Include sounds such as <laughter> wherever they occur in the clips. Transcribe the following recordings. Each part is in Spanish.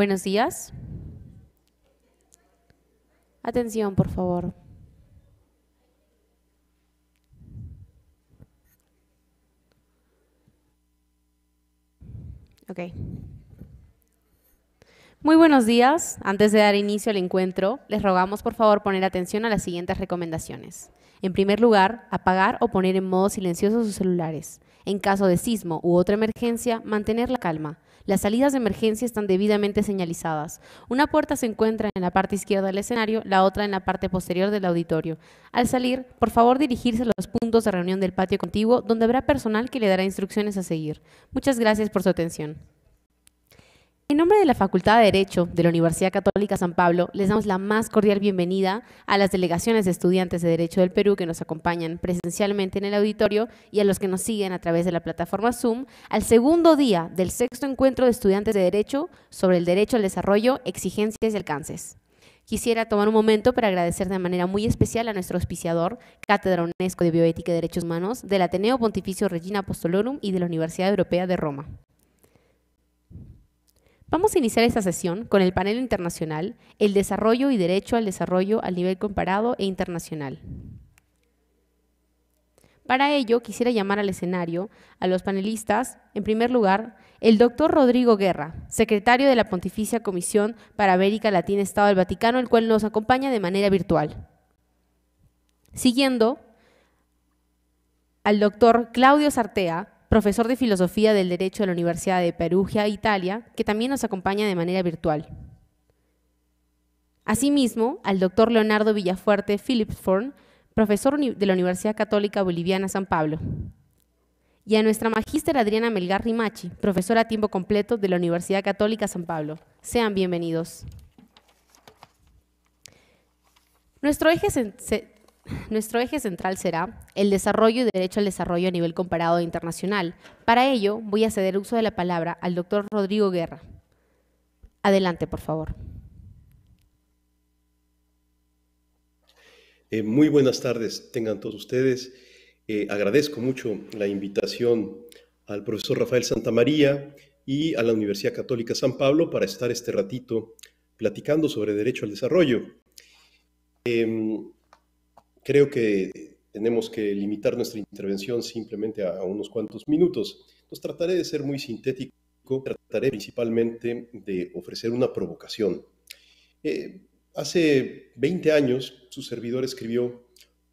Buenos días. Atención, por favor. Ok. Muy buenos días. Antes de dar inicio al encuentro, les rogamos por favor poner atención a las siguientes recomendaciones. En primer lugar, apagar o poner en modo silencioso sus celulares. En caso de sismo u otra emergencia, mantener la calma. Las salidas de emergencia están debidamente señalizadas. Una puerta se encuentra en la parte izquierda del escenario, la otra en la parte posterior del auditorio. Al salir, por favor dirigirse a los puntos de reunión del patio contiguo, donde habrá personal que le dará instrucciones a seguir. Muchas gracias por su atención. En nombre de la Facultad de Derecho de la Universidad Católica San Pablo, les damos la más cordial bienvenida a las delegaciones de estudiantes de Derecho del Perú que nos acompañan presencialmente en el auditorio y a los que nos siguen a través de la plataforma Zoom al segundo día del sexto encuentro de estudiantes de Derecho sobre el derecho al desarrollo, exigencias y alcances. Quisiera tomar un momento para agradecer de manera muy especial a nuestro auspiciador, Cátedra UNESCO de Bioética y Derechos Humanos, del Ateneo Pontificio Regina Apostolorum y de la Universidad Europea de Roma. Vamos a iniciar esta sesión con el panel internacional El desarrollo y derecho al desarrollo al nivel comparado e internacional. Para ello, quisiera llamar al escenario a los panelistas, en primer lugar, el doctor Rodrigo Guerra, secretario de la Pontificia Comisión para América Latina Estado del Vaticano, el cual nos acompaña de manera virtual. Siguiendo, al doctor Claudio Sartea, profesor de Filosofía del Derecho de la Universidad de Perugia, Italia, que también nos acompaña de manera virtual. Asimismo, al doctor Leonardo Villafuerte Philipsforn, profesor de la Universidad Católica Boliviana San Pablo. Y a nuestra magíster Adriana Melgar Rimachi, profesora a tiempo completo de la Universidad Católica San Pablo. Sean bienvenidos. Nuestro eje nuestro eje central será el desarrollo y derecho al desarrollo a nivel comparado e internacional. Para ello, voy a ceder uso de la palabra al doctor Rodrigo Guerra. Adelante, por favor. Eh, muy buenas tardes, tengan todos ustedes. Eh, agradezco mucho la invitación al profesor Rafael Santamaría y a la Universidad Católica San Pablo para estar este ratito platicando sobre derecho al desarrollo. Em, creo que tenemos que limitar nuestra intervención simplemente a, unos cuantos minutos. Entonces trataré de ser muy sintético, trataré principalmente de ofrecer una provocación. Eh, hace 20 años su servidor escribió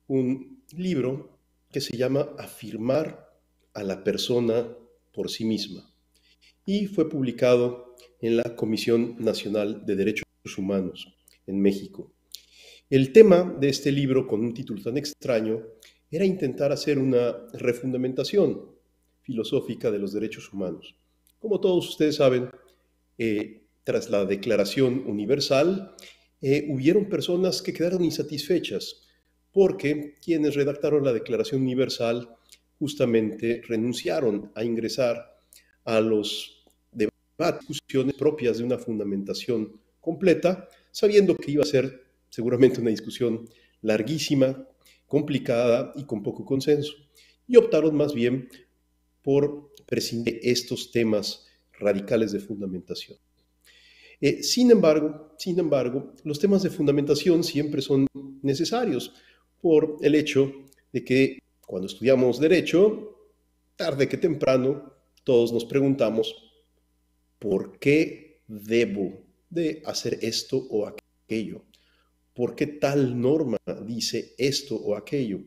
un libro que se llama Afirmar a la persona por sí misma y fue publicado en la Comisión Nacional de Derechos Humanos en México. El tema de este libro, con un título tan extraño, era intentar hacer una refundamentación filosófica de los derechos humanos. Como todos ustedes saben, eh, tras la Declaración Universal, eh, hubieron personas que quedaron insatisfechas porque quienes redactaron la Declaración Universal justamente renunciaron a ingresar a los debates, discusiones propias de una fundamentación completa, sabiendo que iba a ser seguramente una discusión larguísima, complicada y con poco consenso. Y optaron más bien por prescindir estos temas radicales de fundamentación. Eh, sin embargo, sin embargo, los temas de fundamentación siempre son necesarios por el hecho de que cuando estudiamos derecho, tarde que temprano, todos nos preguntamos, ¿por qué debo de hacer esto o aquello? Por qué tal norma dice esto o aquello.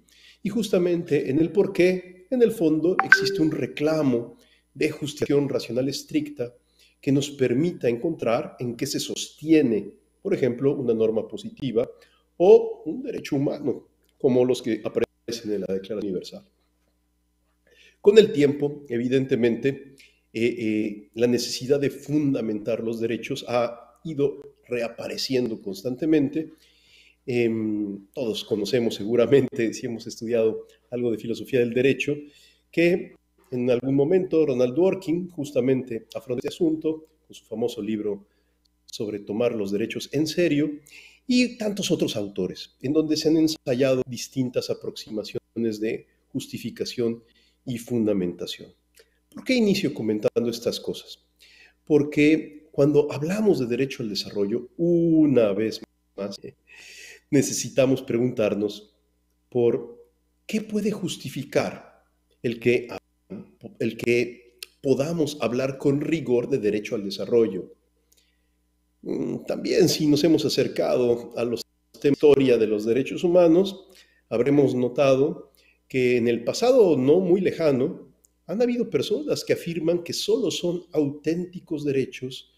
Y justamente en el por qué, en el fondo, existe un reclamo de justificación racional estricta que nos permita encontrar en qué se sostiene, por ejemplo, una norma positiva o un derecho humano, como los que aparecen en la Declaración Universal. Con el tiempo, evidentemente, eh, eh, la necesidad de fundamentar los derechos ha ido reapareciendo constantemente Em, todos conocemos seguramente, <laughs> si hemos estudiado algo de filosofía del derecho, que en algún momento Ronald Dworkin justamente afrontó este asunto con su famoso libro sobre tomar los derechos en serio y tantos otros autores, en donde se han ensayado distintas aproximaciones de justificación y fundamentación. ¿Por qué inicio comentando estas cosas? Porque cuando hablamos de derecho al desarrollo, una vez más, necesitamos preguntarnos por qué puede justificar el que, el que podamos hablar con rigor de derecho al desarrollo. Mm, también si nos hemos acercado a los temas de historia de los derechos humanos, habremos notado que en el pasado no muy lejano han habido personas que afirman que solo son auténticos derechos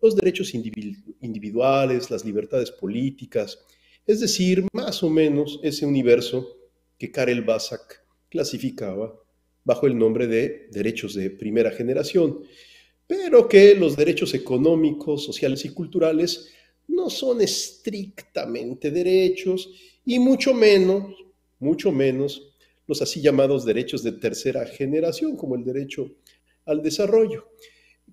los derechos individuales, las libertades políticas, es decir, más o menos ese universo que Karel Basak clasificaba bajo el nombre de derechos de primera generación, pero que los derechos económicos, sociales y culturales no son estrictamente derechos y mucho menos, mucho menos los así llamados derechos de tercera generación, como el derecho al desarrollo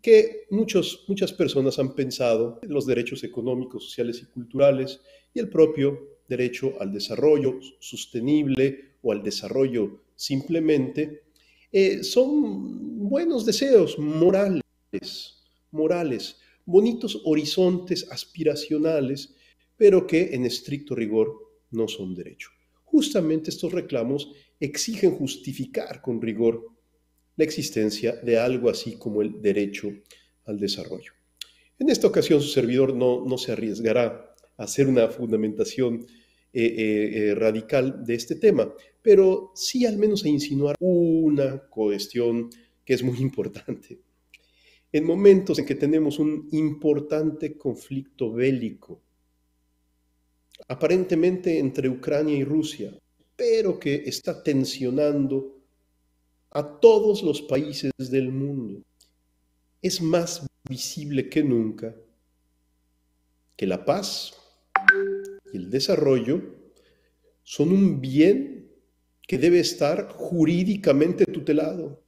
que muchas personas han pensado en los derechos económicos, sociales y culturales y el propio derecho al desarrollo sostenible o al desarrollo simplemente, eh, son buenos deseos morales, morales, bonitos horizontes aspiracionales, pero que en estricto rigor no son derecho. Justamente estos reclamos exigen justificar con rigor la existencia de algo así como el derecho al desarrollo. En esta ocasión su servidor no, no se arriesgará a hacer una fundamentación eh, eh, eh, radical de este tema, pero sí al menos a insinuar una cuestión que es muy importante. En momentos en que tenemos un importante conflicto bélico, aparentemente entre Ucrania y Rusia, pero que está tensionando a todos los países del mundo. Es más visible que nunca que la paz y el desarrollo son un bien que debe estar jurídicamente tutelado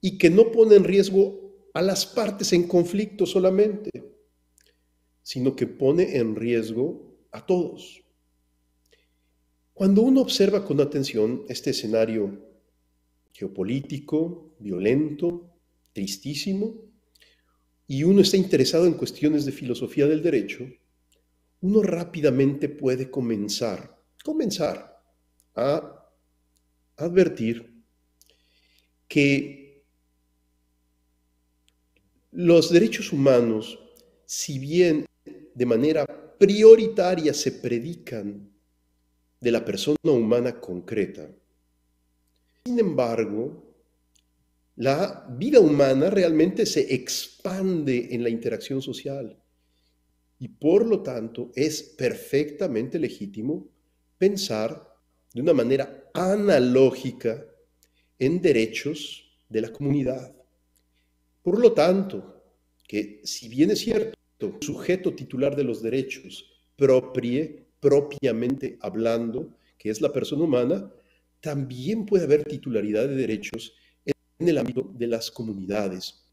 y que no pone en riesgo a las partes en conflicto solamente, sino que pone en riesgo a todos. Cuando uno observa con atención este escenario geopolítico, violento, tristísimo, y uno está interesado en cuestiones de filosofía del derecho, uno rápidamente puede comenzar, comenzar a advertir que los derechos humanos, si bien de manera prioritaria se predican de la persona humana concreta. Sin embargo, la vida humana realmente se expande en la interacción social y por lo tanto es perfectamente legítimo pensar de una manera analógica en derechos de la comunidad. Por lo tanto, que si bien es cierto, sujeto titular de los derechos proprie propiamente hablando, que es la persona humana, también puede haber titularidad de derechos en el ámbito de las comunidades.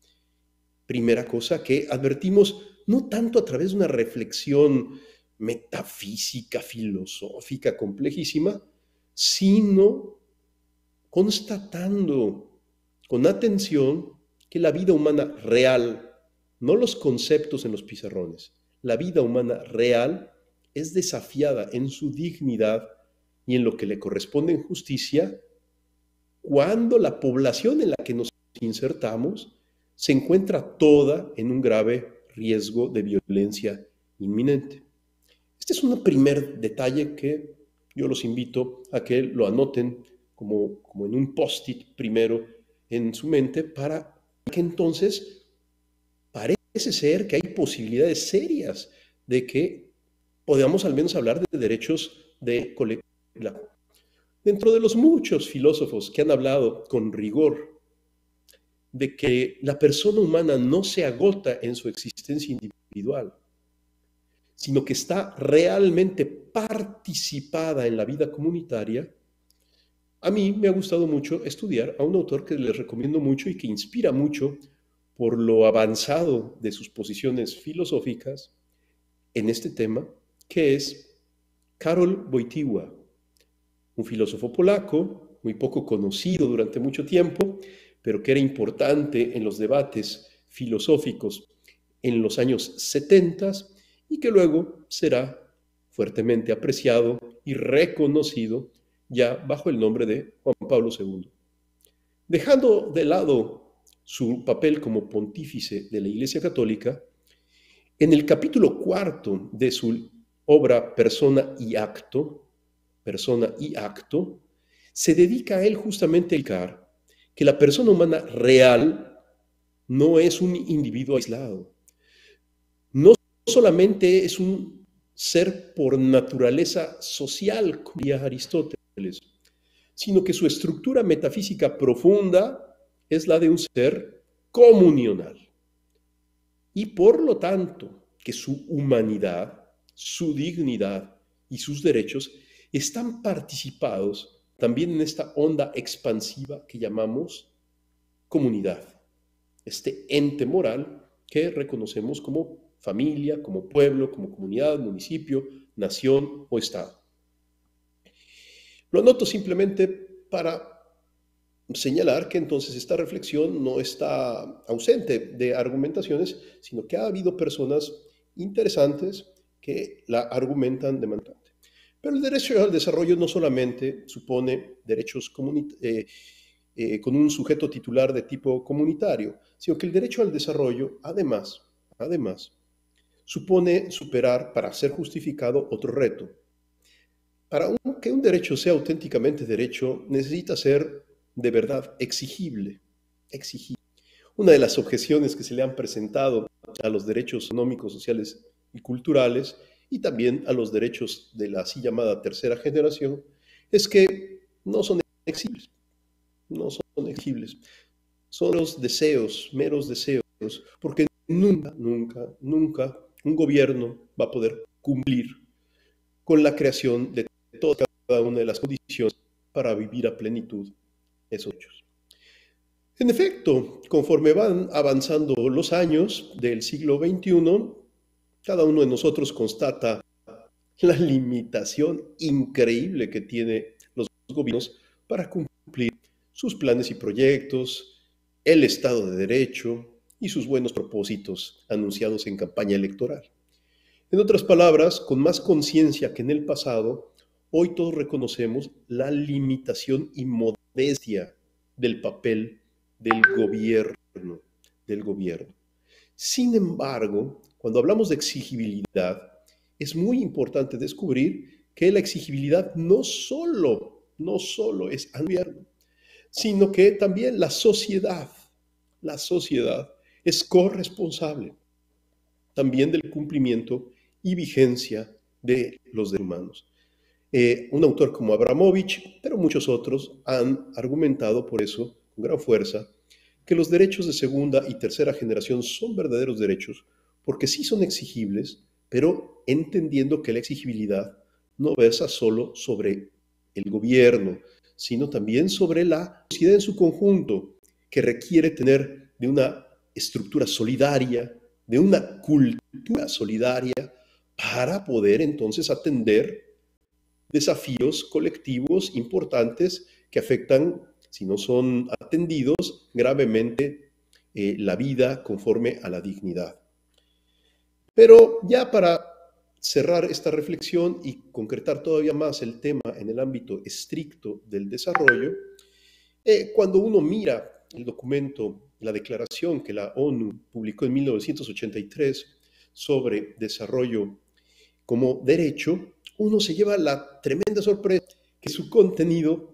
Primera cosa que advertimos no tanto a través de una reflexión metafísica, filosófica, complejísima, sino constatando con atención que la vida humana real, no los conceptos en los pizarrones, la vida humana real es desafiada en su dignidad y en lo que le corresponde en justicia cuando la población en la que nos insertamos se encuentra toda en un grave riesgo de violencia inminente. Este es un primer detalle que yo los invito a que lo anoten como, como en un post-it primero en su mente para que entonces parece ser que hay posibilidades serias de que podamos al menos hablar de derechos de colectividad. Dentro de los muchos filósofos que han hablado con rigor de que la persona humana no se agota en su existencia individual, sino que está realmente participada en la vida comunitaria, a mí me ha gustado mucho estudiar a un autor que les recomiendo mucho y que inspira mucho por lo avanzado de sus posiciones filosóficas en este tema, que es Karol Wojtyła, un filósofo polaco muy poco conocido durante mucho tiempo, pero que era importante en los debates filosóficos en los años 70 y que luego será fuertemente apreciado y reconocido ya bajo el nombre de Juan Pablo II. Dejando de lado su papel como pontífice de la Iglesia Católica, en el capítulo cuarto de su obra Persona y Acto, Persona y Acto, se dedica a él justamente a explicar que la persona humana real no es un individuo aislado, no solamente es un ser por naturaleza social, como diría Aristóteles, sino que su estructura metafísica profunda es la de un ser comunional. Y por lo tanto, que su humanidad, su dignidad y sus derechos están participados también en esta onda expansiva que llamamos comunidad, este ente moral que reconocemos como familia, como pueblo, como comunidad, municipio, nación o Estado. Lo anoto simplemente para señalar que entonces esta reflexión no está ausente de argumentaciones, sino que ha habido personas interesantes que la argumentan de manera. Pero el derecho al desarrollo no solamente supone derechos eh, eh, con un sujeto titular de tipo comunitario, sino que el derecho al desarrollo, además, además, supone superar para ser justificado otro reto. Para que un derecho sea auténticamente derecho, necesita ser de verdad exigible, exigible. Una de las objeciones que se le han presentado a los derechos económicos, sociales y culturales y también a los derechos de la así llamada tercera generación es que no son exigibles, no son exigibles, son los deseos, meros deseos, porque nunca, nunca, nunca un gobierno va a poder cumplir con la creación de toda cada una de las condiciones para vivir a plenitud esos hechos. En efecto, conforme van avanzando los años del siglo XXI, cada uno de nosotros constata la limitación increíble que tiene los gobiernos para cumplir sus planes y proyectos, el Estado de Derecho y sus buenos propósitos anunciados en campaña electoral. En otras palabras, con más conciencia que en el pasado, hoy todos reconocemos la limitación y modestia del papel del gobierno, del gobierno. Sin embargo, cuando hablamos de exigibilidad, es muy importante descubrir que la exigibilidad no solo, no solo es al gobierno, sino que también la sociedad, la sociedad es corresponsable también del cumplimiento y vigencia de los derechos humanos. Eh, un autor como Abramovich, pero muchos otros han argumentado por eso con gran fuerza que los derechos de segunda y tercera generación son verdaderos derechos porque sí son exigibles, pero entendiendo que la exigibilidad no versa solo sobre el gobierno, sino también sobre la sociedad en su conjunto, que requiere tener de una estructura solidaria, de una cultura solidaria, para poder entonces atender desafíos colectivos importantes que afectan, si no son atendidos, gravemente eh, la vida conforme a la dignidad. Pero ya para cerrar esta reflexión y concretar todavía más el tema en el ámbito estricto del desarrollo, eh, cuando uno mira el documento, la declaración que la ONU publicó en 1983 sobre desarrollo como derecho, uno se lleva la tremenda sorpresa que su contenido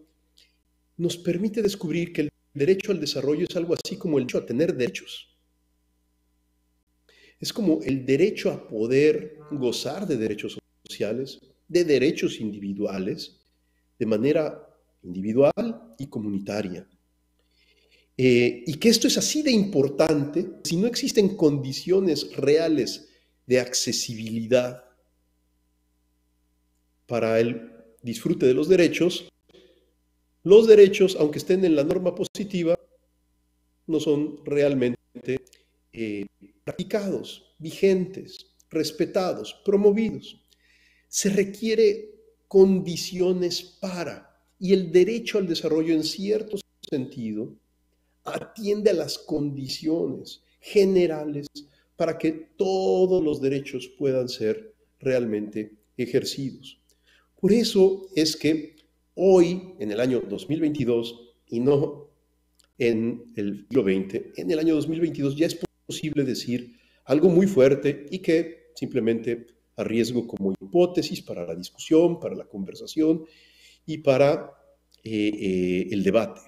nos permite descubrir que el derecho al desarrollo es algo así como el derecho a tener derechos. Es como el derecho a poder gozar de derechos sociales, de derechos individuales, de manera individual y comunitaria. Eh, y que esto es así de importante si no existen condiciones reales de accesibilidad para el disfrute de los derechos, los derechos, aunque estén en la norma positiva, no son realmente eh, practicados, vigentes, respetados, promovidos. Se requiere condiciones para, y el derecho al desarrollo en cierto sentido atiende a las condiciones generales para que todos los derechos puedan ser realmente ejercidos. Por eso es que hoy, en el año 2022, y no en el siglo XX, en el año 2022 ya es posible decir algo muy fuerte y que simplemente arriesgo como hipótesis para la discusión, para la conversación y para eh, eh, el debate.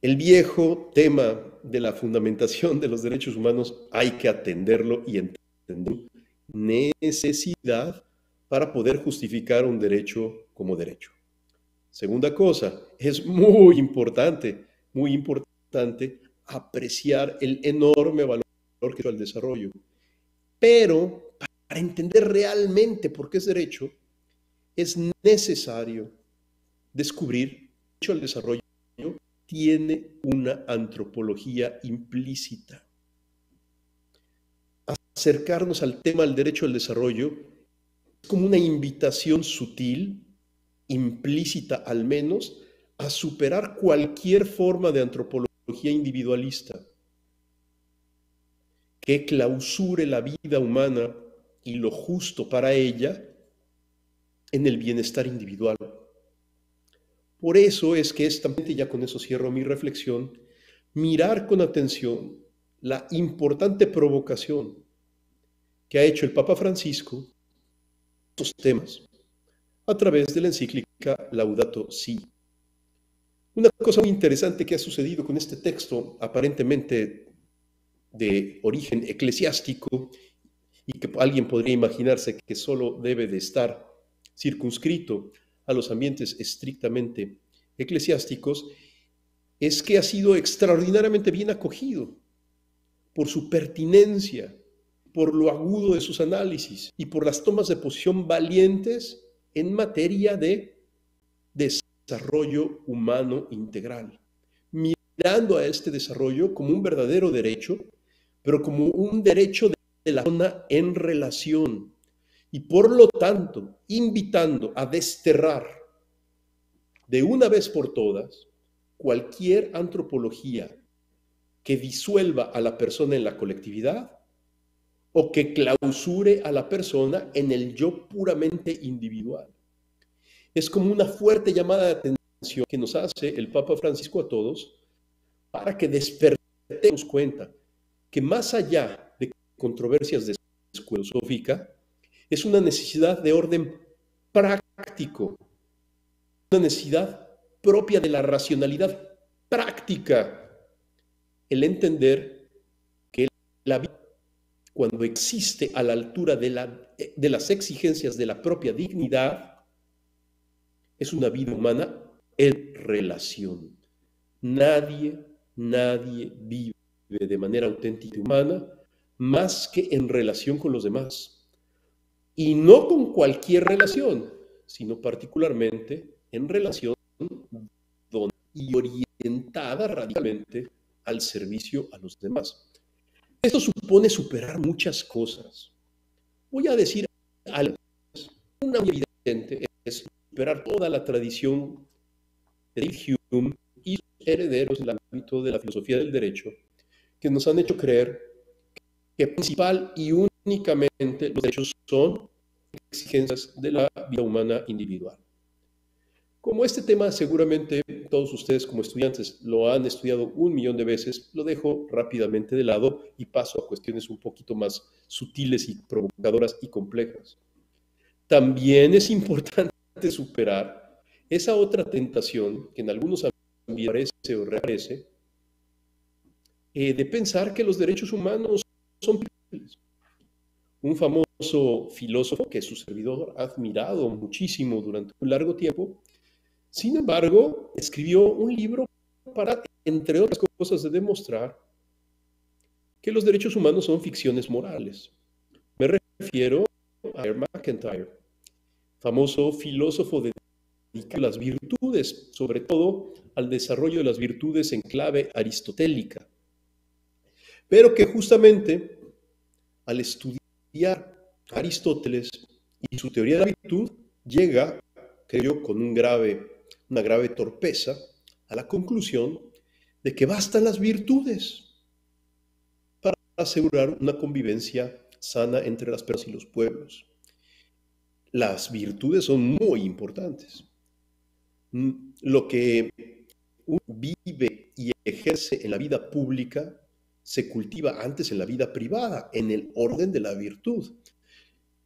El viejo tema de la fundamentación de los derechos humanos hay que atenderlo y entender necesidad para poder justificar un derecho como derecho. Segunda cosa, es muy importante, muy importante apreciar el enorme valor que da el desarrollo. Pero para entender realmente por qué es derecho, es necesario descubrir que el desarrollo tiene una antropología implícita. Acercarnos al tema del derecho al desarrollo es como una invitación sutil, implícita al menos, a superar cualquier forma de antropología individualista que clausure la vida humana y lo justo para ella en el bienestar individual. Por eso es que esta, ya con eso cierro mi reflexión, mirar con atención la importante provocación que ha hecho el Papa Francisco estos temas a través de la encíclica Laudato Si. Una cosa muy interesante que ha sucedido con este texto, aparentemente de origen eclesiástico, y que alguien podría imaginarse que solo debe de estar circunscrito a los ambientes estrictamente eclesiásticos, es que ha sido extraordinariamente bien acogido por su pertinencia, por lo agudo de sus análisis y por las tomas de posición valientes en materia de desarrollo humano integral, mirando a este desarrollo como un verdadero derecho, pero como un derecho de la zona en relación y por lo tanto invitando a desterrar de una vez por todas cualquier antropología que disuelva a la persona en la colectividad o que clausure a la persona en el yo puramente individual. Es como una fuerte llamada de atención que nos hace el Papa Francisco a todos para que despertemos cuenta que más allá de controversias de filosófica, es una necesidad de orden práctico, una necesidad propia de la racionalidad práctica, el entender que la vida, cuando existe a la altura de, la, de las exigencias de la propia dignidad, es una vida humana en relación. Nadie, nadie vive de manera auténtica y humana más que en relación con los demás y no con cualquier relación, sino particularmente en relación y orientada radicalmente al servicio a los demás. Esto supone superar muchas cosas. Voy a decir algo. Una muy evidente es superar toda la tradición de Hume y sus herederos en el ámbito de la filosofía del derecho, que nos han hecho creer que principal y únicamente los derechos son exigencias de la vida humana individual. Como este tema seguramente todos ustedes como estudiantes lo han estudiado un millón de veces, lo dejo rápidamente de lado y paso a cuestiones un poquito más sutiles y provocadoras y complejas. También es importante superar esa otra tentación que en algunos ambientes aparece o reaparece, eh, de pensar que los derechos humanos son un famoso filósofo que su servidor ha admirado muchísimo durante un largo tiempo, sin embargo, escribió un libro para, entre otras cosas, de demostrar que los derechos humanos son ficciones morales. Me refiero a Herman McIntyre, famoso filósofo de las virtudes, sobre todo al desarrollo de las virtudes en clave aristotélica, pero que justamente al estudiar Aristóteles y su teoría de la virtud llega, creo, con un grave, una grave torpeza a la conclusión de que bastan las virtudes para asegurar una convivencia sana entre las personas y los pueblos. Las virtudes son muy importantes. Mm, lo que uno vive y ejerce en la vida pública se cultiva antes en la vida privada, en el orden de la virtud.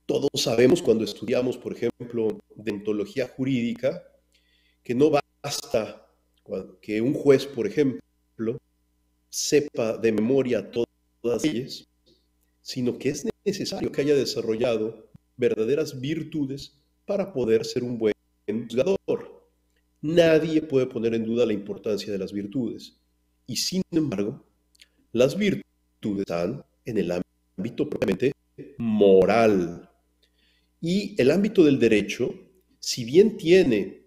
Todos sabemos cuando estudiamos, por ejemplo, dentología jurídica, que no basta que un juez, por ejemplo, sepa de memoria todas ellas, sino que es necesario que haya desarrollado verdaderas virtudes para poder ser un buen juzgador. Nadie puede poner en duda la importancia de las virtudes. Y sin embargo, las virtudes están en el ámbito propiamente moral. Y el ámbito del derecho, si bien tiene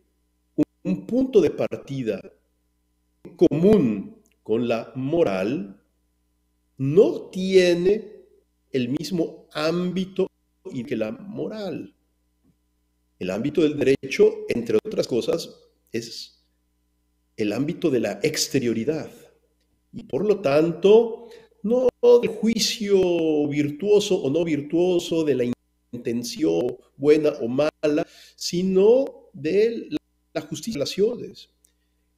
un, punto de partida común con la moral, no tiene el mismo ámbito y que la moral. El ámbito del derecho, entre otras cosas, es el ámbito de la exterioridad. Y por lo tanto, no del juicio virtuoso o no virtuoso, de la intención buena o mala, sino de la justicia de las relaciones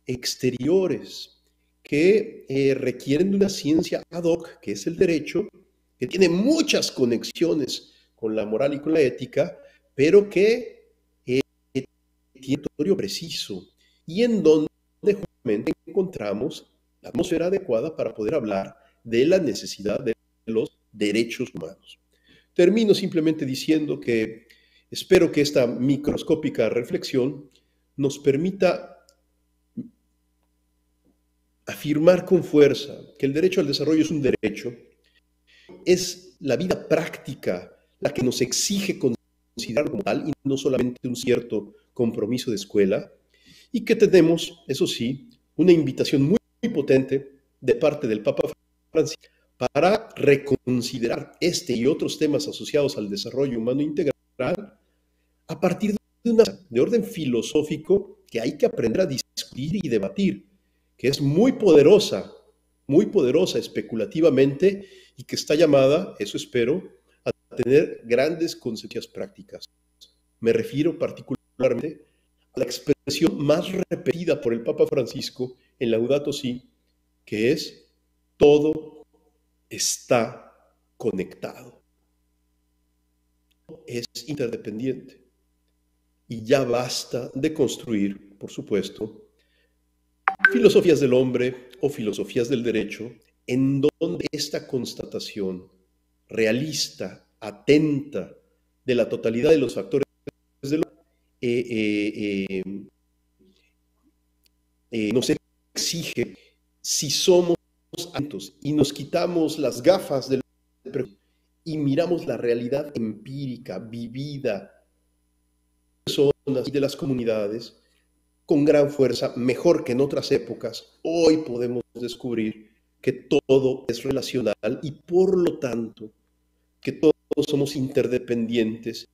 exteriores que eh, requieren de una ciencia ad hoc, que es el derecho, que tiene muchas conexiones con la moral y con la ética, pero que eh, tiene un territorio preciso y en donde justamente encontramos la atmósfera adecuada para poder hablar de la necesidad de los derechos humanos. Termino simplemente diciendo que espero que esta microscópica reflexión nos permita afirmar con fuerza que el derecho al desarrollo es un derecho, es la vida práctica la que nos exige considerar como tal y no solamente un cierto compromiso de escuela, y que tenemos, eso sí, una invitación muy, potente de parte del Papa Francisco para reconsiderar este y otros temas asociados al desarrollo humano integral a partir de una de orden filosófico que hay que aprender a discutir y debatir, que es muy poderosa, muy poderosa especulativamente y que está llamada, eso espero, tener grandes consecuencias prácticas. Me refiero particularmente a la expresión más repetida por el Papa Francisco en Laudato Si, que es todo está conectado. Es interdependiente. Y ya basta de construir, por supuesto, filosofías del hombre o filosofías del derecho en donde esta constatación realista, atenta de la totalidad de los factores del eh, eh, eh, nos exige si somos atentos y nos quitamos las gafas del y miramos la realidad empírica, vivida, de personas y de las comunidades, con gran fuerza, mejor que en otras épocas, hoy podemos descubrir que todo es relacional y por lo tanto que todos somos interdependientes.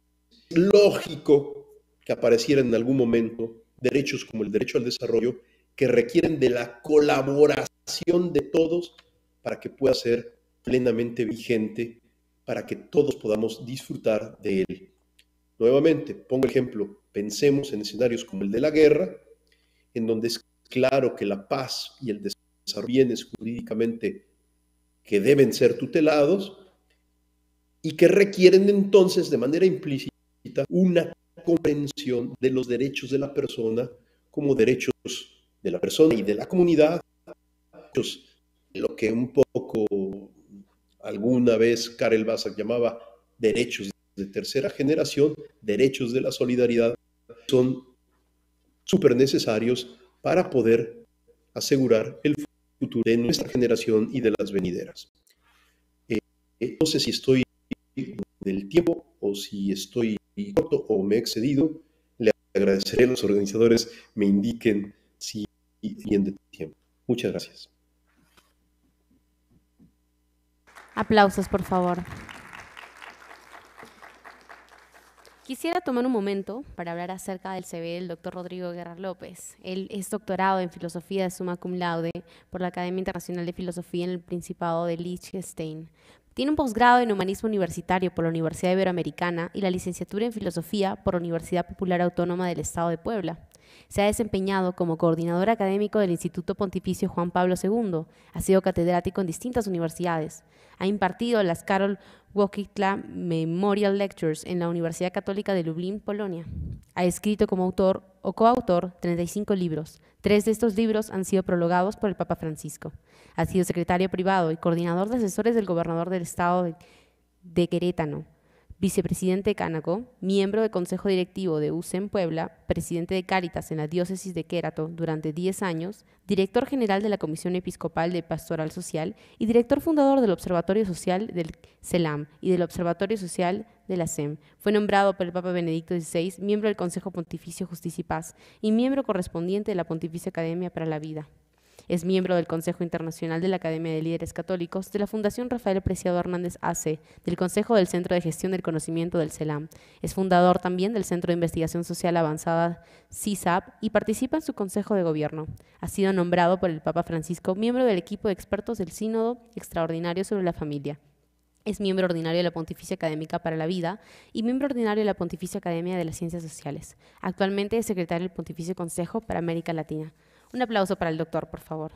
Es lógico que apareciera en algún momento derechos como el derecho al desarrollo que requieren de la colaboración de todos para que pueda ser plenamente vigente, para que todos podamos disfrutar de él. Nuevamente, pongo ejemplo, pensemos en escenarios como el de la guerra, en donde es claro que la paz y el desarrollo bienes jurídicamente que deben ser tutelados y que requieren entonces de manera implícita una comprensión de los derechos de la persona como derechos de la persona y de la comunidad, lo que un poco alguna vez Karel Basak llamaba derechos de tercera generación, derechos de la solidaridad, son súper necesarios para poder asegurar el futuro de nuestra generación y de las venideras. Eh, no sé si estoy del tiempo o si estoy corto o me he excedido. Le agradeceré a los organizadores me indiquen si bien de tiempo. Muchas gracias. Aplausos, por favor. Quisiera tomar un momento para hablar acerca del CV del doctor Rodrigo Guerra López. Él es doctorado en Filosofía de Summa Cum Laude por la Academia Internacional de Filosofía en el Principado de Liechtenstein. Tiene un posgrado en Humanismo Universitario por la Universidad Iberoamericana y la licenciatura en Filosofía por la Universidad Popular Autónoma del Estado de Puebla. Se ha desempeñado como coordinador académico del Instituto Pontificio Juan Pablo II. Ha sido catedrático en distintas universidades. Ha impartido las Karol Wojtyła Memorial Lectures en la Universidad Católica de Lublin, Polonia. Ha escrito como autor o coautor 35 libros. Tres de estos libros han sido prologados por el Papa Francisco. Ha sido secretario privado y coordinador de asesores del gobernador del estado de Querétano vicepresidente de Cánaco, miembro del Consejo Directivo de UCEM Puebla, presidente de Cáritas en la diócesis de Quérato durante 10 años, director general de la Comisión Episcopal de Pastoral Social y director fundador del Observatorio Social del CELAM y del Observatorio Social de la SEM. Fue nombrado por el Papa Benedicto XVI miembro del Consejo Pontificio Justicia y Paz y miembro correspondiente de la Pontificia Academia para la Vida. Es miembro del Consejo Internacional de la Academia de Líderes Católicos, de la Fundación Rafael Preciado Hernández AC, del Consejo del Centro de Gestión del Conocimiento del CELAM. Es fundador también del Centro de Investigación Social Avanzada CISAP y participa en su Consejo de Gobierno. Ha sido nombrado por el Papa Francisco miembro del equipo de expertos del Sínodo Extraordinario sobre la Familia. Es miembro ordinario de la Pontificia Académica para la Vida y miembro ordinario de la Pontificia Academia de las Ciencias Sociales. Actualmente es secretario del Pontificio Consejo para América Latina. Un aplauso para el doctor, por favor.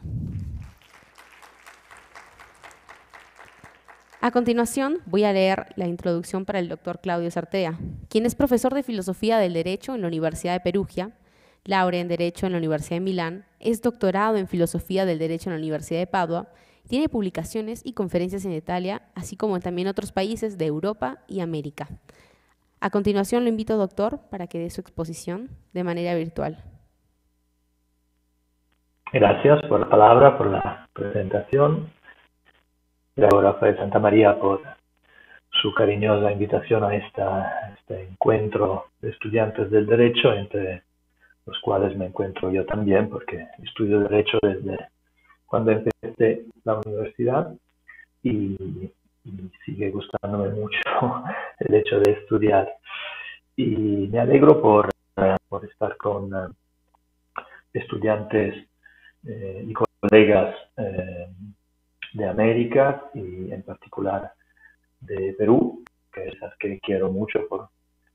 A continuación, voy a leer la introducción para el doctor Claudio Sartea, quien es profesor de Filosofía del Derecho en la Universidad de Perugia, laurea en Derecho en la Universidad de Milán, es doctorado en Filosofía del Derecho en la Universidad de Padua, tiene publicaciones y conferencias en Italia, así como también en otros países de Europa y América. A continuación, lo invito, doctor, para que dé su exposición de manera virtual. Gracias por la palabra, por la presentación. Gracias Rafael Santa María por su cariñosa invitación a esta, este encuentro de estudiantes del derecho, entre los cuales me encuentro yo también, porque estudio derecho desde cuando empecé la universidad y, sigue gustándome mucho <laughs> el hecho de estudiar. Y me alegro por, por estar con eh, estudiantes eh, y colegas eh, de América y en particular de Perú, que es las que quiero mucho por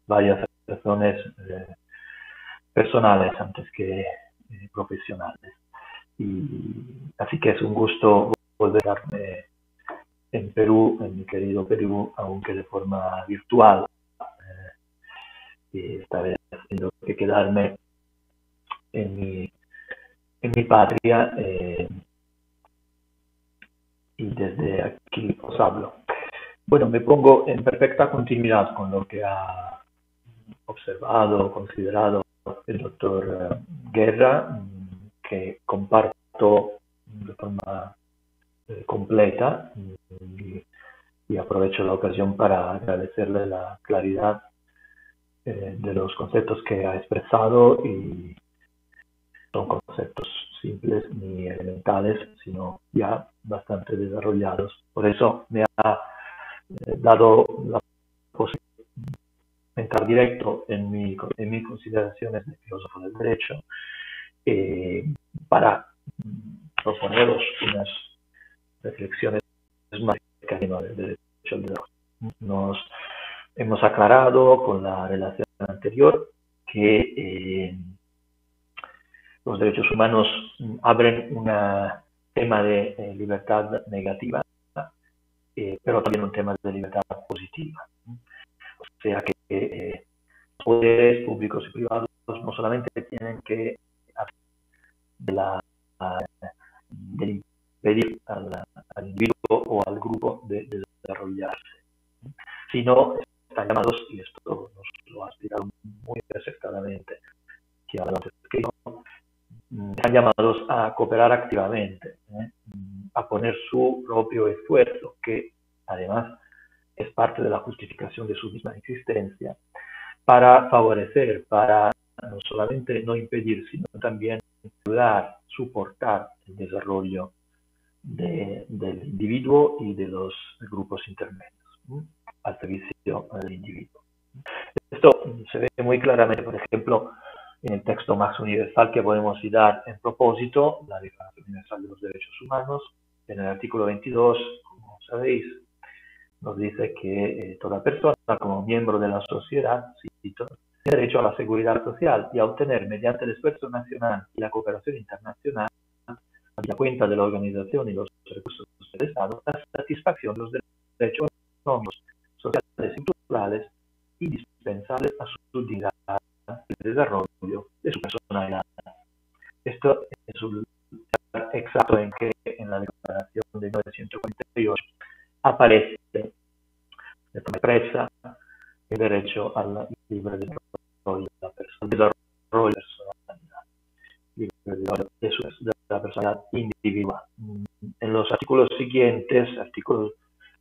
varias razones eh, personales antes que profesionales. Y así que es un gusto volver a en Perú, en mi querido Perú, aunque de forma virtual. y esta vez tengo que quedarme en mi en mi patria eh, y desde aquí os hablo. Bueno, me pongo en perfecta continuidad con lo que ha observado, considerado el doctor eh, Guerra, que comparto de forma eh, completa y, aprovecho la ocasión para agradecerle la claridad de los conceptos que ha expresado y son conceptos simples ni elementales, sino ya bastante desarrollados. Por eso me ha eh, dado la posibilidad de entrar directo en, mi, en mis consideraciones de filósofo del derecho eh, para proponeros unas reflexiones más del derecho al. Nos hemos aclarado con la relación anterior que eh, los derechos humanos abren un tema de eh, libertad negativa, eh, pero también un tema de libertad positiva. O sea que eh, poderes públicos y privados no solamente tienen que de la, de impedir al, individuo o al grupo de, desarrollarse, sino están llamados, y esto nos lo ha explicado muy acertadamente, que antes que están llamados a cooperar activamente, ¿eh? a poner su propio esfuerzo, que además es parte de la justificación de su misma existencia, para favorecer, para no solamente no impedir, sino también ayudar, soportar el desarrollo del individuo y de los grupos intermedios al servicio del individuo. Esto se ve muy claramente, por ejemplo, en el texto más universal que podemos citar en propósito, la Declaración Universal de los Derechos Humanos, en el artículo 22, como sabéis, nos dice que eh, toda persona como miembro de la sociedad, cito, tiene derecho a la seguridad social y a obtener mediante el esfuerzo nacional y la cooperación internacional, a la cuenta de la organización y los recursos del Estado, la satisfacción de los derechos económicos, sociales y culturales indispensables a su dignidad el desarrollo de su personalidad. Esto es un exacto en que en la declaración de 1948 aparece de forma expresa el derecho al libre desarrollo de la persona, desarrollo de de la personalidad individual. En los artículos siguientes, artículo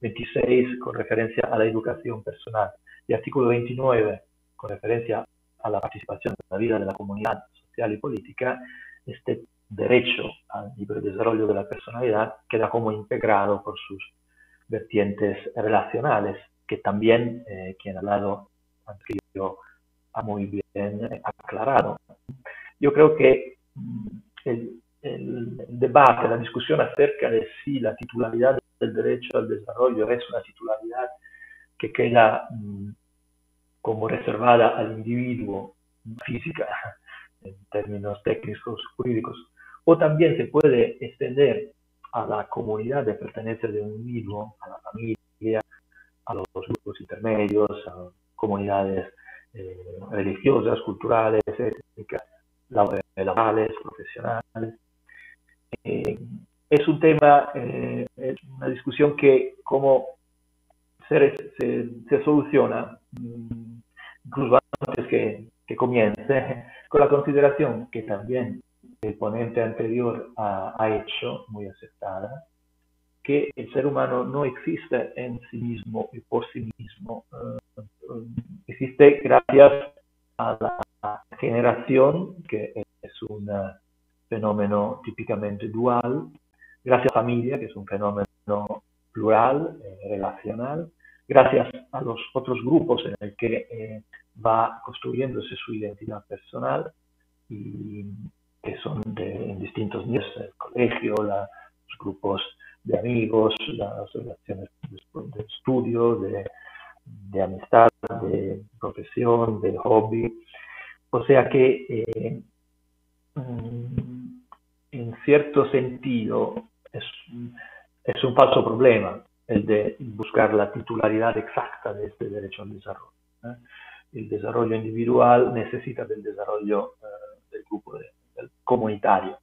26 con referencia a la educación personal y artículo 29 con referencia a la participación en la vida de la comunidad social y política, este derecho al libre desarrollo de la personalidad queda como integrado por sus vertientes relacionales, que también eh, quien ha hablado antes ha muy bien aclarado. Yo creo que mm, el, el, debate, la discusión acerca de si la titularidad del derecho al desarrollo es una titularidad que queda mm, como reservada al individuo física <laughs> en términos técnicos jurídicos, o también se puede extender a la comunidad de pertenencia de un individuo, a la familia, a los grupos intermedios, a comunidades eh, religiosas, culturales, étnicas, laborales, profesionales. Eh, es un tema, eh, es una discusión que como se, se, soluciona mm, incluso antes que, que comience, <laughs> con la consideración que también el ponente anterior ha, ha, hecho, muy aceptada, que el ser humano no existe en sí mismo y por sí mismo, uh, existe gracias a la generación, que es un fenómeno típicamente dual, gracias a la familia, que es un fenómeno plural, eh, relacional, gracias a los otros grupos en el que eh, va construyéndose su identidad personal y que son en distintos niveles, el colegio, los grupos de amigos, las relaciones de, estudio, de, amistad, de profesión, de hobby. O sea que eh, mm, en cierto sentido es un falso problema el de buscar la titularidad exacta de este derecho al desarrollo. ¿eh? El desarrollo individual necesita del desarrollo eh, del grupo de, del comunitario,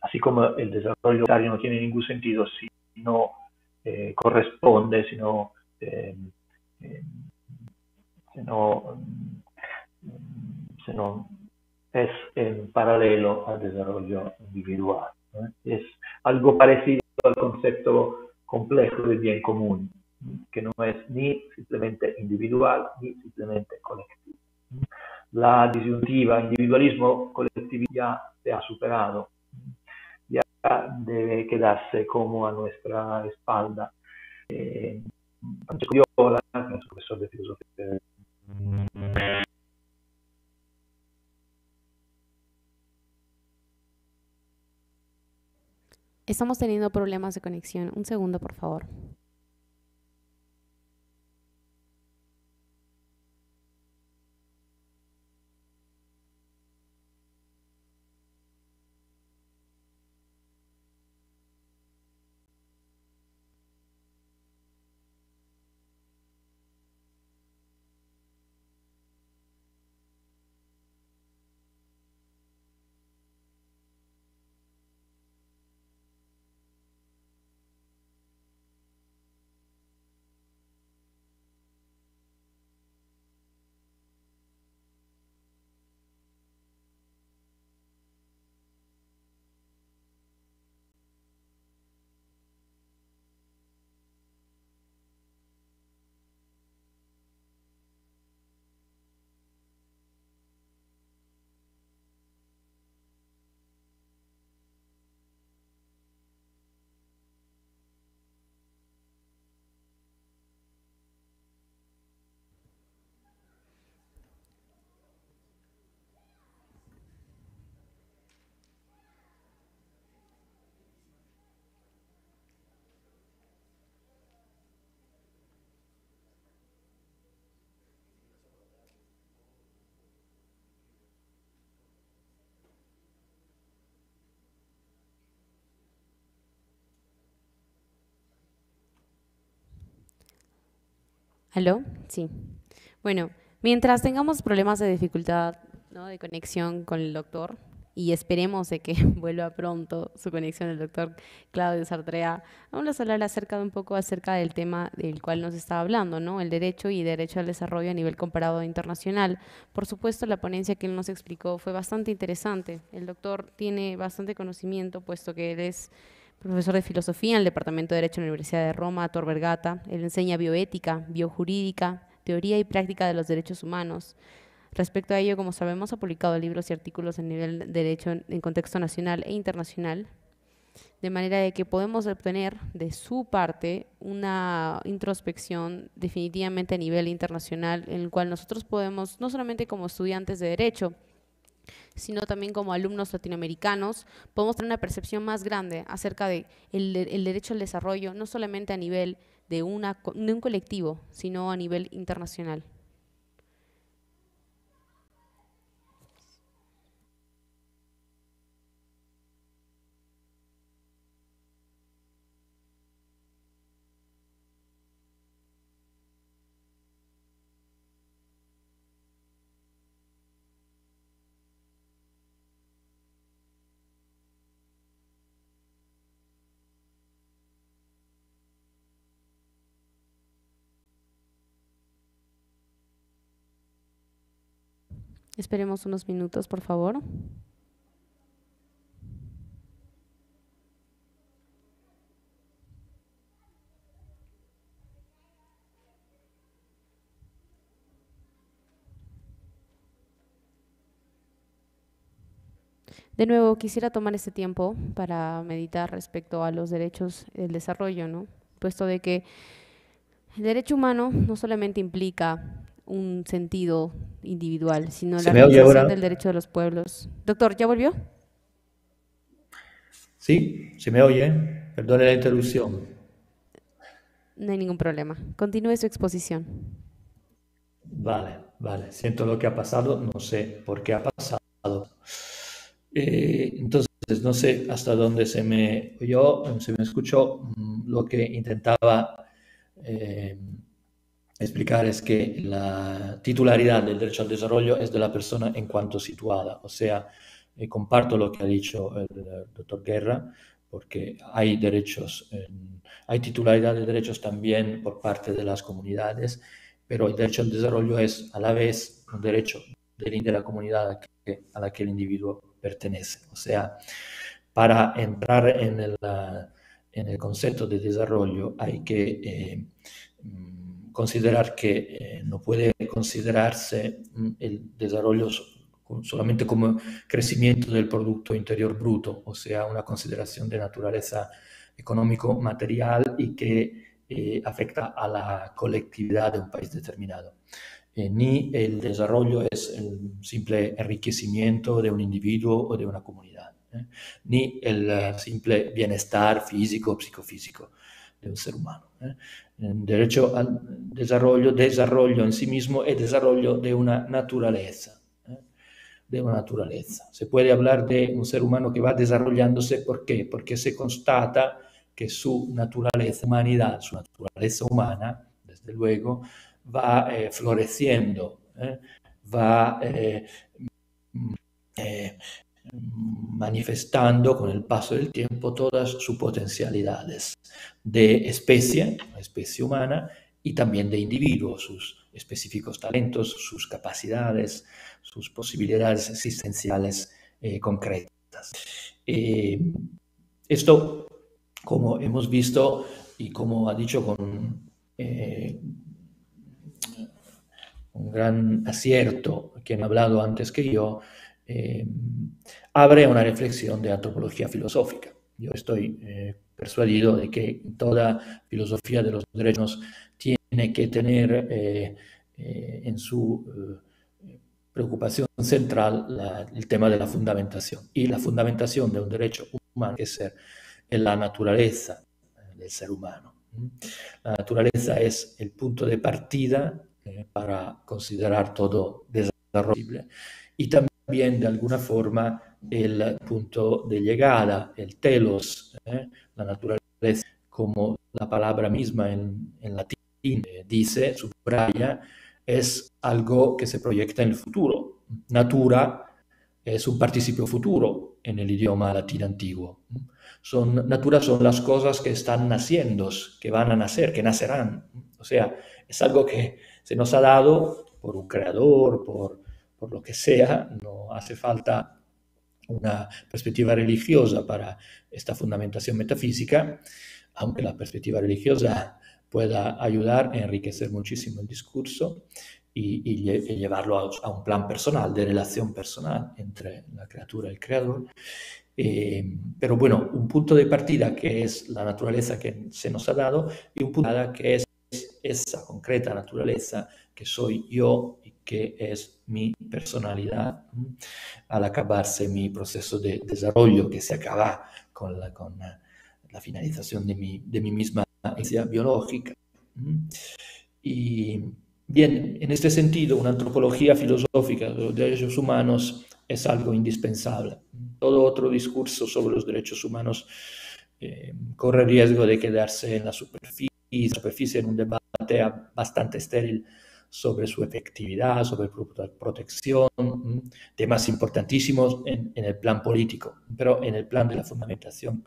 así como el desarrollo comunitario no tiene ningún sentido si no eh, corresponde, si no, eh, eh, si no, si no es en paralelo al desarrollo individual. Es algo parecido al concepto complejo del bien común, que no es ni simplemente individual ni simplemente colectivo. La disyuntiva individualismo-colectividad se ha superado, ya debe quedarse como a nuestra espalda. Eh, Francesco Viola, profesor de filosofía Estamos teniendo problemas de conexión. Un segundo, por favor. ¿Aló? Sí. Bueno, mientras tengamos problemas de dificultad ¿no? de conexión con el doctor, y esperemos de que <laughs> vuelva pronto su conexión el doctor Claudio Sartrea. Vamos a hablar acerca de un poco acerca del tema del cual nos estaba hablando, ¿no? El derecho y derecho al desarrollo a nivel comparado internacional. Por supuesto, la ponencia que él nos explicó fue bastante interesante. El doctor tiene bastante conocimiento, puesto que él es profesor de filosofía en el Departamento de Derecho de la Universidad de Roma, Tor Vergata. Él enseña bioética, biojurídica, teoría y práctica de los derechos humanos. Respecto a ello, como sabemos, ha publicado libros y artículos en nivel de derecho en contexto nacional e internacional, de manera de que podemos obtener de su parte una introspección definitivamente a nivel internacional, en el cual nosotros podemos, no solamente como estudiantes de derecho, sino también como alumnos latinoamericanos, podemos tener una percepción más grande acerca de el, derecho al desarrollo, no solamente a nivel de, una, de un colectivo, sino a nivel internacional. Esperemos unos minutos, por favor. De nuevo, quisiera tomar este tiempo para meditar respecto a los derechos del desarrollo, ¿no? Puesto de que el derecho humano no solamente implica un sentido individual, sino la realización del derecho de los pueblos. Doctor, ¿ya volvió? Sí, se me oye. Perdone la interrupción. No hay ningún problema. Continúe su exposición. Vale, vale. Siento lo que ha pasado, no sé por qué ha pasado. Eh, entonces, no sé hasta dónde se me oyó, se me escuchó mm, lo que intentaba eh, explicar es que la titularidad del derecho al desarrollo es de la persona en cuanto situada. O sea, eh, comparto lo que ha dicho el, doctor Guerra, porque hay derechos, hay titularidad de derechos también por parte de las comunidades, pero el derecho al desarrollo es a la vez un derecho de, la comunidad a la que el individuo pertenece. O sea, para entrar en el, en el concepto de desarrollo hay que eh, considerar que eh, no puede considerarse mm, el desarrollo solamente como crecimiento del Producto Interior Bruto, o sea, una consideración de naturaleza económico-material y que eh, afecta a la colectividad de un país determinado. Eh, ni el desarrollo es el simple enriquecimiento de un individuo o de una comunidad, ni el simple bienestar físico o psicofísico un ser humano. derecho al desarrollo, desarrollo en sí mismo es desarrollo de una naturaleza. ¿eh? De una naturaleza. Se puede hablar de un ser humano que va desarrollándose, ¿por qué? Porque se constata que su naturaleza, humanidad, su naturaleza humana, desde luego, va eh, floreciendo, ¿eh? va manifestando con el paso del tiempo todas sus potencialidades de especie, especie humana, y también de individuo, sus específicos talentos, sus capacidades, sus posibilidades existenciales eh, concretas. Eh, esto, como hemos visto y como ha dicho con eh, un gran acierto quien ha hablado antes que yo, abre una reflexión de antropología filosófica. Yo estoy persuadido de que toda filosofía de los derechos tiene que tener eh, eh, en su eh, preocupación central el tema de la fundamentación. Y la fundamentación de un derecho humano es ser en la naturaleza del ser humano. La naturaleza es el punto de partida para considerar todo desarrollable y también de alguna forma el punto de llegada, el telos, la naturaleza, como la palabra misma en, latín eh, dice, su subraya es algo que se proyecta en el futuro. Natura es un participio futuro en el idioma latino antiguo. Son, natura son las cosas que están naciendo, que van a nacer, que nacerán. O sea, es algo que se nos ha dado por un creador, por, por lo que sea, no hace falta una perspectiva religiosa para esta fundamentación metafísica, aunque la perspectiva religiosa pueda ayudar a enriquecer muchísimo el discurso y, llevarlo a, un plan personal, de relación personal entre la criatura y el creador. Eh, pero bueno, un punto de partida que es la naturaleza que se nos ha dado y un punto de partida que es esa concreta naturaleza que soy yo y que es mi personalidad al acabarse mi proceso de desarrollo que se acaba con la, finalización de mi, de mi misma biológica. Y bien, en este sentido, una antropología filosófica de los derechos humanos es algo indispensable. Todo otro discurso sobre los derechos humanos eh, corre riesgo de quedarse en la superficie en un debate bastante estéril sobre su efectividad, sobre protección, temas importantísimos en, el plan político, pero en el plan de la fundamentación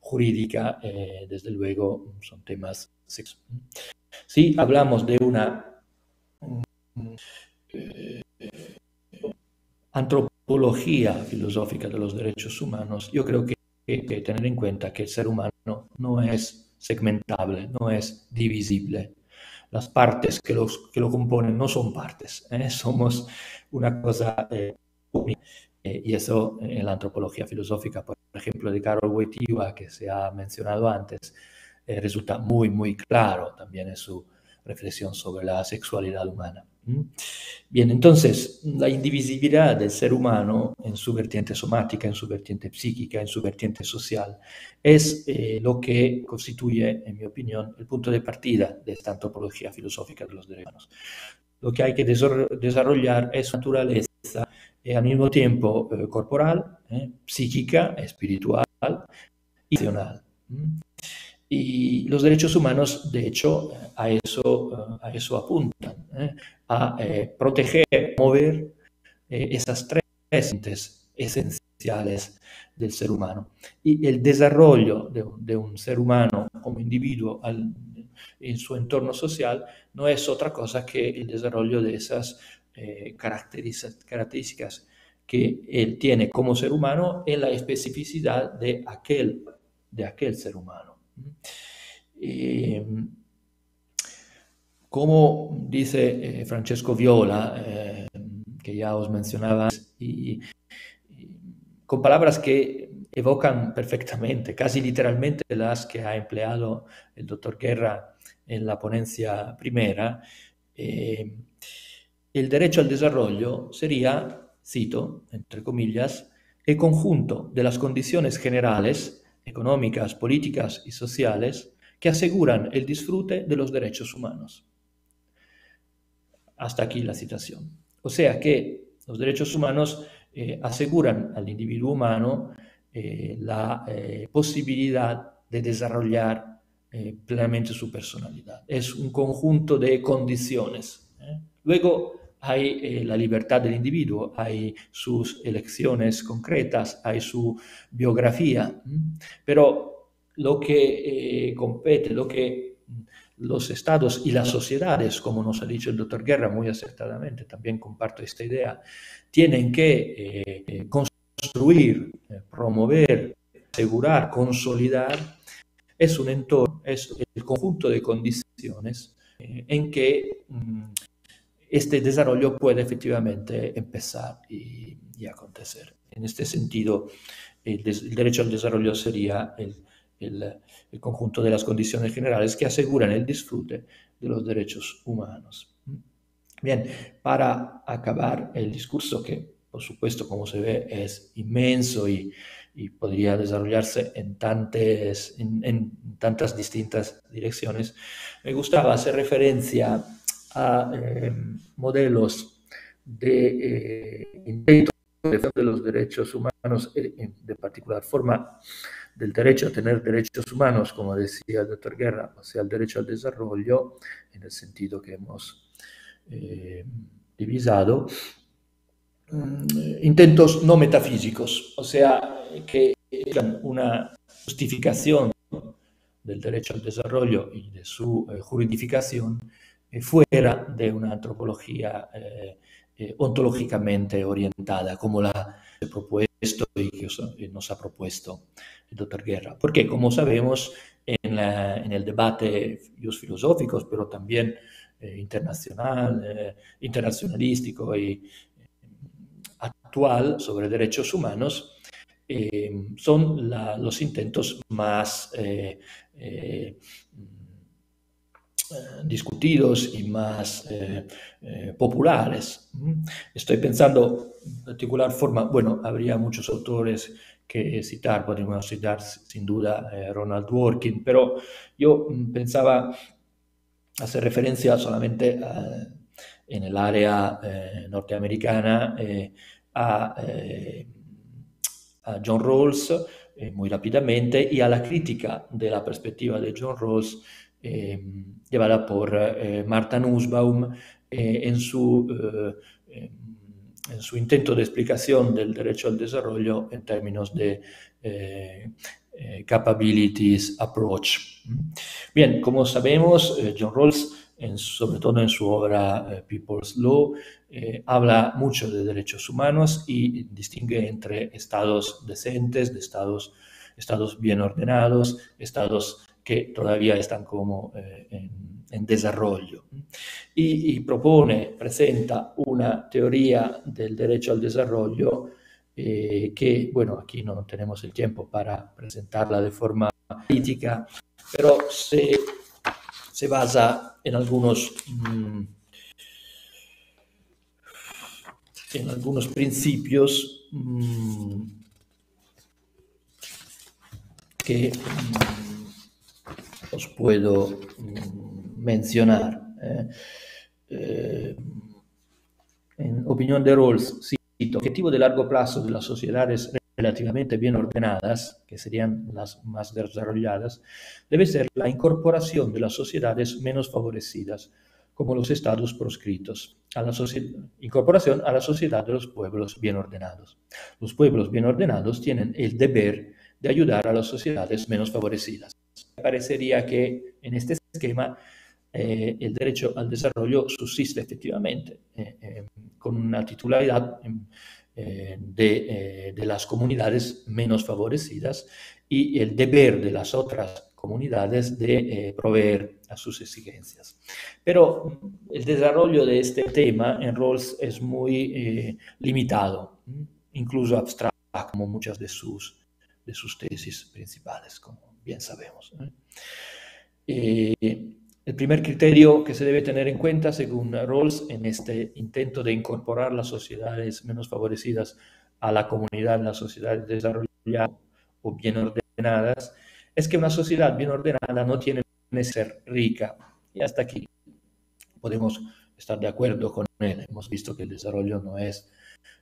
jurídica, eh, desde luego, son temas Si hablamos de una eh, antropología filosófica de los derechos humanos, yo creo que hay que tener en cuenta que el ser humano no es segmentable, no es divisible las partes que, los, que lo componen no son partes, ¿eh? <laughs> somos una cosa eh, única. Eh, y eso en la antropología filosófica, por ejemplo, de Karol Wojtyła, que se ha mencionado antes, resulta muy, muy claro también en su reflexión sobre la sexualidad humana. Bien, entonces, la indivisibilidad del ser humano en su vertiente somática, en su vertiente psíquica, en su vertiente social, es eh, lo que constituye, en mi opinión, el punto de partida de esta antropología filosófica de los derechos humanos. Lo que hay que desarrollar es naturaleza y al mismo tiempo eh, corporal, eh, psíquica, espiritual y emocional. Y los derechos humanos, de hecho, a eso, a eso apuntan, ¿eh? a eh, proteger, mover eh, esas tres esenciales del ser humano. Y el desarrollo de, un ser humano como individuo en su entorno social no es otra cosa que el desarrollo de esas características que él tiene como ser humano en la especificidad de aquel, de aquel ser humano. Como dice eh, Francesco Viola, eh, que ya os mencionaba, con palabras que evocan perfectamente, casi literalmente las que ha empleado el doctor Guerra en la ponencia primera, em, el derecho al desarrollo sería, cito, entre comillas, el conjunto de las condiciones generales económicas, políticas y sociales que aseguran el disfrute de los derechos humanos. Hasta aquí la citación. O sea que los derechos humanos eh, aseguran al individuo humano eh, la eh, posibilidad de desarrollar plenamente su personalidad. Es un conjunto de condiciones. Luego, hay eh, la libertad del individuo, hay sus elecciones concretas, hay su biografía, pero lo que eh, compete, lo que los estados y las sociedades, como nos ha dicho el doctor Guerra muy acertadamente, también comparto esta idea, tienen que eh, construir, promover, asegurar, consolidar, es un entorno, es el conjunto de condiciones en que mm, este desarrollo puede efectivamente empezar y, acontecer. En este sentido, el, derecho al desarrollo sería el, conjunto de las condiciones generales que aseguran el disfrute de los derechos humanos. Bien, para acabar el discurso, que por supuesto, como se ve, es inmenso y, podría desarrollarse en, en tantas distintas direcciones, me gustaba hacer referencia a em, modelos de eh, intento de los derechos humanos, eh, de particular forma del derecho a tener derechos humanos, como decía el doctor Guerra, o sea, el derecho al desarrollo, en el sentido que hemos eh, divisado, mm, intentos no metafísicos, o sea, que eran una justificación del derecho al desarrollo y de su eh, juridificación eh, fuera de una antropología ontológicamente orientada, como la he propuesto y que nos ha propuesto el doctor Guerra. Porque, como sabemos, en, el debate filosóficos, pero también eh, internacional, eh, internacionalístico y eh, actual sobre derechos humanos, son los intentos más discutidos y más populares. Estoy pensando en particular forma, bueno, habría muchos autores que citar, podríamos citar sin duda Ronald Dworkin, pero yo mm, pensaba hace referencia solamente eh, en el área eh, norteamericana eh, a, a, John Rawls muy rápidamente y a la crítica de la perspectiva de John Rawls llevada por Martha Nussbaum en su en su intento de explicación del derecho al desarrollo en términos de eh, capabilities Approach. Bien, como sabemos, eh, John Rawls, sobre todo en su obra eh, People's Law, habla mucho de derechos humanos y distingue entre estados decentes, de estados, estados bien ordenados, estados que todavía están como en, desarrollo. Y, y, propone, presenta una teoría del derecho al desarrollo eh, que, bueno, aquí no tenemos el tiempo para presentarla de forma crítica, pero se, se basa en algunos, mm, en algunos principios mm, que mm, os puedo mencionar. Eh, eh, en opinión de Rawls, el objetivo de largo plazo de las sociedades relativamente bien ordenadas, que serían las más desarrolladas, debe ser la incorporación de las sociedades menos favorecidas, como los estados proscritos, a la incorporación a la sociedad de los pueblos bien ordenados. Los pueblos bien ordenados tienen el deber de ayudar a las sociedades menos favorecidas. Parecería que en este esquema eh, el derecho al desarrollo subsiste efectivamente eh, eh, con una titularidad de, de, las comunidades menos favorecidas y el deber de las otras comunidades de proveer a sus exigencias. Pero el desarrollo de este tema en Rawls es muy limitado, incluso abstracto, como muchas de sus, de sus tesis principales, como bien sabemos. El primer criterio que se debe tener en cuenta, según Rawls, en este intento de incorporar las sociedades menos favorecidas a la comunidad, las sociedades desarrolladas o bien ordenadas, es que una sociedad bien ordenada no tiene que ser rica. Y hasta aquí podemos estar de acuerdo con él. Hemos visto que el desarrollo no es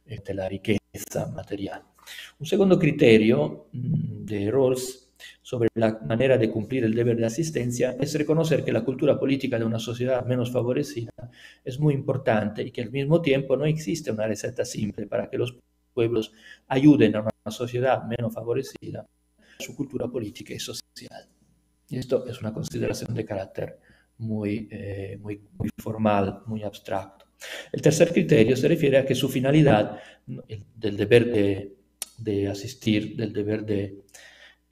este, la riqueza material. Un segundo criterio mm, de Rawls sobre la manera de cumplir el deber de asistencia es reconocer que la cultura política de una sociedad menos favorecida es muy importante y que al mismo tiempo no existe una receta simple para que los pueblos ayuden a una sociedad menos favorecida su cultura política y social. Esto es una consideración de carácter muy, eh, muy, muy formal, muy abstracto. El tercer criterio se refiere a que su finalidad del deber de, de asistir, del deber de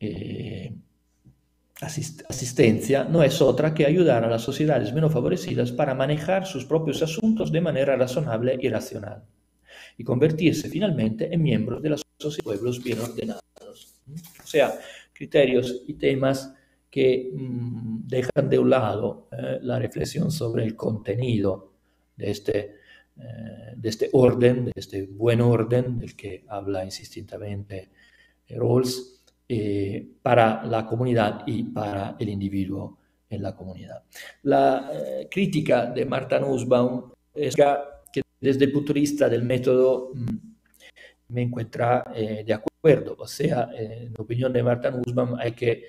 eh, asistencia no es otra que ayudar a las sociedades menos favorecidas para manejar sus propios asuntos de manera razonable y racional y convertirse finalmente en miembros de los pueblos bien ordenados. O sea, criterios y temas que mm, dejan de un lado eh, la reflexión sobre el contenido de este, eh, de este orden, de este buen orden del que habla insistidamente Rawls, eh, para la comunidad y para el individuo en la comunidad. La eh, crítica de Marta Nussbaum es que desde el punto de vista del método mm, me encuentra de acuerdo. O sea, en opinión de Marta Nussbaum, hay que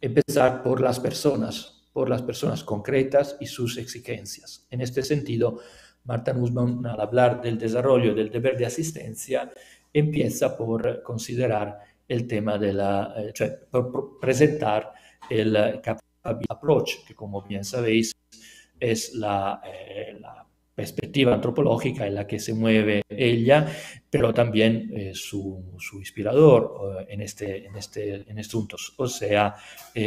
empezar por las personas, por las personas concretas y sus exigencias. En este sentido, Marta Nussbaum, al hablar del desarrollo del deber de asistencia, empieza por considerar el tema de la, eh, cioè por presentar el capability approach, que como bien sabéis es la, eh, la, perspectiva antropológica en la que se mueve ella, pero también eh, su, su, inspirador en, este, en, este, en este asunto, o sea,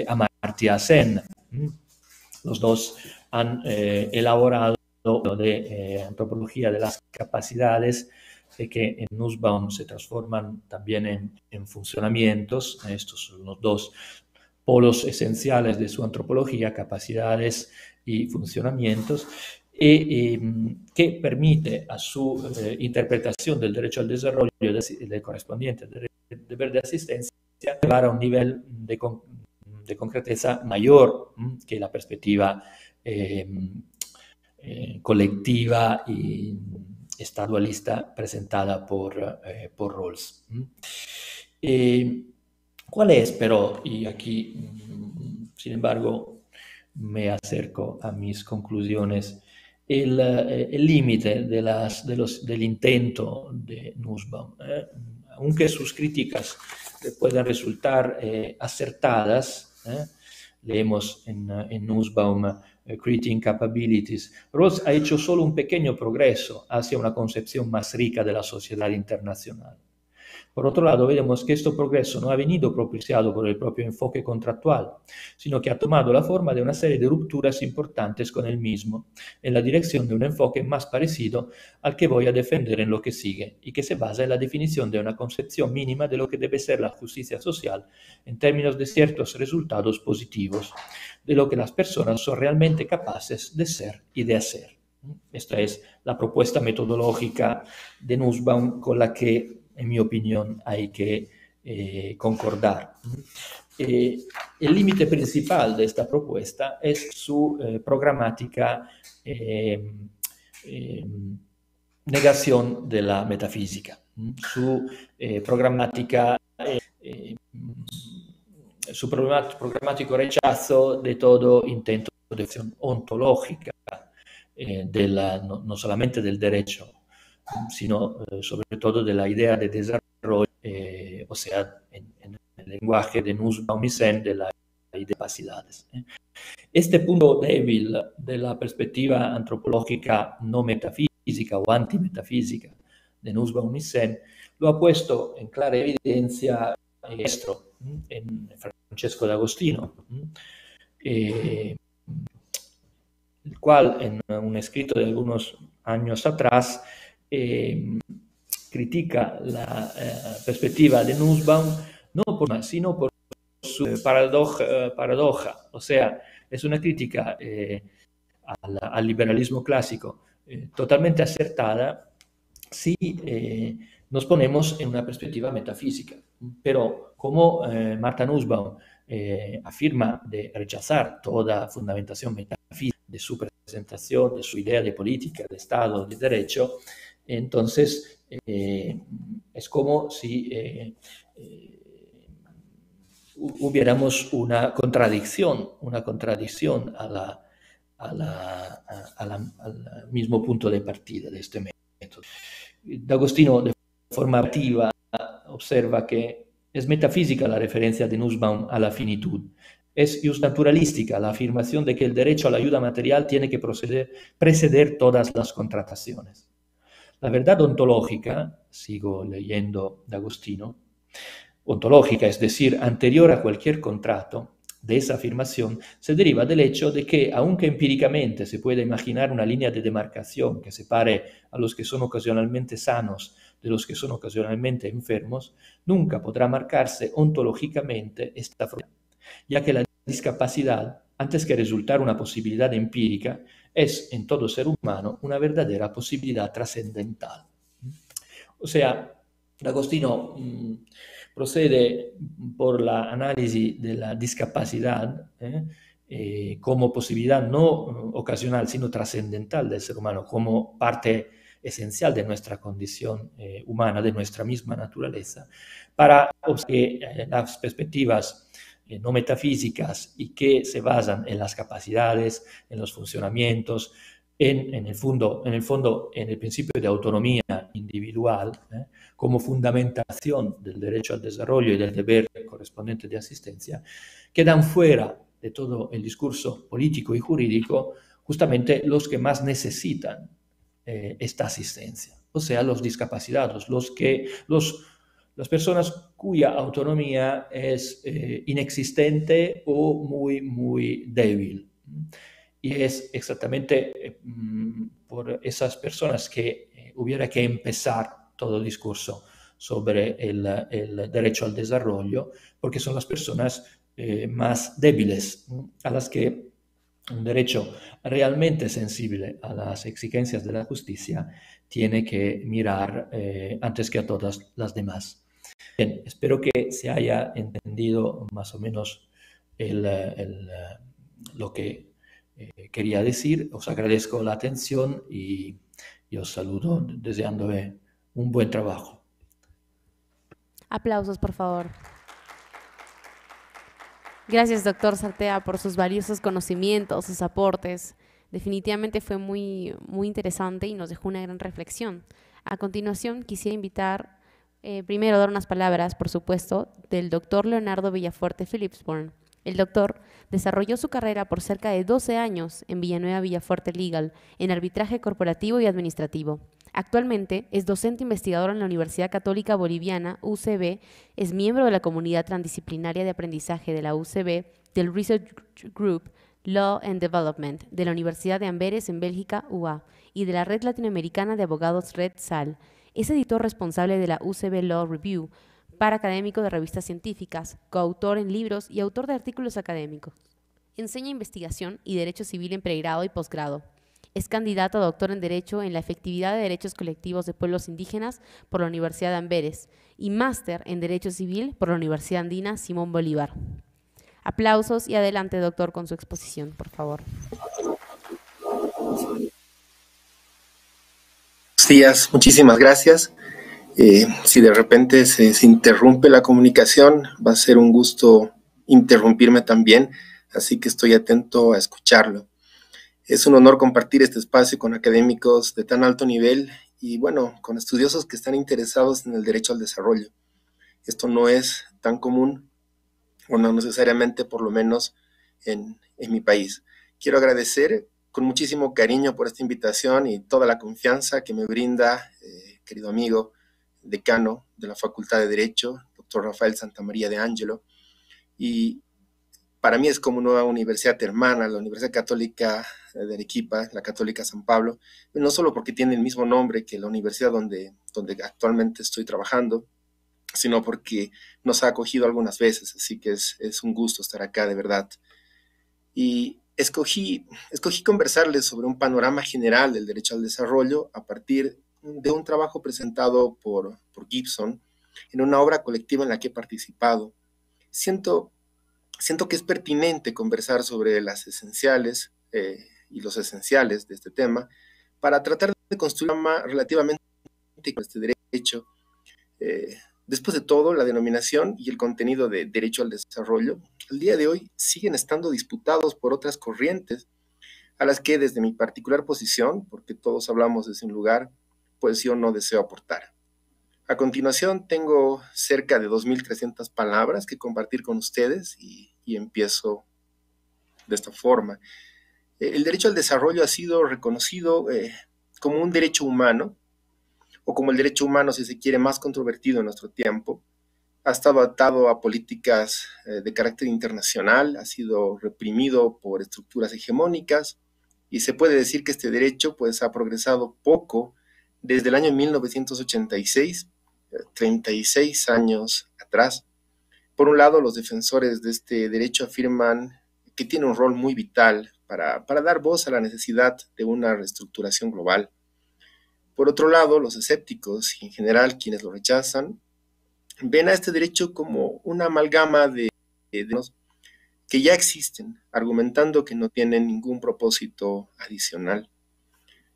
Amartya Sen. Los dos han elaborado de antropología de las capacidades que en Nussbaum se transforman también en, en, funcionamientos. Estos son los dos polos esenciales de su antropología, capacidades y funcionamientos, y, que permite a su eh, interpretación del derecho al desarrollo del correspondiente deber de asistencia llevar a un nivel de, con, concreteza mayor que la perspectiva eh, eh, colectiva y estadualista presentada por, eh, por Rawls. Eh, ¿Cuál es, pero, y aquí, mm, sin embargo, me acerco a mis conclusiones, el eh, límite del intento de Nussbaum? aunque sus críticas puedan resultar acertadas, leemos en, en Nussbaum creating capabilities, Rawls ha hecho solo un pequeño progreso hacia una concepción más rica de la sociedad internacional. Por otro lado, vemos que este progreso no ha venido propiciado por el propio enfoque contractual, sino que ha tomado la forma de una serie de rupturas importantes con el mismo, en la dirección de un enfoque más parecido al que voy a defender en lo que sigue, y que se basa en la definición de una concepción mínima de lo que debe ser la justicia social en términos de ciertos resultados positivos, de lo que las personas son realmente capaces de ser y de hacer. Esta es la propuesta metodológica de Nussbaum con la que en mi opinión, hay que eh, concordar. Eh, el límite principal de esta propuesta es su eh, programática negación de la metafísica, su programática su programático rechazo de todo intento de acción ontológica, de la, no, no, solamente del derecho sino eh, sobre todo de la idea de desarrollo, eh, o sea, en, el lenguaje de Nussbaum y Sen, de la idea de capacidades. ¿eh? Este punto débil de la perspectiva antropológica no metafísica o antimetafísica de Nussbaum y Sen lo ha puesto en clara evidencia maestro en Francesco d'Agostino, eh, el cual en un escrito de algunos años atrás eh, critica la eh, perspectiva de Nussbaum no por sino por su paradoja, paradoja, o sea, es una crítica eh, al, al, liberalismo clásico eh, totalmente acertada si eh, nos ponemos en una perspectiva metafísica. Pero como Marta Nussbaum afirma de rechazar toda fundamentación metafísica de su presentación, de su idea de política, de Estado, de derecho, entonces, eh, es como si eh, eh, hubiéramos una contradicción, una contradicción al mismo punto de partida de este método. D'Agostino, de forma activa, observa que es metafísica la referencia de Nussbaum a la finitud. Es naturalística la afirmación de que el derecho a la ayuda material tiene que proceder, preceder todas las contrataciones. La verdad ontológica, sigo leyendo de Agostino, ontológica, es decir, anterior a cualquier contrato, de esa afirmación se deriva del hecho de que, aunque empíricamente se pueda imaginar una línea de demarcación que separe a los que son ocasionalmente sanos de los que son ocasionalmente enfermos, nunca podrá marcarse ontológicamente esta frontera, ya que la discapacidad, antes que resultar una posibilidad empírica, es en todo ser humano una verdadera posibilidad trascendental. O sea, Agostino mmm, procede por la análisis de la discapacidad ¿eh? Eh, como posibilidad no ocasional, sino trascendental del ser humano, como parte esencial de nuestra condición eh, humana, de nuestra misma naturaleza, para que las perspectivas no metafísicas y que se basan en las capacidades, en los funcionamientos, en, el, fondo, en el fondo en el principio de autonomía individual como fundamentación del derecho al desarrollo y del deber correspondiente de asistencia, quedan fuera de todo el discurso político y jurídico justamente los que más necesitan eh, esta asistencia, o sea, los discapacitados, los que, los, las personas cuya autonomía es eh, inexistente o muy, muy débil. Y es exactamente eh, mm, por esas personas que hubiera que empezar todo discurso sobre el, el, derecho al desarrollo, porque son las personas más débiles, a las que un derecho realmente sensible a las exigencias de la justicia tiene que mirar eh, antes que a todas las demás. Bien, espero que se haya entendido más o menos lo que eh, quería decir. Os agradezco la atención y, y os saludo deseándole un buen trabajo. Aplausos, por favor. Gracias, doctor Sartea, por sus valiosos conocimientos, sus aportes. Definitivamente fue muy, muy interesante y nos dejó una gran reflexión. A continuación, quisiera invitar, eh, primero, dar unas palabras, por supuesto, del doctor Leonardo Villafuerte Phillipsborn. El doctor desarrolló su carrera por cerca de 12 años en Villanueva Villafuerte Legal, en arbitraje corporativo y administrativo. Actualmente es docente investigador en la Universidad Católica Boliviana, UCB, es miembro de la comunidad transdisciplinaria de aprendizaje de la UCB, del Research Group Law and Development de la Universidad de Amberes en Bélgica, UA, y de la Red Latinoamericana de Abogados Red SAL. Es editor responsable de la UCB Law Review, para académico de revistas científicas, coautor en libros y autor de artículos académicos. Enseña investigación y derecho civil en pregrado y posgrado. Es candidato a doctor en Derecho en la efectividad de derechos colectivos de pueblos indígenas por la Universidad de Amberes y máster en Derecho Civil por la Universidad Andina Simón Bolívar. Aplausos y adelante, doctor, con su exposición, por favor. Días, muchísimas gracias. Eh, si de repente se, se interrumpe la comunicación, va a ser un gusto interrumpirme también, así que estoy atento a escucharlo. Es un honor compartir este espacio con académicos de tan alto nivel y, bueno, con estudiosos que están interesados en el derecho al desarrollo. Esto no es tan común, o no necesariamente, por lo menos, en, mi país. Quiero agradecer con muchísimo cariño por esta invitación y toda la confianza que me brinda, eh, querido amigo decano de la Facultad de Derecho, doctor Rafael Santamaría de Ángelo. Y para mí es como una universidad hermana, la Universidad Católica de Arequipa, la Católica San Pablo, no solo porque tiene el mismo nombre que la universidad donde, donde actualmente estoy trabajando, sino porque nos ha acogido algunas veces, así que es, es un gusto estar acá, de verdad. Y escogí, escogí conversarles sobre un panorama general del derecho al desarrollo a partir de un trabajo presentado por, por Gibson en una obra colectiva en la que he participado. Siento siento que es pertinente conversar sobre las esenciales eh, y los esenciales de este tema para tratar de construir un tema relativamente con este derecho. Eh, después de todo, la denominación y el contenido de derecho al desarrollo, al día de hoy siguen estando disputados por otras corrientes a las que desde mi particular posición, porque todos hablamos desde un lugar, pues yo no deseo aportar. A continuación tengo cerca de 2.300 palabras que compartir con ustedes y, empiezo de esta forma. Eh, el derecho al desarrollo ha sido reconocido eh, como un derecho humano, o como el derecho humano, si se quiere, más controvertido en nuestro tiempo. Ha estado atado a políticas eh, de carácter internacional, ha sido reprimido por estructuras hegemónicas, y se puede decir que este derecho pues, ha progresado poco desde el año 1986 36 años atrás. Por un lado, los defensores de este derecho afirman que tiene un rol muy vital para, dar voz a la necesidad de una reestructuración global. Por otro lado, los escépticos y en general quienes lo rechazan ven a este derecho como una amalgama de, de que ya existen, argumentando que no tienen ningún propósito adicional.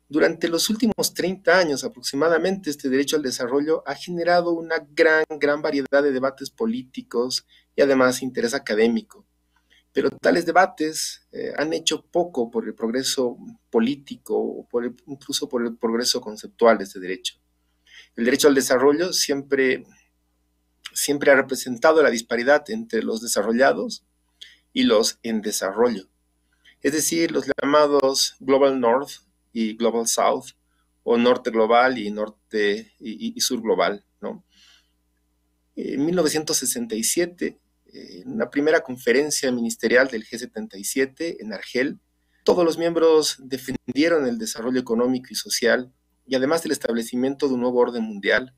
Durante los últimos 30 años aproximadamente, este derecho al desarrollo ha generado una gran, gran variedad de debates políticos y además interés académico. Pero tales debates eh, han hecho poco por el progreso político incluso por el progreso conceptual de este derecho. El derecho al desarrollo siempre, siempre ha representado la disparidad entre los desarrollados y los en desarrollo. Es decir, los llamados Global North y Global South, o norte global y norte y, sur global. ¿no? En 1967, en una primera conferencia ministerial del G77 en Argel, todos los miembros defendieron el desarrollo económico y social y además del establecimiento de un nuevo orden mundial.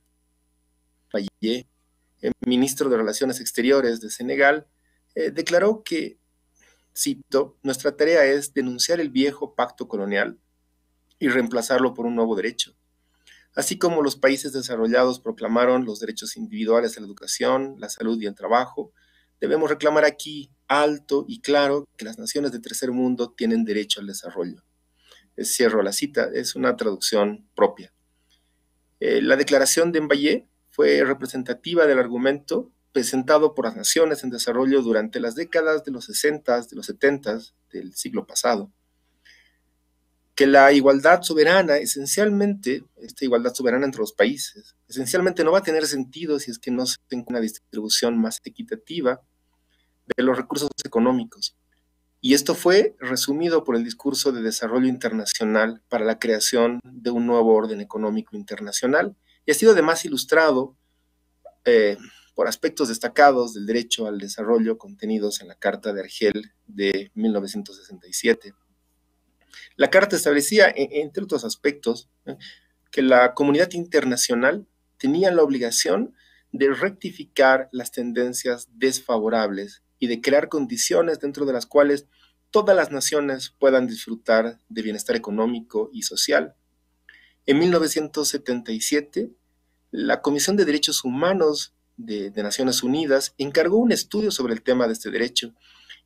Valle, el ministro de Relaciones Exteriores de Senegal, eh, declaró que, cito, nuestra tarea es denunciar el viejo pacto colonial y reemplazarlo por un nuevo derecho. Así como los países desarrollados proclamaron los derechos individuales a la educación, la salud y el trabajo, debemos reclamar aquí alto y claro que las naciones del tercer mundo tienen derecho al desarrollo. Cierro la cita, es una traducción propia. Eh, la declaración de Mbaye fue representativa del argumento presentado por las naciones en desarrollo durante las décadas de los 60, de los 70 del siglo pasado que la igualdad soberana, esencialmente, esta igualdad soberana entre los países, esencialmente no va a tener sentido si es que no se tiene una distribución más equitativa de los recursos económicos. Y esto fue resumido por el discurso de desarrollo internacional para la creación de un nuevo orden económico internacional y ha sido además ilustrado eh, por aspectos destacados del derecho al desarrollo contenidos en la Carta de Argel de 1967. La Carta establecía, e, entre otros aspectos, que la comunidad internacional tenía la obligación de rectificar las tendencias desfavorables y de crear condiciones dentro de las cuales todas las naciones puedan disfrutar de bienestar económico y social. En 1977, la Comisión de Derechos Humanos de, Naciones Unidas encargó un estudio sobre el tema de este derecho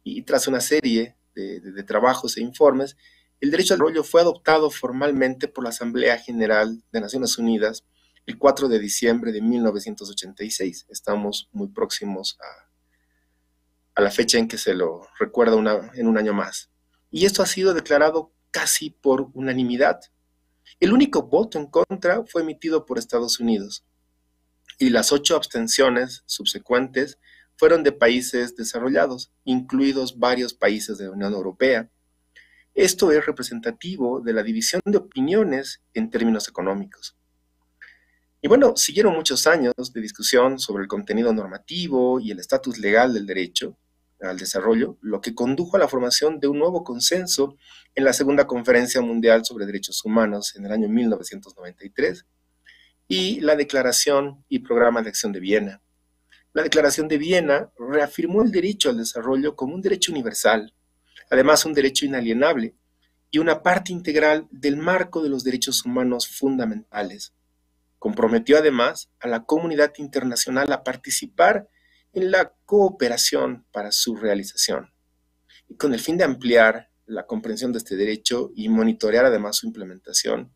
y tras una serie de trabajos e informes, el derecho al desarrollo fue adoptado formalmente por la Asamblea General de Naciones Unidas el 4 de diciembre de 1986. Estamos muy próximos a, la fecha en que se lo recuerda en un año más. Y esto ha sido declarado casi por unanimidad. El único voto en contra fue emitido por Estados Unidos y las ocho abstenciones subsecuentes fueron de países desarrollados, incluidos varios países de la Unión Europea, esto es representativo de la división de opiniones en términos económicos. Y bueno, siguieron muchos años de discusión sobre el contenido normativo y el estatus legal del derecho al desarrollo, lo que condujo a la formación de un nuevo consenso en la Segunda Conferencia Mundial sobre Derechos Humanos en el año 1993 y la Declaración y Programa de Acción de Viena. La Declaración de Viena reafirmó el derecho al desarrollo como un derecho universal además un derecho inalienable y una parte integral del marco de los derechos humanos fundamentales. Comprometió además a la comunidad internacional a participar en la cooperación para su realización, y con el fin de ampliar la comprensión de este derecho y monitorear además su implementación.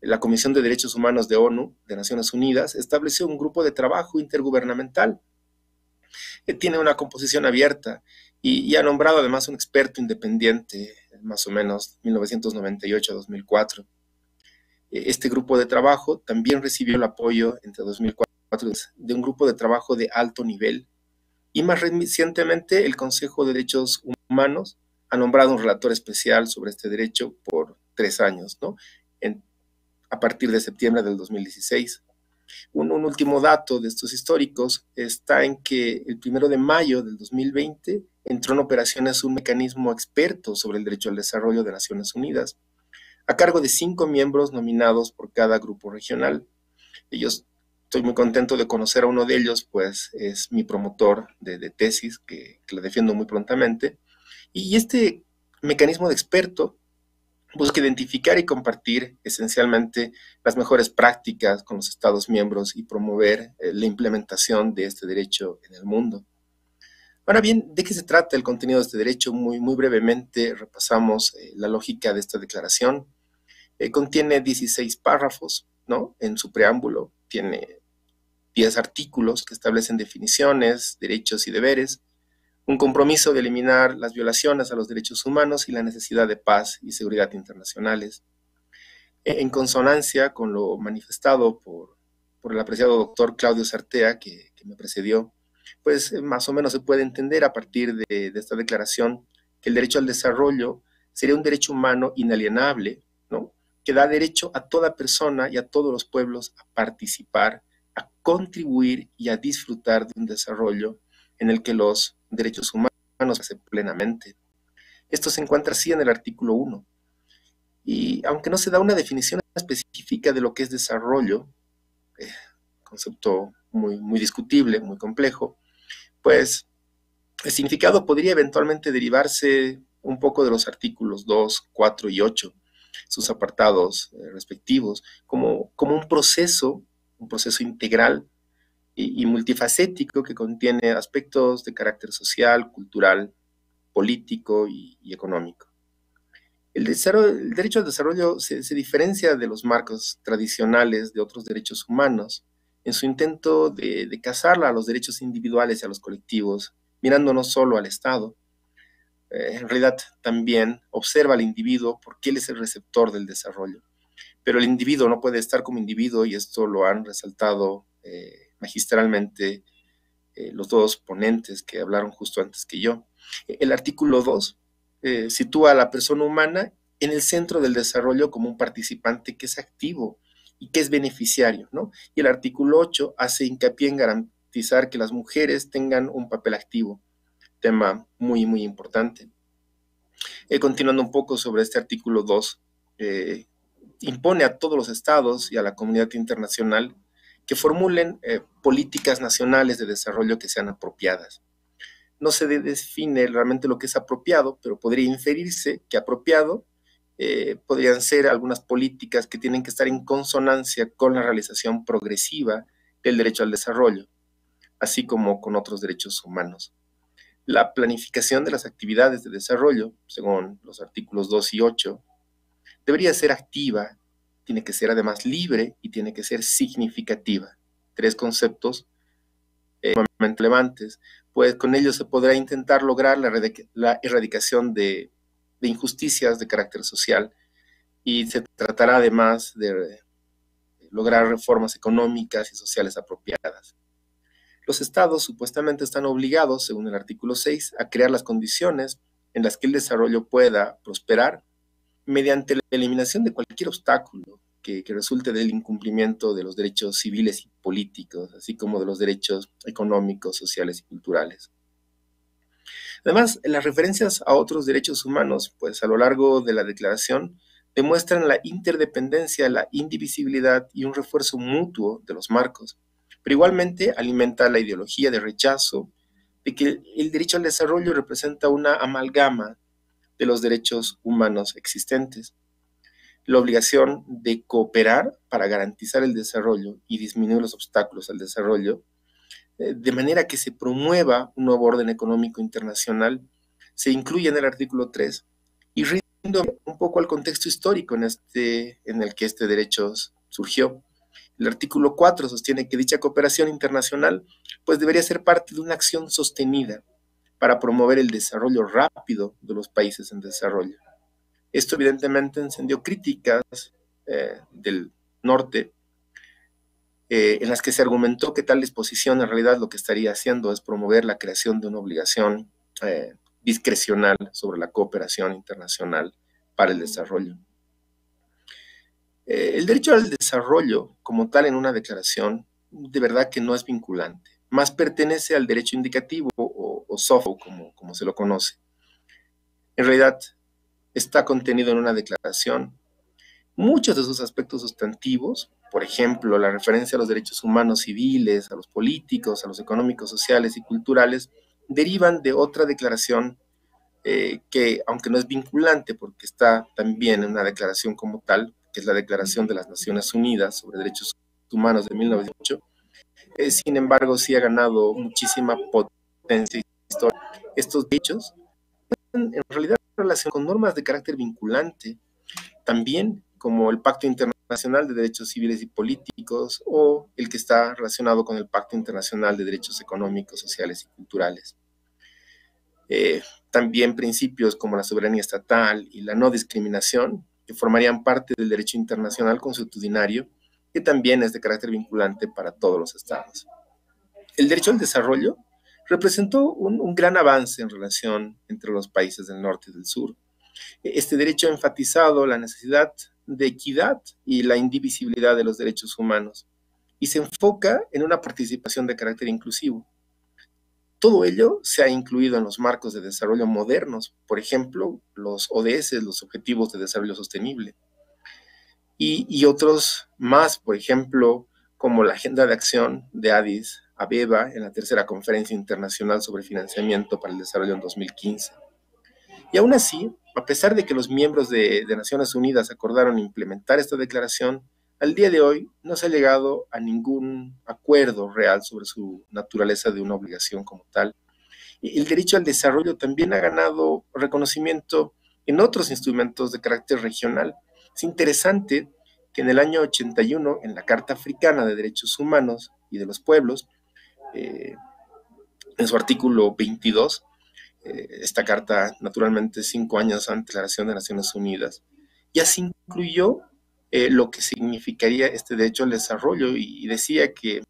La Comisión de Derechos Humanos de ONU, de Naciones Unidas, estableció un grupo de trabajo intergubernamental que tiene una composición abierta y, ha nombrado además un experto independiente, más o menos 1998-2004. E, este grupo de trabajo también recibió el apoyo entre 2004 de un grupo de trabajo de alto nivel y más recientemente el Consejo de Derechos Humanos ha nombrado un relator especial sobre este derecho por tres años, ¿no? a partir de septiembre del 2016. Un, un, último dato de estos históricos está en que el primero de mayo del 2020 entró en operaciones un mecanismo experto sobre el derecho al desarrollo de Naciones Unidas, a cargo de cinco miembros nominados por cada grupo regional. Ellos, estoy muy contento de conocer a uno de ellos, pues es mi promotor de, tesis, que, que, defiendo muy prontamente. Y este mecanismo de experto busca identificar y compartir esencialmente las mejores prácticas con los Estados miembros y promover eh, la implementación de este derecho en el mundo. Ahora bien, ¿de qué se trata el contenido de este derecho? Muy, muy brevemente repasamos eh, la lógica de esta declaración. Eh, contiene 16 párrafos, ¿no? En su preámbulo tiene 10 artículos que establecen definiciones, derechos y deberes, un compromiso de eliminar las violaciones a los derechos humanos y la necesidad de paz y seguridad internacionales. E, en consonancia con lo manifestado por, el apreciado doctor Claudio Sartea, que, me precedió, pues eh, más o menos se puede entender a partir de, esta declaración que el derecho al desarrollo sería un derecho humano inalienable, ¿no? que da derecho a toda persona y a todos los pueblos a participar, a contribuir y a disfrutar de un desarrollo en el que los derechos humanos se hacen plenamente. Esto se encuentra así en el artículo 1. Y aunque no se da una definición específica de lo que es desarrollo, eh, concepto muy, discutible, muy complejo, pues el significado podría eventualmente derivarse un poco de los artículos 2, 4 y 8, sus apartados eh, respectivos, como, como un proceso, un proceso integral y, multifacético que contiene aspectos de carácter social, cultural, político y, económico. El, derecho al desarrollo se, diferencia de los marcos tradicionales de otros derechos humanos en su intento de, de casarla a los derechos individuales y a los colectivos, mirando no solo al Estado, eh, en realidad también observa al individuo porque él es el receptor del desarrollo. Pero el individuo no puede estar como individuo y esto lo han resaltado eh, magistralmente eh, los dos ponentes que hablaron justo antes que yo. El artículo 2 sitúa a la persona humana en el centro del desarrollo como un participante que es activo y que es beneficiario, ¿no? Y el artículo 8 hace hincapié en garantizar que las mujeres tengan un papel activo tema muy, muy importante. Eh, continuando un poco sobre este artículo 2, eh, impone a todos los estados y a la comunidad internacional que formulen eh, políticas nacionales de desarrollo que sean apropiadas. No se define realmente lo que es apropiado, pero podría inferirse que apropiado podrían ser algunas políticas que tienen que estar en consonancia con la realización progresiva del derecho al desarrollo, así como con otros derechos humanos. La planificación de las actividades de desarrollo, según los artículos 2 y 8, debería ser activa, tiene que ser además libre y tiene que ser significativa. Tres conceptos eh, relevantes, pues con ellos se podrá intentar lograr la, erradicación de, de injusticias de carácter social y se tratará además de lograr reformas económicas y sociales apropiadas. Los estados supuestamente están obligados, según el artículo 6, a crear las condiciones en las que el desarrollo pueda prosperar mediante la eliminación de cualquier obstáculo que, resulte del incumplimiento de los derechos civiles y políticos, así como de los derechos económicos, sociales y culturales. Además, las referencias a otros derechos humanos, pues a lo largo de la declaración, demuestran la interdependencia, la indivisibilidad y un refuerzo mutuo de los marcos pero igualmente alimenta la ideología de rechazo de que el derecho al desarrollo representa una amalgama de los derechos humanos existentes. La obligación de cooperar para garantizar el desarrollo y disminuir los obstáculos al desarrollo, de manera que se promueva un nuevo orden económico internacional, se incluye en el artículo 3 y rinde un poco al contexto histórico en, este, en el que este derecho surgió. El artículo 4 sostiene que dicha cooperación internacional pues debería ser parte de una acción sostenida para promover el desarrollo rápido de los países en desarrollo. Esto evidentemente encendió críticas eh, del norte eh, en las que se argumentó que tal disposición en realidad lo que estaría haciendo es promover la creación de una obligación eh, discrecional sobre la cooperación internacional para el desarrollo. Eh, el derecho al desarrollo, como tal en una declaración, de verdad que no es vinculante, más pertenece al derecho indicativo o, o como, como se lo conoce. En realidad, está contenido en una declaración. Muchos de sus aspectos sustantivos, por ejemplo, la referencia a los derechos humanos civiles, a los políticos, a los económicos, sociales y culturales, derivan de otra declaración eh, que, aunque no es vinculante, porque está también en una declaración como tal, que es la Declaración de las Naciones Unidas sobre Derechos Humanos de 1908, eh, sin embargo sí ha ganado muchísima potencia histórica. Estos derechos en realidad en con normas de carácter vinculante, también como el Pacto Internacional de Derechos Civiles y Políticos o el que está relacionado con el Pacto Internacional de Derechos Económicos, Sociales y Culturales. Eh, también principios como la soberanía estatal y la no discriminación, que formarían parte del derecho internacional consuetudinario, que también es de carácter vinculante para todos los estados. El derecho al desarrollo representó un, un gran avance en relación entre los países del norte y del sur. Este derecho ha enfatizado la necesidad de equidad y la indivisibilidad de los derechos humanos y se enfoca en una participación de carácter inclusivo. Todo ello se ha incluido en los marcos de desarrollo modernos, por ejemplo, los ODS, los Objetivos de Desarrollo Sostenible, y, y otros más, por ejemplo, como la Agenda de Acción de Addis Abeba en la tercera Conferencia Internacional sobre Financiamiento para el Desarrollo en 2015. Y aún así, a pesar de que los miembros de, de, Naciones Unidas acordaron implementar esta declaración, al día de hoy no se ha llegado a ningún acuerdo real sobre su naturaleza de una obligación como tal. El derecho al desarrollo también ha ganado reconocimiento en otros instrumentos de carácter regional. Es interesante que en el año 81, en la Carta Africana de Derechos Humanos y de los Pueblos, eh, en su artículo 22, eh, esta carta naturalmente cinco años antes de la Declaración de Naciones Unidas, ya se incluyó eh, lo que significaría este derecho al desarrollo y, y decía que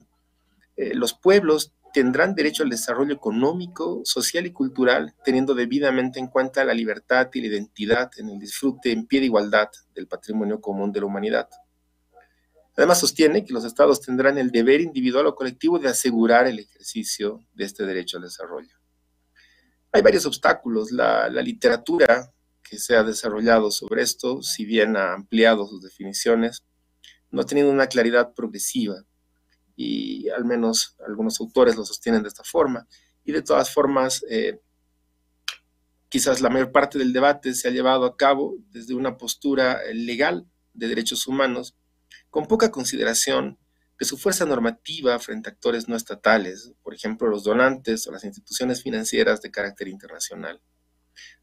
eh, los pueblos tendrán derecho al desarrollo económico, social y cultural, teniendo debidamente en cuenta la libertad y la identidad en el disfrute en pie de igualdad del patrimonio común de la humanidad. Además, sostiene que los estados tendrán el deber individual o colectivo de asegurar el ejercicio de este derecho al desarrollo. Hay varios obstáculos. La, la, literatura que se ha desarrollado sobre esto, si bien ha ampliado sus definiciones, no ha tenido una claridad progresiva y al menos algunos autores lo sostienen de esta forma. Y de todas formas, eh, quizás la mayor parte del debate se ha llevado a cabo desde una postura legal de derechos humanos con poca consideración de su fuerza normativa frente a actores no estatales, por ejemplo, los donantes o las instituciones financieras de carácter internacional.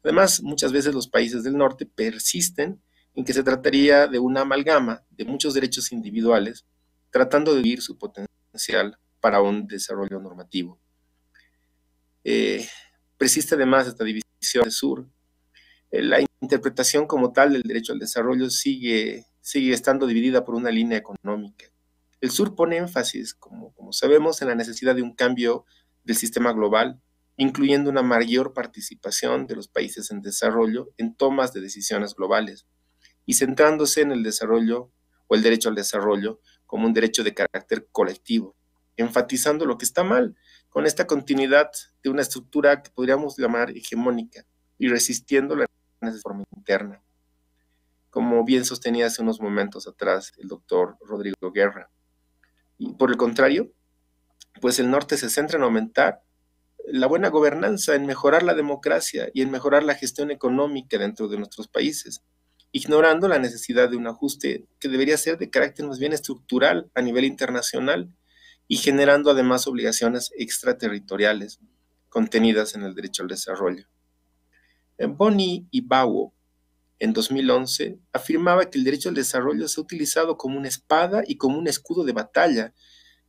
Además, muchas veces los países del norte persisten en que se trataría de una amalgama de muchos derechos individuales, tratando de vivir su potencial para un desarrollo normativo. Eh, persiste además esta división de sur. Eh, la interpretación como tal del derecho al desarrollo sigue estando dividida por una línea económica. El sur pone énfasis, como, sabemos, en la necesidad de un cambio del sistema global, incluyendo una mayor participación de los países en desarrollo en tomas de decisiones globales y centrándose en el desarrollo o el derecho al desarrollo como un derecho de carácter colectivo, enfatizando lo que está mal con esta continuidad de una estructura que podríamos llamar hegemónica y resistiendo la forma interna como bien sostenía hace unos momentos atrás el doctor Rodrigo Guerra. Y por el contrario, pues el norte se centra en aumentar la buena gobernanza, en mejorar la democracia y en mejorar la gestión económica dentro de nuestros países, ignorando la necesidad de un ajuste que debería ser de carácter más bien estructural a nivel internacional y generando además obligaciones extraterritoriales contenidas en el derecho al desarrollo. Boni y Bawo en 2011, afirmaba que el derecho al desarrollo se ha utilizado como una espada y como un escudo de batalla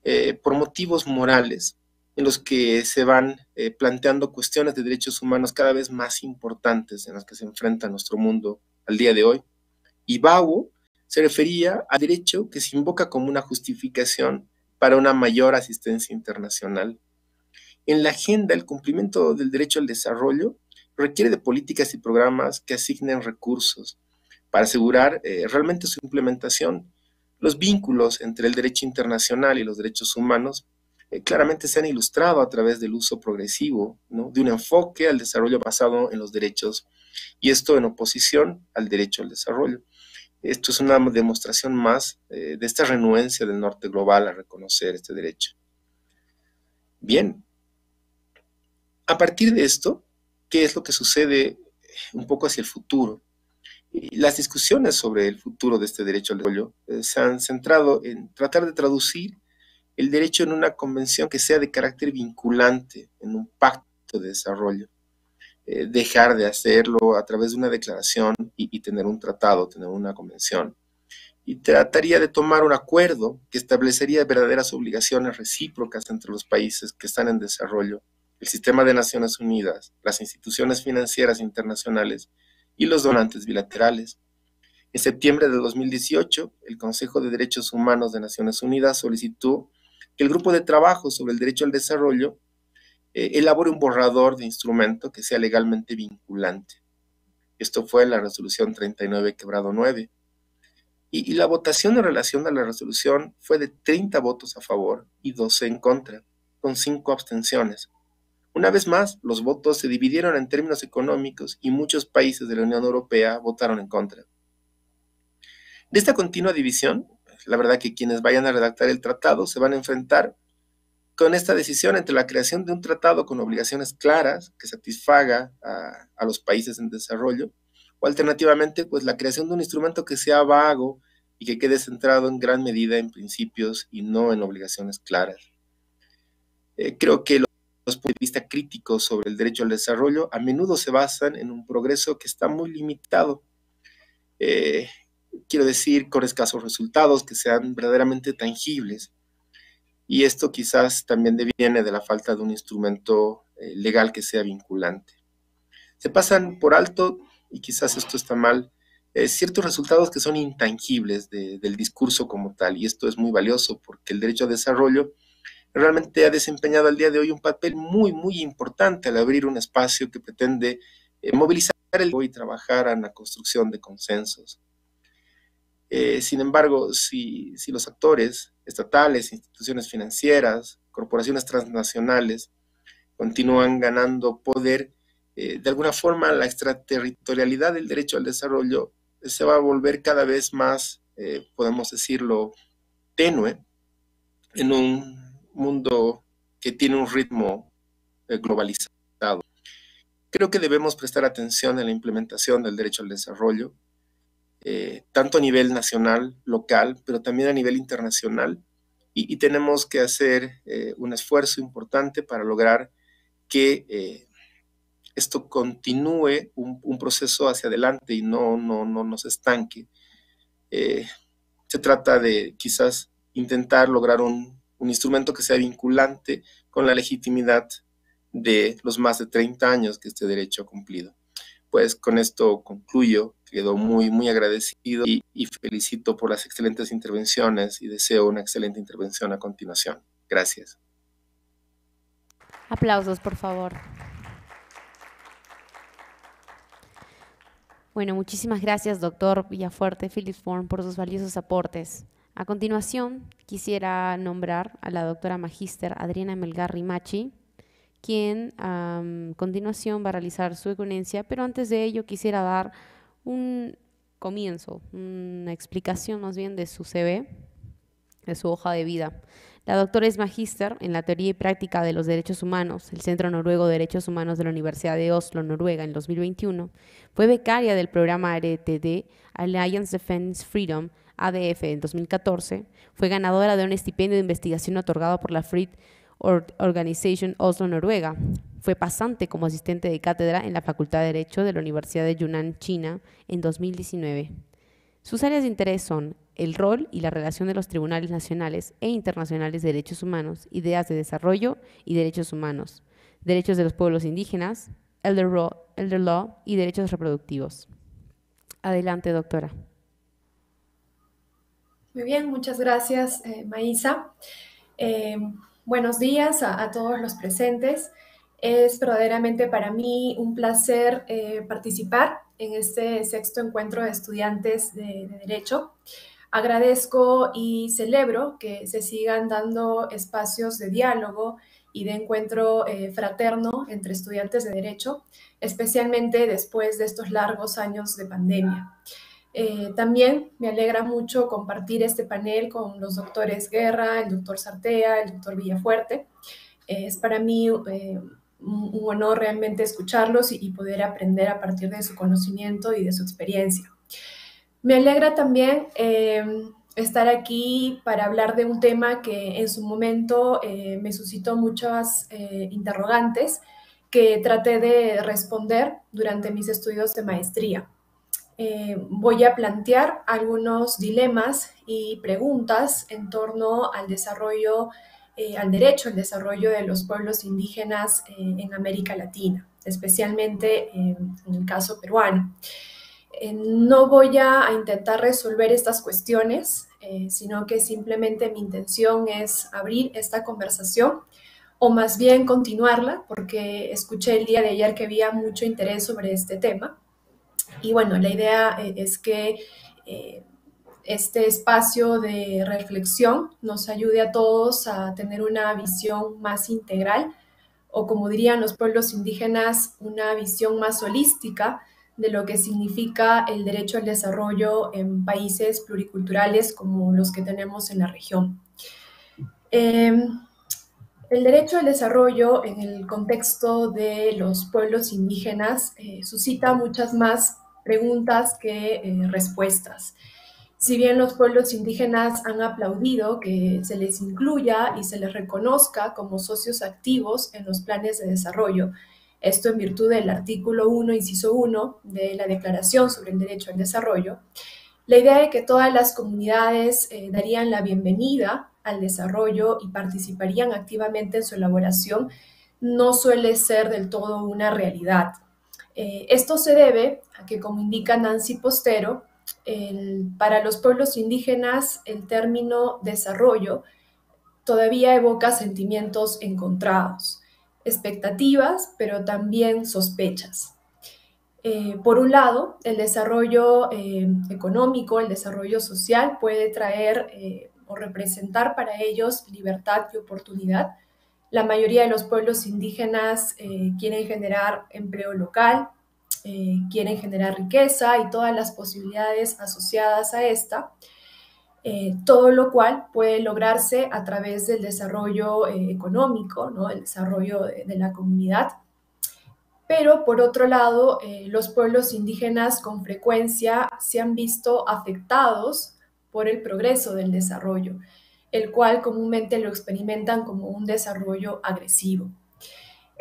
eh, por motivos morales, en los que se van eh, planteando cuestiones de derechos humanos cada vez más importantes en las que se enfrenta nuestro mundo al día de hoy. Y Bau se refería al derecho que se invoca como una justificación para una mayor asistencia internacional. En la agenda, el cumplimiento del derecho al desarrollo requiere de políticas y programas que asignen recursos para asegurar eh, realmente su implementación. Los vínculos entre el derecho internacional y los derechos humanos eh, claramente se han ilustrado a través del uso progresivo de un enfoque al desarrollo basado en los derechos y esto en oposición al derecho al desarrollo. Esto es una demostración más eh, de esta renuencia del norte global a reconocer este derecho. Bien, a partir de esto, qué es lo que sucede un poco hacia el futuro. Las discusiones sobre el futuro de este derecho al desarrollo eh, se han centrado en tratar de traducir el derecho en una convención que sea de carácter vinculante, en un pacto de desarrollo. Eh, dejar de hacerlo a través de una declaración y, y, tener un tratado, tener una convención. y trataría de tomar un acuerdo que establecería verdaderas obligaciones recíprocas entre los países que están en desarrollo, el sistema de Naciones Unidas, las instituciones financieras internacionales y los donantes bilaterales. En septiembre de 2018, el Consejo de Derechos Humanos de Naciones Unidas solicitó que el grupo de trabajo sobre el derecho al desarrollo eh, elabore un borrador de instrumento que sea legalmente vinculante. Esto fue la resolución 39 quebrado 9. Y, la votación en relación a la resolución fue de 30 votos a favor y 12 en contra, con 5 abstenciones. Una vez más, los votos se dividieron en términos económicos y muchos países de la Unión Europea votaron en contra. De esta continua división, la verdad que quienes vayan a redactar el tratado se van a enfrentar con esta decisión entre la creación de un tratado con obligaciones claras que satisfaga a, los países en desarrollo o alternativamente, pues la creación de un instrumento que sea vago y que quede centrado en gran medida en principios y no en obligaciones claras. Eh, creo que puntos de vista críticos sobre el derecho al desarrollo a menudo se basan en un progreso que está muy limitado. Eh, quiero decir, con escasos resultados que sean verdaderamente tangibles. Y esto quizás también deviene de la falta de un instrumento eh, legal que sea vinculante. Se pasan por alto y quizás esto está mal, eh, ciertos resultados que son intangibles del discurso como tal, y esto es muy valioso porque el derecho a desarrollo realmente ha desempeñado al día de hoy un papel muy, muy importante al abrir un espacio que pretende eh, movilizar el y trabajar en la construcción de consensos. Eh, sin embargo, si, si los actores estatales, instituciones financieras, corporaciones transnacionales continúan ganando poder, eh, de alguna forma la extraterritorialidad del derecho al desarrollo se va a volver cada vez más, podemos decirlo, tenue en un mundo que tiene un ritmo eh, globalizado. Creo que debemos prestar atención en la implementación del derecho al desarrollo, tanto a nivel nacional, local, pero también a nivel internacional, y, y tenemos que hacer un esfuerzo importante para lograr que esto continúe un, proceso hacia adelante y no, no, no nos estanque. Eh, se trata de quizás intentar lograr un, un, instrumento que sea vinculante con la legitimidad de los más de 30 años que este derecho ha cumplido. Pues con esto concluyo, quedo muy, muy agradecido y, felicito por las excelentes intervenciones y deseo una excelente intervención a continuación. Gracias. Aplausos, por favor. Bueno, muchísimas gracias, doctor Villafuerte Phillips Form, por sus valiosos aportes. A continuación, quisiera nombrar a la doctora magíster Adriana Melgar Rimachi, quien a continuación va a realizar su econencia, pero antes de ello quisiera dar un comienzo, una explicación más bien de su CV, de su hoja de vida. La doctora es magíster en la teoría y práctica de los derechos humanos, el Centro Noruego de Derechos Humanos de la Universidad de Oslo, Noruega, en 2021. Fue becaria del programa RTD Alliance Defense Freedom, ADF, en 2014. Fue ganadora de un estipendio de investigación otorgado por la Free Organization Oslo, Noruega. Fue pasante como asistente de cátedra en la Facultad de Derecho de la Universidad de Yunnan, China, en 2019. Sus áreas de interés son el rol y la relación de los tribunales nacionales e internacionales de derechos humanos, ideas de desarrollo y derechos humanos, derechos de los pueblos indígenas, elder law, y derechos reproductivos. Adelante, doctora. Muy bien, muchas gracias, eh, Maísa. Eh, buenos días a, todos los presentes. Es verdaderamente para mí un placer eh, participar en este sexto encuentro de estudiantes de Derecho. Agradezco y celebro que se sigan dando espacios de diálogo y de encuentro eh, fraterno entre estudiantes de derecho, especialmente después de estos largos años de pandemia. Eh, también me alegra mucho compartir este panel con los doctores Guerra, el doctor Sartea, el doctor Villafuerte. Eh, es para mí un, honor realmente escucharlos y poder aprender a partir de su conocimiento y de su experiencia. Me alegra también eh, estar aquí para hablar de un tema que en su momento eh, me suscitó muchas eh, interrogantes que traté de responder durante mis estudios de maestría. Eh, voy a plantear algunos dilemas y preguntas en torno al desarrollo, eh, al derecho al desarrollo de los pueblos indígenas eh, en América Latina, especialmente en el caso peruano. no voy a, intentar resolver estas cuestiones, sino que simplemente mi intención es abrir esta conversación o más bien continuarla, porque escuché el día de ayer que había mucho interés sobre este tema y bueno, la idea eh, es que eh, este espacio de reflexión nos ayude a todos a tener una visión más integral o como dirían los pueblos indígenas, una visión más holística de lo que significa el derecho al desarrollo en países pluriculturales como los que tenemos en la región. Em, el derecho al desarrollo en el contexto de los pueblos indígenas eh, suscita muchas más preguntas que eh, respuestas. Si bien los pueblos indígenas han aplaudido que se les incluya y se les reconozca como socios activos en los planes de desarrollo, esto en virtud del artículo 1, inciso 1 de la Declaración sobre el Derecho al Desarrollo, la idea de que todas las comunidades eh, darían la bienvenida al desarrollo y participarían activamente en su elaboración no suele ser del todo una realidad. Eh, esto se debe a que, como indica Nancy Postero, para los pueblos indígenas el término desarrollo todavía evoca sentimientos encontrados, expectativas, pero también sospechas. Eh, por un lado, el desarrollo eh, económico, el desarrollo social puede traer o representar para ellos libertad y oportunidad, la mayoría de los pueblos indígenas eh, quieren generar empleo local, eh, quieren generar riqueza y todas las posibilidades asociadas a esta, eh, todo lo cual puede lograrse a través del desarrollo económico, ¿no? el desarrollo de, de, la comunidad. Pero por otro lado, los pueblos indígenas con frecuencia se han visto afectados por el progreso del desarrollo el cual comúnmente lo experimentan como un desarrollo agresivo.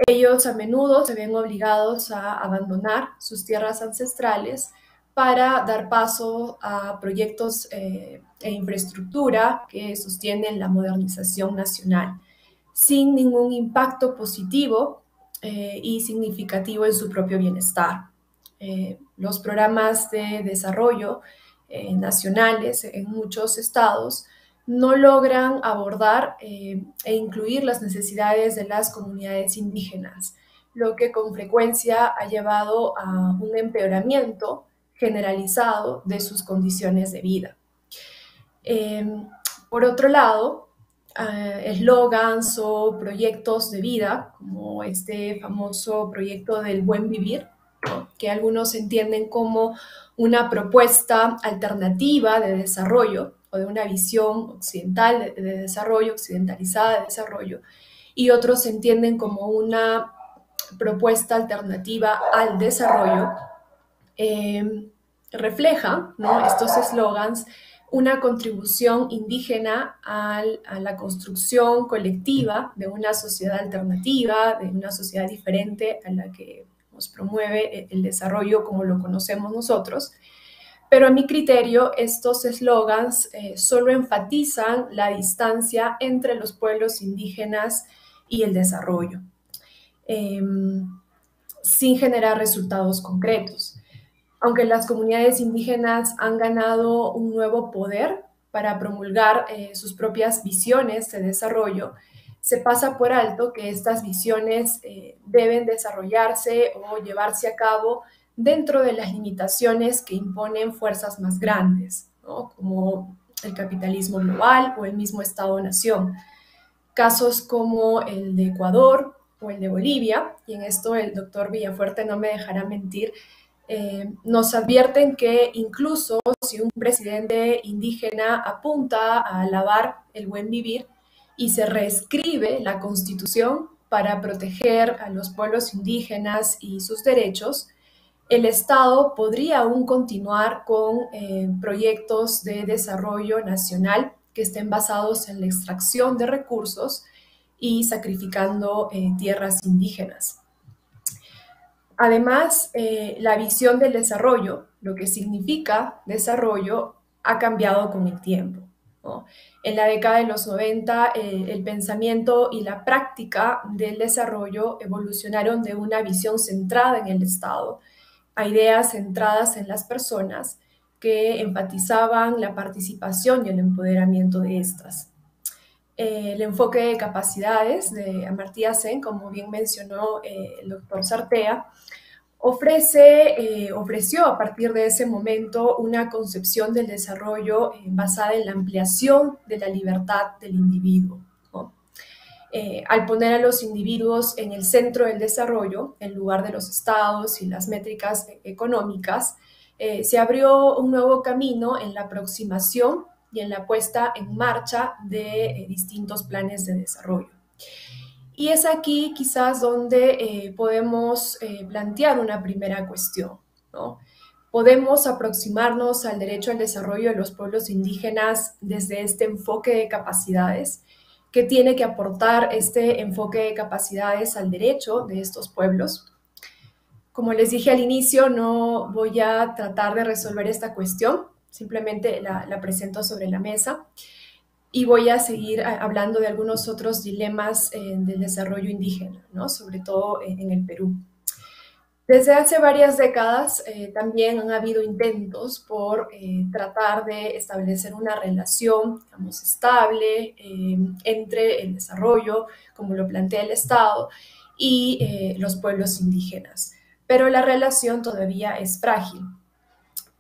Ellos a menudo se ven obligados a abandonar sus tierras ancestrales para dar paso a proyectos eh, e infraestructura que sostienen la modernización nacional, sin ningún impacto positivo eh, y significativo en su propio bienestar. Eh, los programas de desarrollo nacionales en muchos estados no logran abordar eh, e incluir las necesidades de las comunidades indígenas, lo que con frecuencia ha llevado a un empeoramiento generalizado de sus condiciones de vida. Em, por otro lado, eh, eslogans o proyectos de vida, como este famoso proyecto del buen vivir, que algunos entienden como una propuesta alternativa de desarrollo, de una visión occidental de, desarrollo, occidentalizada de desarrollo, y otros entienden como una propuesta alternativa al desarrollo, eh, refleja estos eslogans una contribución indígena a la construcción colectiva de una sociedad alternativa, de una sociedad diferente a la que promueve el desarrollo como lo conocemos nosotros, pero a mi criterio, estos eslogans eh, solo enfatizan la distancia entre los pueblos indígenas y el desarrollo, em, sin generar resultados concretos. Aunque las comunidades indígenas han ganado un nuevo poder para promulgar eh, sus propias visiones de desarrollo, se pasa por alto que estas visiones eh, deben desarrollarse o llevarse a cabo dentro de las limitaciones que imponen fuerzas más grandes, como el capitalismo global o el mismo Estado-nación. Casos como el de Ecuador o el de Bolivia, y en esto el doctor Villafuerte no me dejará mentir, eh, nos advierten que incluso si un presidente indígena apunta a alabar el buen vivir y se reescribe la constitución para proteger a los pueblos indígenas y sus derechos, el Estado podría aún continuar con eh, proyectos de desarrollo nacional que estén basados en la extracción de recursos y sacrificando eh, tierras indígenas. Además, eh, la visión del desarrollo, lo que significa desarrollo, ha cambiado con el tiempo. En la década de los 90, eh, el pensamiento y la práctica del desarrollo evolucionaron de una visión centrada en el Estado a ideas centradas en las personas que enfatizaban la participación y el empoderamiento de estas. Eh, el enfoque de capacidades de Amartya Sen, como bien mencionó eh, el doctor Sartea, ofrece, eh, ofreció a partir de ese momento una concepción del desarrollo basada en la ampliación de la libertad del individuo. al poner a los individuos en el centro del desarrollo, en lugar de los estados y las métricas económicas, se abrió un nuevo camino en la aproximación y en la puesta en marcha de eh, distintos planes de desarrollo. Y es aquí quizás donde eh, podemos eh, plantear una primera cuestión. ¿no? Podemos aproximarnos al derecho al desarrollo de los pueblos indígenas desde este enfoque de capacidades. ¿Qué tiene que aportar este enfoque de capacidades al derecho de estos pueblos? Como les dije al inicio, no voy a tratar de resolver esta cuestión, simplemente la, presento sobre la mesa y voy a seguir hablando de algunos otros dilemas eh, del desarrollo indígena, ¿no? sobre todo en, el Perú. Desde hace varias décadas eh, también han habido intentos por eh, tratar de establecer una relación digamos, estable entre el desarrollo, como lo plantea el Estado, y los pueblos indígenas. Pero la relación todavía es frágil.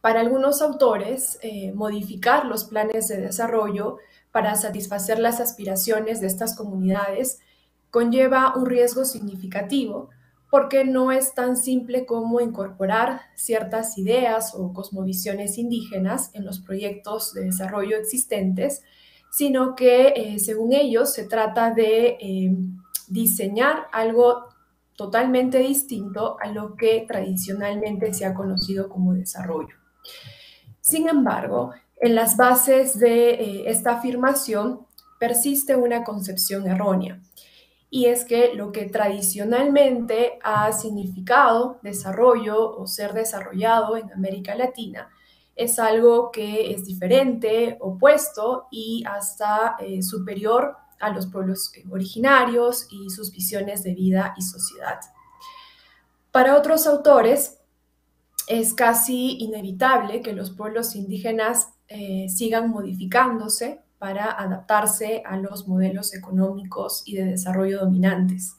Para algunos autores, eh, modificar los planes de desarrollo para satisfacer las aspiraciones de estas comunidades conlleva un riesgo significativo porque no es tan simple como incorporar ciertas ideas o cosmovisiones indígenas en los proyectos de desarrollo existentes, sino que, eh, según ellos, se trata de eh, diseñar algo totalmente distinto a lo que tradicionalmente se ha conocido como desarrollo. Sin embargo, en las bases de eh, esta afirmación persiste una concepción errónea, y es que lo que tradicionalmente ha significado desarrollo o ser desarrollado en América Latina es algo que es diferente, opuesto y hasta eh, superior a los pueblos originarios y sus visiones de vida y sociedad. Para otros autores, es casi inevitable que los pueblos indígenas eh, sigan modificándose para adaptarse a los modelos económicos y de desarrollo dominantes.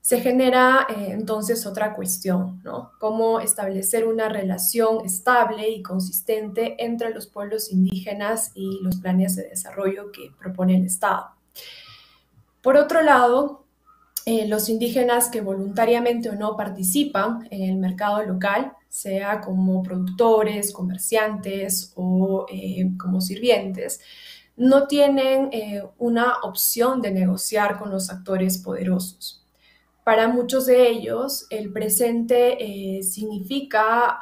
Se genera eh, entonces otra cuestión, ¿no? Cómo establecer una relación estable y consistente entre los pueblos indígenas y los planes de desarrollo que propone el Estado. Por otro lado, eh, los indígenas que voluntariamente o no participan en el mercado local sea como productores, comerciantes o eh, como sirvientes, no tienen eh, una opción de negociar con los actores poderosos. Para muchos de ellos, el presente eh, significa,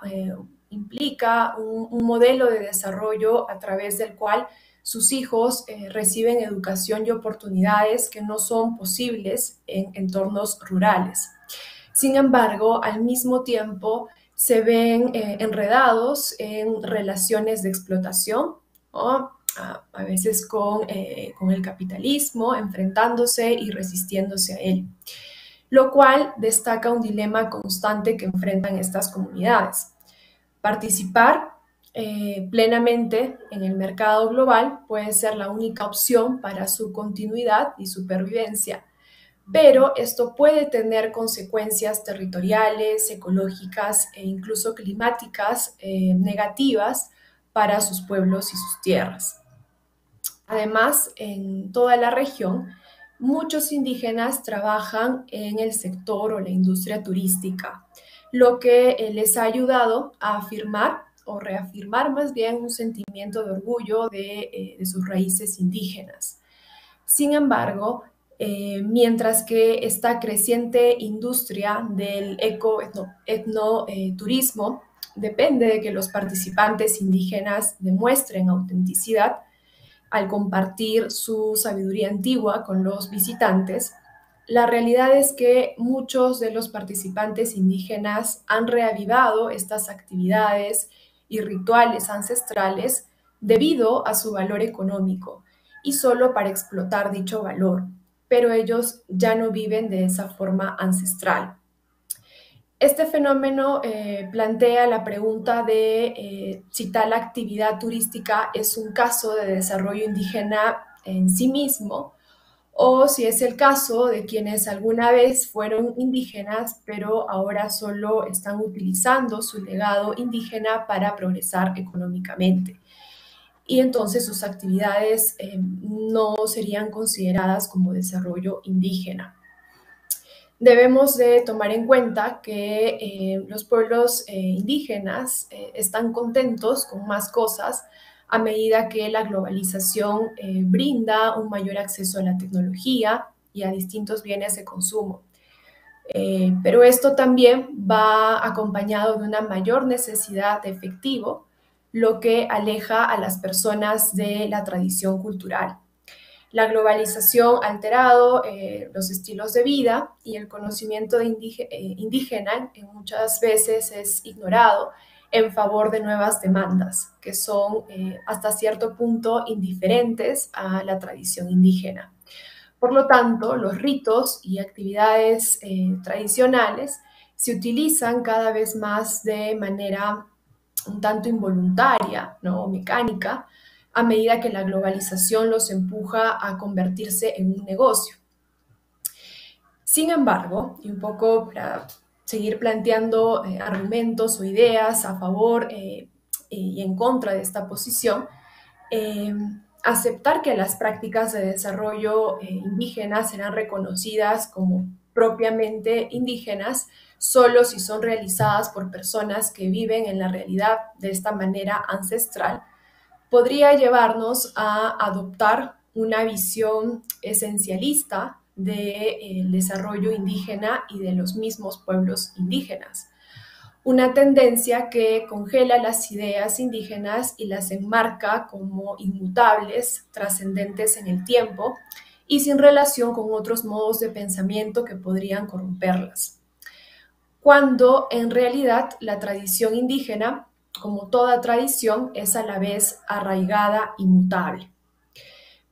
implica un, modelo de desarrollo a través del cual sus hijos reciben educación y oportunidades que no son posibles en entornos rurales. Sin embargo, al mismo tiempo, se ven eh, enredados en relaciones de explotación, a, veces con, eh, con el capitalismo, enfrentándose y resistiéndose a él, lo cual destaca un dilema constante que enfrentan estas comunidades. Participar eh, plenamente en el mercado global puede ser la única opción para su continuidad y supervivencia, pero esto puede tener consecuencias territoriales, ecológicas e incluso climáticas eh, negativas para sus pueblos y sus tierras. Además, en toda la región, muchos indígenas trabajan en el sector o la industria turística, lo que eh, les ha ayudado a afirmar o reafirmar más bien un sentimiento de orgullo de, eh, de sus raíces indígenas. Sin embargo, eh, mientras que esta creciente industria del eco-etnoturismo depende de que los participantes indígenas demuestren autenticidad al compartir su sabiduría antigua con los visitantes, la realidad es que muchos de los participantes indígenas han reavivado estas actividades y rituales ancestrales debido a su valor económico y solo para explotar dicho valor, pero ellos ya no viven de esa forma ancestral. Este fenómeno eh, plantea la pregunta de eh, si tal actividad turística es un caso de desarrollo indígena en sí mismo o si es el caso de quienes alguna vez fueron indígenas, pero ahora solo están utilizando su legado indígena para progresar económicamente. Y entonces sus actividades eh, no serían consideradas como desarrollo indígena debemos de tomar en cuenta que eh, los pueblos eh, indígenas están contentos con más cosas a medida que la globalización brinda un mayor acceso a la tecnología y a distintos bienes de consumo. pero esto también va acompañado de una mayor necesidad de efectivo, lo que aleja a las personas de la tradición cultural. La globalización ha alterado eh, los estilos de vida y el conocimiento de eh, indígena en muchas veces es ignorado en favor de nuevas demandas que son eh, hasta cierto punto indiferentes a la tradición indígena. Por lo tanto, los ritos y actividades tradicionales se utilizan cada vez más de manera un tanto involuntaria, ¿no? mecánica, a medida que la globalización los empuja a convertirse en un negocio. Sin embargo, y un poco para seguir planteando eh, argumentos o ideas a favor eh, y en contra de esta posición, eh, aceptar que las prácticas de desarrollo indígenas serán reconocidas como propiamente indígenas solo si son realizadas por personas que viven en la realidad de esta manera ancestral, podría llevarnos a adoptar una visión esencialista del eh, desarrollo indígena y de los mismos pueblos indígenas. Una tendencia que congela las ideas indígenas y las enmarca como inmutables, trascendentes en el tiempo y sin relación con otros modos de pensamiento que podrían corromperlas. Cuando en realidad la tradición indígena como toda tradición, es a la vez arraigada y mutable.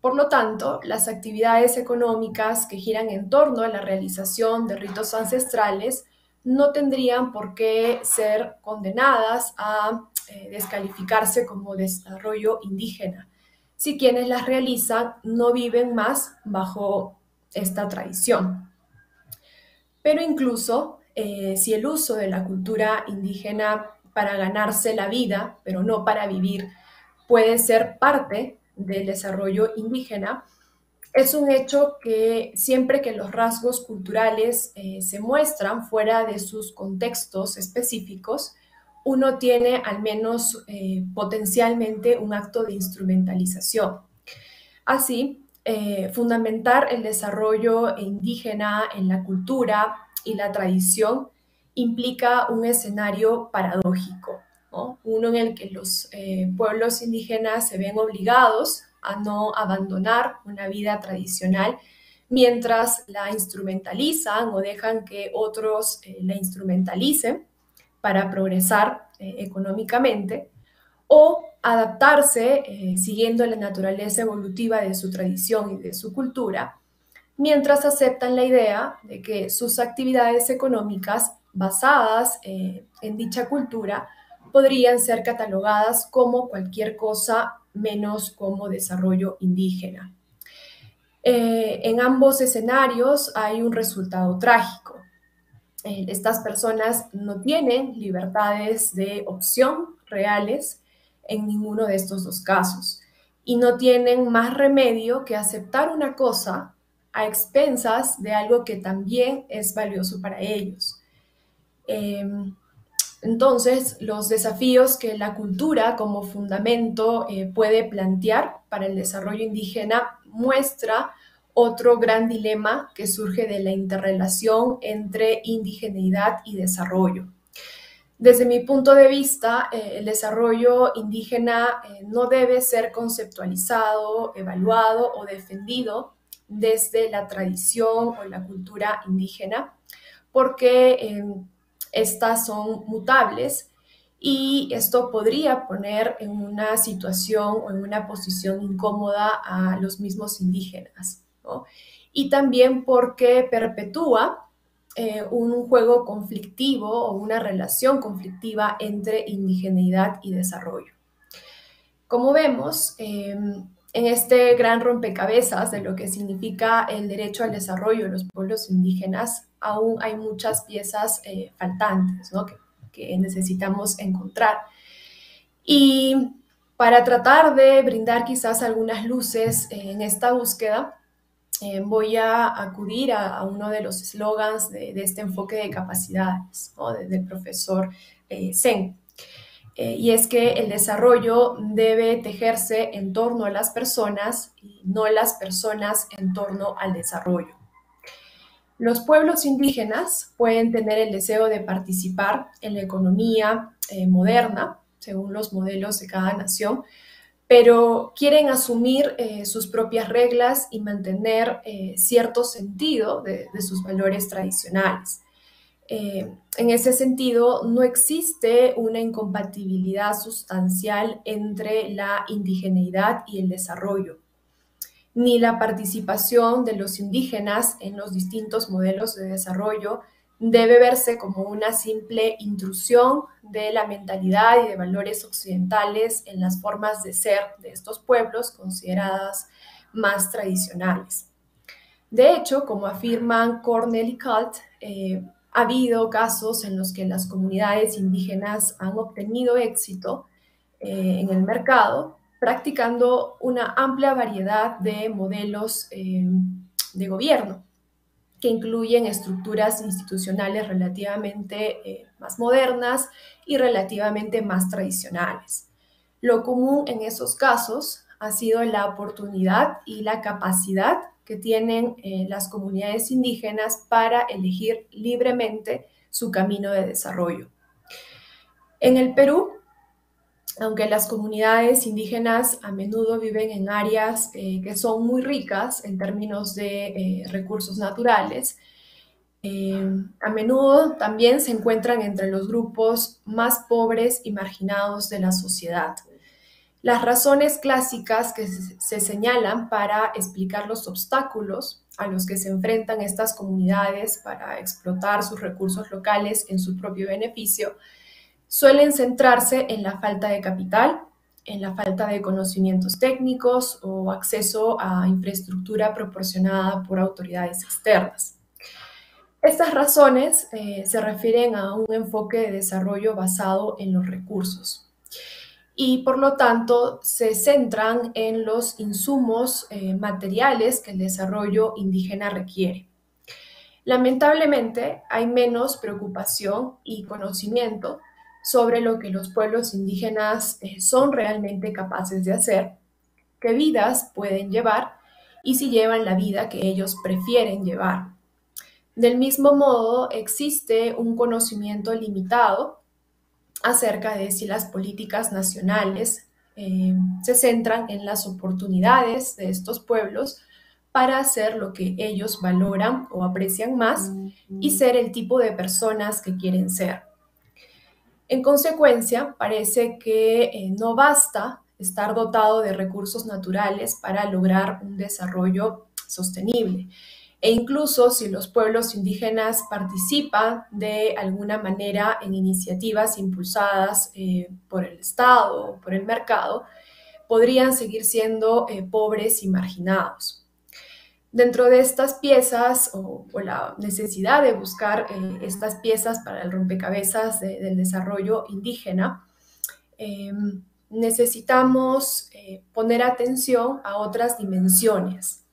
Por lo tanto, las actividades económicas que giran en torno a la realización de ritos ancestrales no tendrían por qué ser condenadas a eh, descalificarse como desarrollo indígena, si quienes las realizan no viven más bajo esta tradición. Pero incluso eh, si el uso de la cultura indígena para ganarse la vida, pero no para vivir, puede ser parte del desarrollo indígena, es un hecho que siempre que los rasgos culturales eh, se muestran fuera de sus contextos específicos, uno tiene al menos eh, potencialmente un acto de instrumentalización. Así, fundamentar el desarrollo indígena en la cultura y la tradición implica un escenario paradójico, uno en el que los eh, pueblos indígenas se ven obligados a no abandonar una vida tradicional mientras la instrumentalizan o dejan que otros eh, la instrumentalicen para progresar eh, económicamente, o adaptarse siguiendo la naturaleza evolutiva de su tradición y de su cultura, mientras aceptan la idea de que sus actividades económicas basadas eh, en dicha cultura podrían ser catalogadas como cualquier cosa menos como desarrollo indígena. Eh, en ambos escenarios hay un resultado trágico. Eh, estas personas no tienen libertades de opción reales en ninguno de estos dos casos y no tienen más remedio que aceptar una cosa a expensas de algo que también es valioso para ellos. Em, entonces, los desafíos que la cultura como fundamento eh, puede plantear para el desarrollo indígena muestra otro gran dilema que surge de la interrelación entre indigeneidad y desarrollo. Desde mi punto de vista, eh, el desarrollo indígena eh, no debe ser conceptualizado, evaluado o defendido desde la tradición o la cultura indígena, porque em, estas son mutables y esto podría poner en una situación o en una posición incómoda a los mismos indígenas. Y también porque perpetúa eh, un juego conflictivo o una relación conflictiva entre indigeneidad y desarrollo. Como vemos, em, en este gran rompecabezas de lo que significa el derecho al desarrollo de los pueblos indígenas, aún hay muchas piezas eh, faltantes que, necesitamos encontrar. Y para tratar de brindar quizás algunas luces en esta búsqueda, eh, voy a acudir a, uno de los eslogans de, este enfoque de capacidades del profesor eh. Eh, y es que el desarrollo debe tejerse en torno a las personas y no las personas en torno al desarrollo. Los pueblos indígenas pueden tener el deseo de participar en la economía moderna, según los modelos de cada nación, pero quieren asumir eh, sus propias reglas y mantener eh, cierto sentido de, sus valores tradicionales. Eh, en ese sentido, no existe una incompatibilidad sustancial entre la indigeneidad y el desarrollo, ni la participación de los indígenas en los distintos modelos de desarrollo debe verse como una simple intrusión de la mentalidad y de valores occidentales en las formas de ser de estos pueblos consideradas más tradicionales. De hecho, como afirman Cornell y Cult, eh, ha habido casos en los que las comunidades indígenas han obtenido éxito eh, en el mercado practicando una amplia variedad de modelos eh, de gobierno que incluyen estructuras institucionales relativamente eh, más modernas y relativamente más tradicionales. Lo común en esos casos ha sido la oportunidad y la capacidad que tienen eh, las comunidades indígenas para elegir libremente su camino de desarrollo. En el Perú, aunque las comunidades indígenas a menudo viven en áreas eh, que son muy ricas en términos de eh, recursos naturales, a menudo también se encuentran entre los grupos más pobres y marginados de la sociedad. Las razones clásicas que se señalan para explicar los obstáculos a los que se enfrentan estas comunidades para explotar sus recursos locales en su propio beneficio suelen centrarse en la falta de capital, en la falta de conocimientos técnicos o acceso a infraestructura proporcionada por autoridades externas. Estas razones eh, se refieren a un enfoque de desarrollo basado en los recursos y por lo tanto se centran en los insumos eh, materiales que el desarrollo indígena requiere. Lamentablemente hay menos preocupación y conocimiento sobre lo que los pueblos indígenas eh, son realmente capaces de hacer, qué vidas pueden llevar y si llevan la vida que ellos prefieren llevar. Del mismo modo, existe un conocimiento limitado acerca de si las políticas nacionales eh, se centran en las oportunidades de estos pueblos para hacer lo que ellos valoran o aprecian más y ser el tipo de personas que quieren ser. En consecuencia, parece que eh, no basta estar dotado de recursos naturales para lograr un desarrollo sostenible. E incluso si los pueblos indígenas participan de alguna manera en iniciativas impulsadas eh, por el Estado o por el mercado, podrían seguir siendo eh, pobres y marginados. Dentro de estas piezas o, la necesidad de buscar eh, estas piezas para el rompecabezas del desarrollo indígena, necesitamos poner atención a otras dimensiones,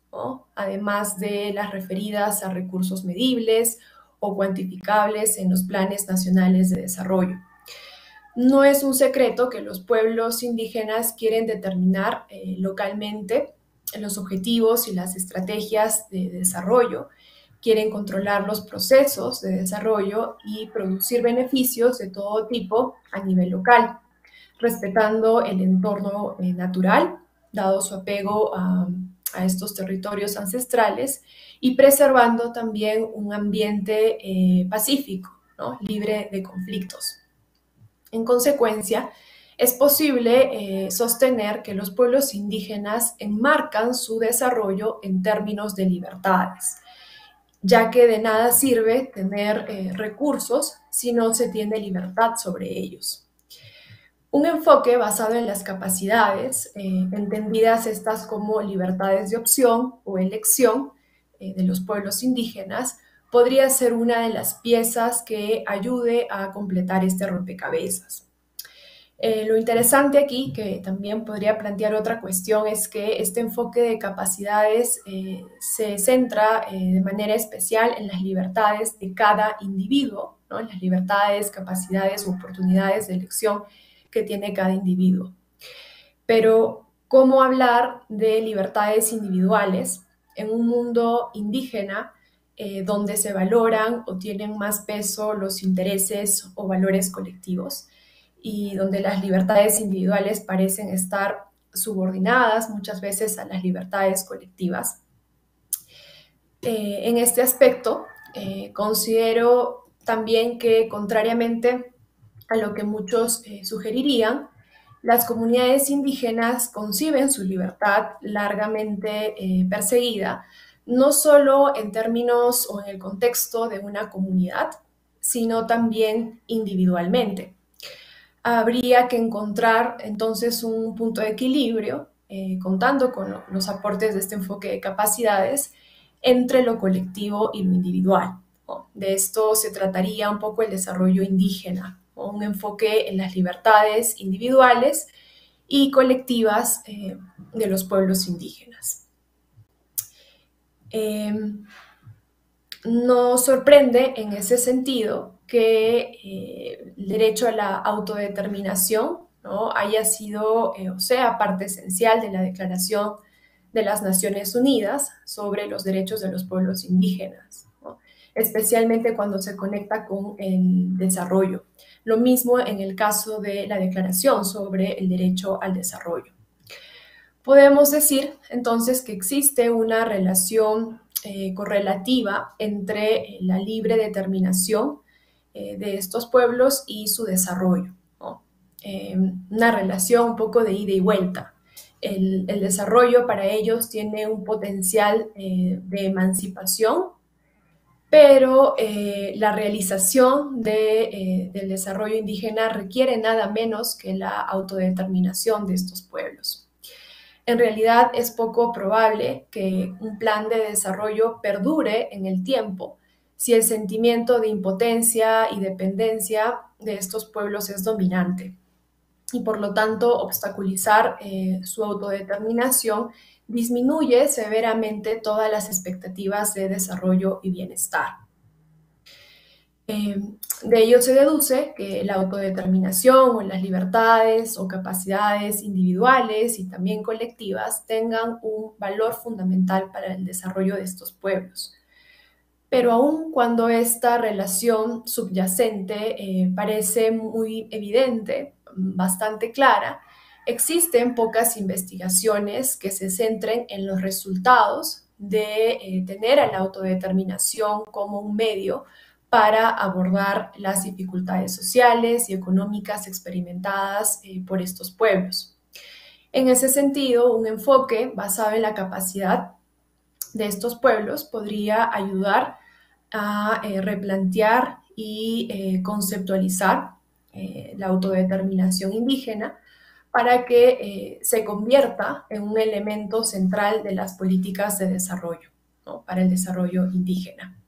además de las referidas a recursos medibles o cuantificables en los planes nacionales de desarrollo. No es un secreto que los pueblos indígenas quieren determinar eh, localmente los objetivos y las estrategias de desarrollo, quieren controlar los procesos de desarrollo y producir beneficios de todo tipo a nivel local, respetando el entorno eh, natural, dado su apego a, a estos territorios ancestrales y preservando también un ambiente eh, pacífico, libre de conflictos. En consecuencia, es posible eh, sostener que los pueblos indígenas enmarcan su desarrollo en términos de libertades, ya que de nada sirve tener eh, recursos si no se tiene libertad sobre ellos. Un enfoque basado en las capacidades, eh, entendidas estas como libertades de opción o elección de los pueblos indígenas, podría ser una de las piezas que ayude a completar este rompecabezas. Eh, lo interesante aquí, que también podría plantear otra cuestión, es que este enfoque de capacidades eh, se centra eh, de manera especial en las libertades de cada individuo, ¿no? en las libertades, capacidades oportunidades de elección tiene cada individuo. Pero, ¿cómo hablar de libertades individuales en un mundo indígena donde se valoran o tienen más peso los intereses o valores colectivos? y donde las libertades individuales parecen estar subordinadas muchas veces a las libertades colectivas. Eh, en este aspecto, eh, considero también que, contrariamente a lo que muchos eh, sugerirían, las comunidades indígenas conciben su libertad largamente perseguida, no solo en términos o en el contexto de una comunidad, sino también individualmente habría que encontrar entonces un punto de equilibrio, eh, contando con los aportes de este enfoque de capacidades, entre lo colectivo y lo individual. De esto se trataría un poco el desarrollo indígena, un enfoque en las libertades individuales y colectivas eh, de los pueblos indígenas. Em, no sorprende en ese sentido que eh, el derecho a la autodeterminación haya sido eh, o sea parte esencial de la Declaración de las Naciones Unidas sobre los derechos de los pueblos indígenas, especialmente cuando se conecta con el desarrollo. Lo mismo en el caso de la Declaración sobre el Derecho al Desarrollo. Podemos decir entonces que existe una relación eh, correlativa entre la libre determinación eh, de estos pueblos y su desarrollo. Eh, una relación un poco de ida y vuelta. El, desarrollo para ellos tiene un potencial eh, de emancipación, pero la realización del desarrollo indígena requiere nada menos que la autodeterminación de estos pueblos. En realidad es poco probable que un plan de desarrollo perdure en el tiempo si el sentimiento de impotencia y dependencia de estos pueblos es dominante y por lo tanto obstaculizar eh, su autodeterminación disminuye severamente todas las expectativas de desarrollo y bienestar. Eh, de ello se deduce que la autodeterminación o las libertades o capacidades individuales y también colectivas tengan un valor fundamental para el desarrollo de estos pueblos pero aun cuando esta relación subyacente eh, parece muy evidente, bastante clara, existen pocas investigaciones que se centren en los resultados de eh, tener a la autodeterminación como un medio para abordar las dificultades sociales y económicas experimentadas eh, por estos pueblos. En ese sentido, un enfoque basado en la capacidad de estos pueblos podría ayudar a eh, replantear y conceptualizar la autodeterminación indígena para que se convierta en un elemento central de las políticas de desarrollo, para el desarrollo indígena.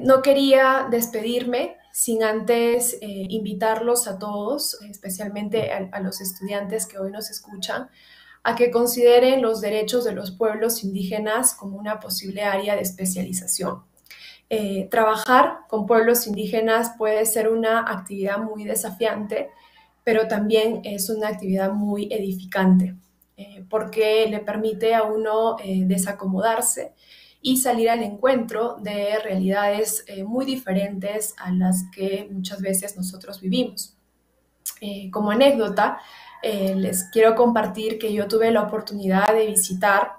no quería despedirme sin antes invitarlos a todos, especialmente a los estudiantes que hoy nos escuchan, a que consideren los derechos de los pueblos indígenas como una posible área de especialización. Eh, trabajar con pueblos indígenas puede ser una actividad muy desafiante, pero también es una actividad muy edificante, eh, porque le permite a uno eh, desacomodarse y salir al encuentro de realidades muy diferentes a las que muchas veces nosotros vivimos. como anécdota, les quiero compartir que yo tuve la oportunidad de visitar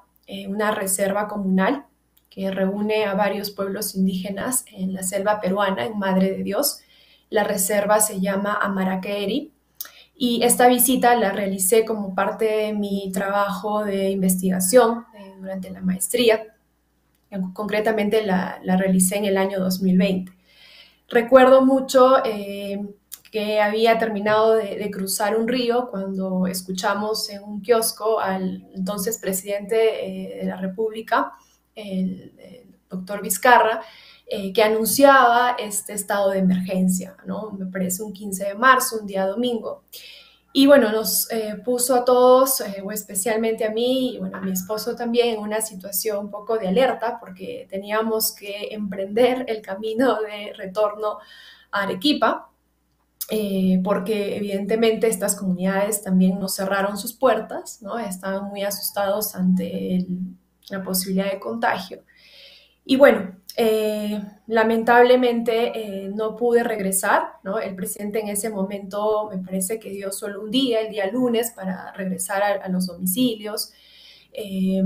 una reserva comunal que reúne a varios pueblos indígenas en la selva peruana, en Madre de Dios. La reserva se llama Amaraqueri y esta visita la realicé como parte de mi trabajo de investigación eh, durante la maestría. Concretamente la, realicé en el año 2020. Recuerdo mucho eh, que había terminado de, cruzar un río cuando escuchamos en un kiosco al entonces presidente eh, de la República, el, el doctor Vizcarra, que anunciaba este estado de emergencia, ¿no? Me parece un 15 de marzo, un día domingo. Y bueno, nos eh, puso a todos, eh, o especialmente a mí y bueno, a mi esposo también, en una situación un poco de alerta porque teníamos que emprender el camino de retorno a Arequipa, eh, porque evidentemente estas comunidades también nos cerraron sus puertas, ¿no? Estaban muy asustados ante la posibilidad de contagio. Y bueno, eh, lamentablemente eh, no pude regresar, ¿no? El presidente en ese momento me parece que dio solo un día, el día lunes, para regresar a, los domicilios. Eh,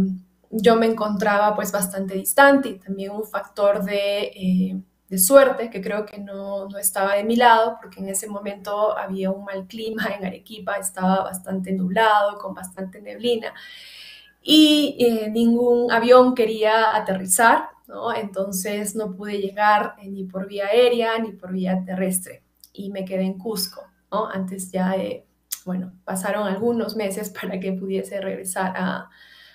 yo me encontraba pues bastante distante y también un factor de, de suerte que creo que no, no, estaba de mi lado porque en ese momento había un mal clima en Arequipa, estaba bastante nublado, con bastante neblina y ningún avión quería aterrizar entonces no pude llegar eh, ni por vía aérea ni por vía terrestre y me quedé en Cusco, ¿no? Antes ya de, bueno, pasaron algunos meses <laughs> para que pudiese regresar a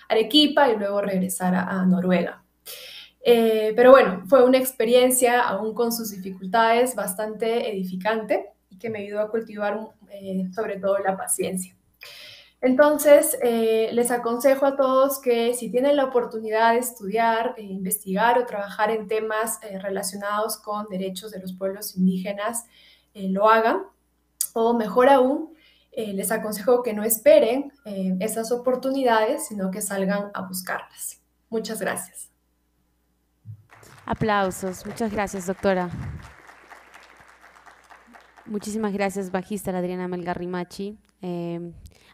Arequipa y luego regresar a, Noruega. Eh, pero bueno, fue una experiencia, aún con sus dificultades, bastante edificante y que me ayudó a cultivar eh, sobre todo la paciencia. Entonces, eh, les aconsejo a todos que si tienen la oportunidad de estudiar, e investigar o trabajar en temas eh, relacionados con derechos de los pueblos indígenas, lo hagan. O mejor aún, les aconsejo que no esperen esas oportunidades, sino que salgan a buscarlas. Muchas gracias. Aplausos. Muchas gracias, doctora. Muchísimas gracias, bajista Adriana Melgarrimachi.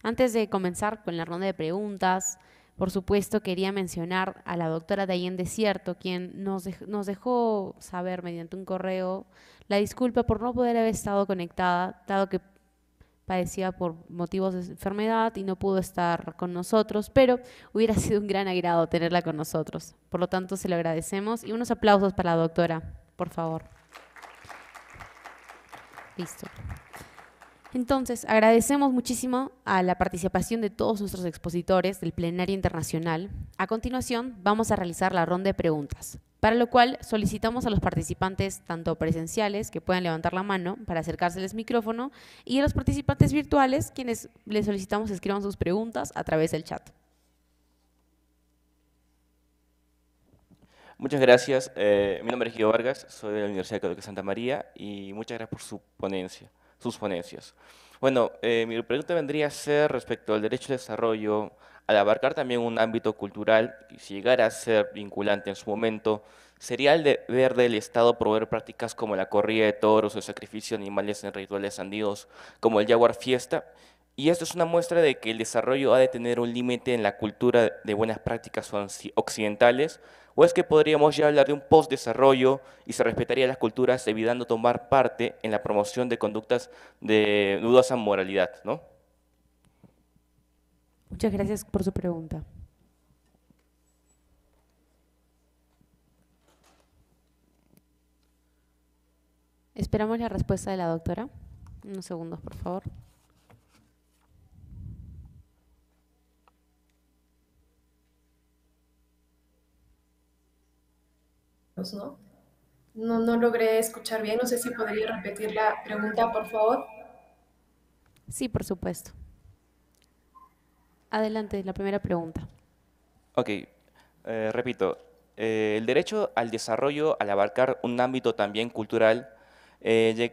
Antes de comenzar con la ronda de preguntas, por supuesto quería mencionar a la doctora Dayen Desierto, quien nos, dejó saber mediante un correo la disculpa por no poder haber estado conectada, dado que padecía por motivos de enfermedad y no pudo estar con nosotros, pero hubiera <laughs> sido un gran agrado tenerla con nosotros. Por lo tanto, se lo agradecemos y unos aplausos para la doctora, por favor. Listo. Entonces, agradecemos muchísimo a la participación de todos nuestros expositores del plenario internacional. A continuación, vamos a realizar la ronda de preguntas, para lo cual solicitamos a los participantes, tanto presenciales, que puedan levantar la mano para acercárseles micrófono, y a los participantes virtuales, quienes les solicitamos escriban sus preguntas a través del chat. Muchas gracias. Eh, mi nombre es Guido Vargas, soy de la Universidad Católica Santa María y muchas gracias por su ponencia sus ponencias. Bueno, eh, mi pregunta vendría a ser respecto al derecho de desarrollo, al abarcar también un ámbito cultural, y si llegara a ser vinculante en su momento, ¿sería el deber del Estado proveer prácticas como la corrida de toros o el sacrificio de animales en rituales andidos, como el jaguar fiesta? Y esto es una muestra de que el desarrollo ha de tener un límite en la cultura de buenas prácticas occidentales, ¿O es que podríamos ya hablar de un post-desarrollo y se respetaría las culturas evitando tomar parte en la promoción de conductas de dudosa moralidad? ¿no? Muchas gracias por su pregunta. Esperamos la respuesta de la doctora. Unos segundos, por favor. ¿No? ¿no? No logré escuchar bien, no sé si podría repetir la pregunta, por favor. Sí, por supuesto. Adelante, la primera pregunta. Ok, eh, repito, eh, el derecho al desarrollo al abarcar un ámbito también cultural eh,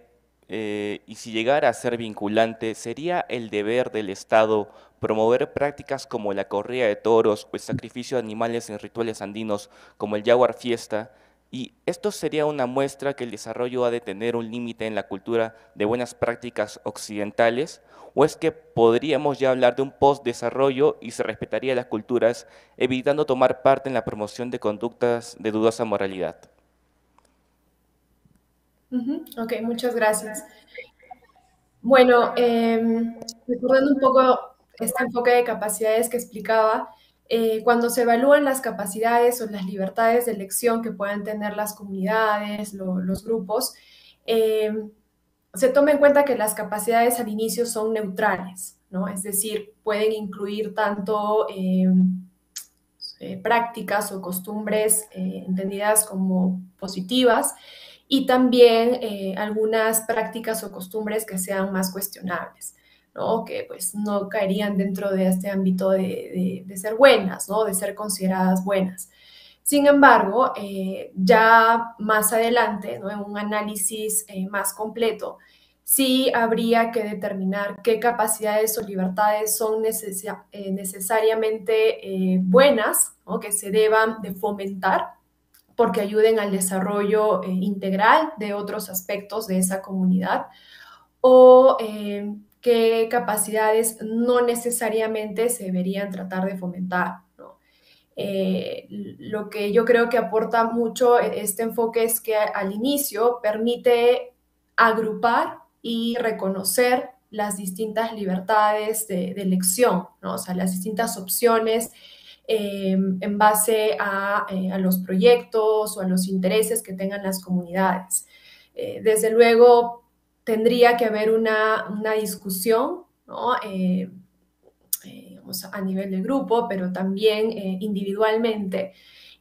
y si llegara a ser vinculante, ¿sería el deber del Estado promover prácticas como la corrida de toros o el sacrificio de animales en rituales andinos como el jaguar fiesta Y esto sería una muestra que el desarrollo ha de tener un límite en la cultura de buenas prácticas occidentales, o es que podríamos ya hablar de un post-desarrollo y se respetaría las culturas, evitando tomar parte en la promoción de conductas de dudosa moralidad. Ok, muchas gracias. Bueno, em, recordando un poco este enfoque de capacidades que explicaba, eh, cuando se evalúan las capacidades o las libertades de elección que puedan tener las comunidades, los grupos, eh, se toma en cuenta que las capacidades al inicio son neutrales, ¿no? Es decir, pueden incluir tanto eh, prácticas o costumbres entendidas como positivas y también algunas prácticas o costumbres que sean más cuestionables. ¿No? que pues no caerían dentro de este ámbito de, ser buenas, ¿no? de ser consideradas buenas. Sin embargo, eh, ya más adelante, ¿no? en un análisis eh, más completo, sí habría que determinar qué capacidades o libertades son eh, necesariamente buenas, ¿no? que se deban de fomentar porque ayuden al desarrollo integral de otros aspectos de esa comunidad, o qué capacidades no necesariamente se deberían tratar de fomentar. Eh, lo que yo creo que aporta mucho este enfoque es que al inicio permite agrupar y reconocer las distintas libertades de, elección, ¿no? o sea, las distintas opciones eh, en base eh, a, los proyectos o a los intereses que tengan las comunidades. desde luego, tendría que haber una, discusión, eh, eh, a nivel de grupo, pero también eh, individualmente,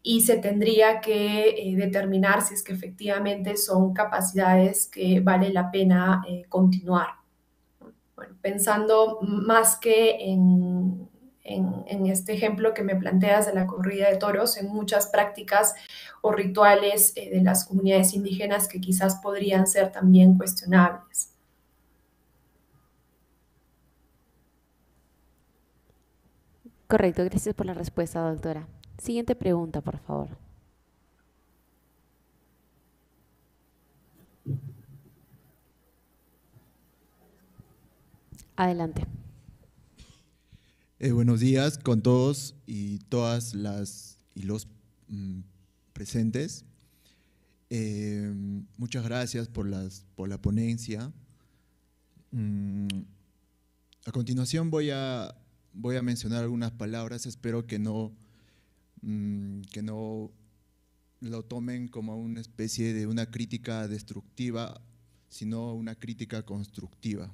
y se tendría que determinar si es que efectivamente son capacidades que vale la pena continuar. pensando más que en en, este ejemplo que me planteas de la corrida de toros, en muchas prácticas o rituales eh, de las comunidades indígenas que quizás podrían ser también cuestionables. Correcto, gracias por la respuesta, doctora. Siguiente pregunta, por favor. Adelante. Eh, buenos días con todos y todas las y los mm, presentes. Eh, muchas gracias por, por la ponencia. Mm, a continuación voy a, voy a mencionar algunas palabras, espero que no, mm, que no lo tomen como una especie de una crítica destructiva, sino una crítica constructiva.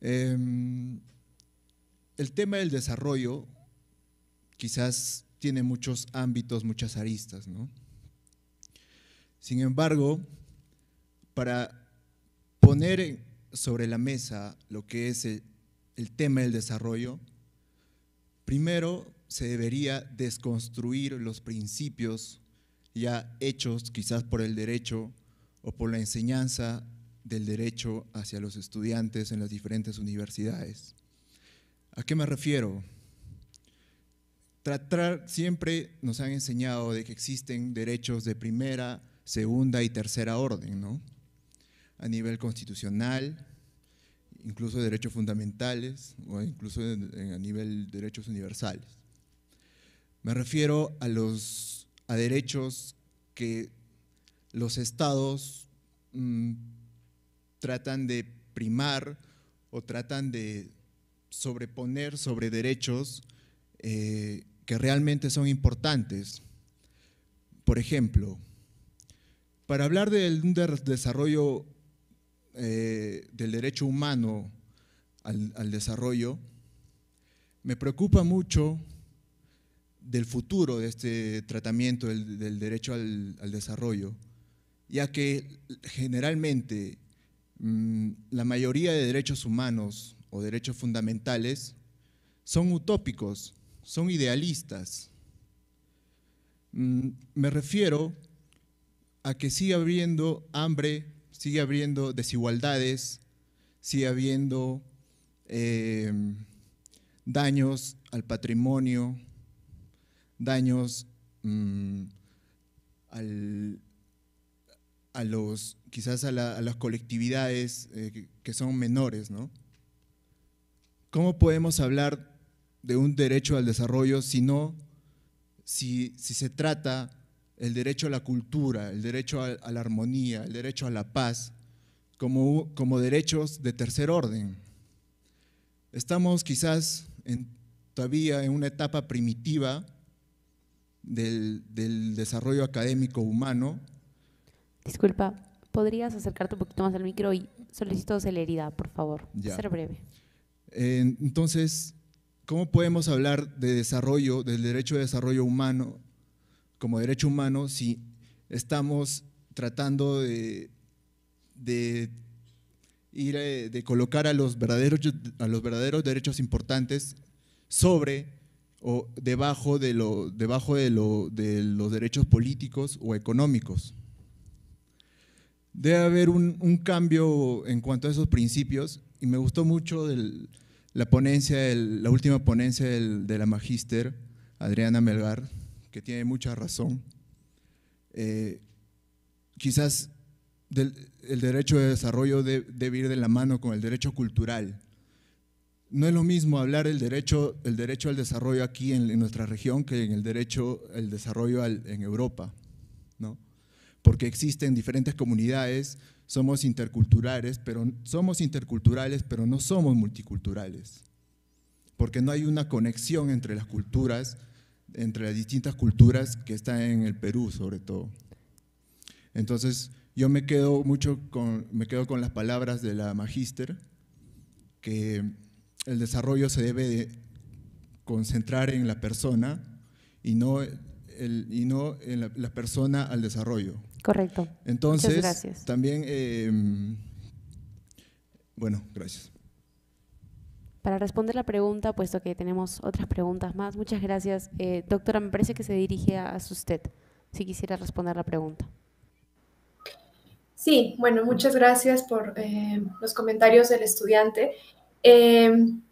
Em, el tema del desarrollo quizás tiene muchos ámbitos, muchas aristas, ¿no? Sin embargo, para poner sobre la mesa lo que es el, el tema del desarrollo, primero se debería desconstruir los principios ya hechos quizás por el derecho o por la enseñanza del derecho hacia los estudiantes en las diferentes universidades. ¿A qué me refiero? Tratar, siempre nos han enseñado de que existen derechos de primera, segunda y tercera orden, ¿no? A nivel constitucional, incluso derechos fundamentales o incluso a nivel de derechos universales. Me refiero a los a derechos que los estados mm, tratan de primar o tratan de sobreponer sobre derechos eh, que realmente son importantes. Por ejemplo, para hablar del desarrollo eh, del derecho humano al, desarrollo, me preocupa mucho del futuro de este tratamiento del, derecho al, desarrollo, ya que generalmente mm, la mayoría de derechos humanos o derechos fundamentales son utópicos, son idealistas. Mm, me refiero a que sigue habiendo hambre, sigue habiendo desigualdades, sigue habiendo em, daños al patrimonio, daños mm, a los, quizás a, las colectividades eh, que, son menores, ¿no? ¿Cómo podemos hablar de un derecho al desarrollo si no, si, se trata el derecho a la cultura, el derecho a, la armonía, el derecho a la paz, como, como derechos de tercer orden? Estamos quizás todavía en una etapa primitiva del, desarrollo académico humano. Disculpa, ¿podrías acercarte un poquito más al micro y solicito celeridad, por favor? Ser breve. Entonces, ¿cómo podemos hablar de desarrollo, del derecho de desarrollo humano, como derecho humano, si estamos tratando de, ir eh, de colocar a los verdaderos, a los verdaderos derechos importantes sobre o debajo de, lo, debajo de, lo, de los derechos políticos o económicos. Debe haber un, cambio en cuanto a esos principios y me gustó mucho la ponencia, la última ponencia de la magíster Adriana Melgar, que tiene mucha razón. Eh, quizás el derecho de desarrollo debe ir de la mano con el derecho cultural no es lo mismo hablar el derecho, el derecho al desarrollo aquí en, nuestra región que en el derecho al desarrollo en Europa. Porque existen diferentes comunidades, somos interculturales, pero somos interculturales, pero no somos multiculturales. Porque no hay una conexión entre las culturas, entre las distintas culturas que están en el Perú, sobre todo. Entonces, yo me quedo mucho con, me quedo con las palabras de la magíster, que el desarrollo se debe concentrar en la persona y no, y no en la, persona al desarrollo. Correcto. Entonces, gracias. también, em, bueno, gracias. Para responder la pregunta, puesto que tenemos otras preguntas más, muchas gracias. Eh, doctora, me parece que se dirige a, usted, si quisiera responder la pregunta. Sí, bueno, muchas gracias por eh, los comentarios del estudiante. Em,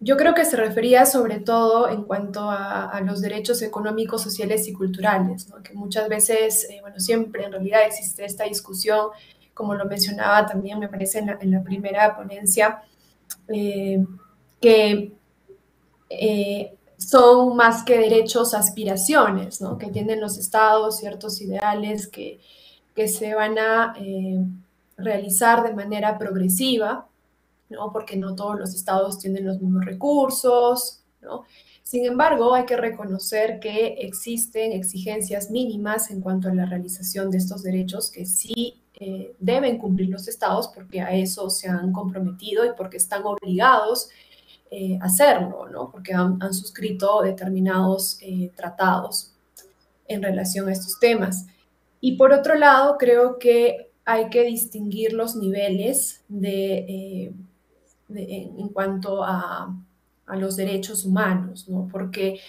yo creo que se refería sobre todo en cuanto a, los derechos económicos, sociales y culturales, que muchas veces, eh, bueno, siempre en realidad existe esta discusión, como lo mencionaba también, me parece, en la, primera ponencia, eh, que eh, son más que derechos, aspiraciones, que tienen los estados, ciertos ideales que, que se van a realizar de manera progresiva ¿no? Porque no todos los estados tienen los mismos recursos, ¿no? Sin embargo, hay que reconocer que existen exigencias mínimas en cuanto a la realización de estos derechos que sí eh, deben cumplir los estados porque a eso se han comprometido y porque están obligados eh, a hacerlo, ¿no? Porque han, suscrito determinados eh, tratados en relación a estos temas. Y por otro lado, creo que hay que distinguir los niveles de en, cuanto a, los derechos humanos, ¿no? Porque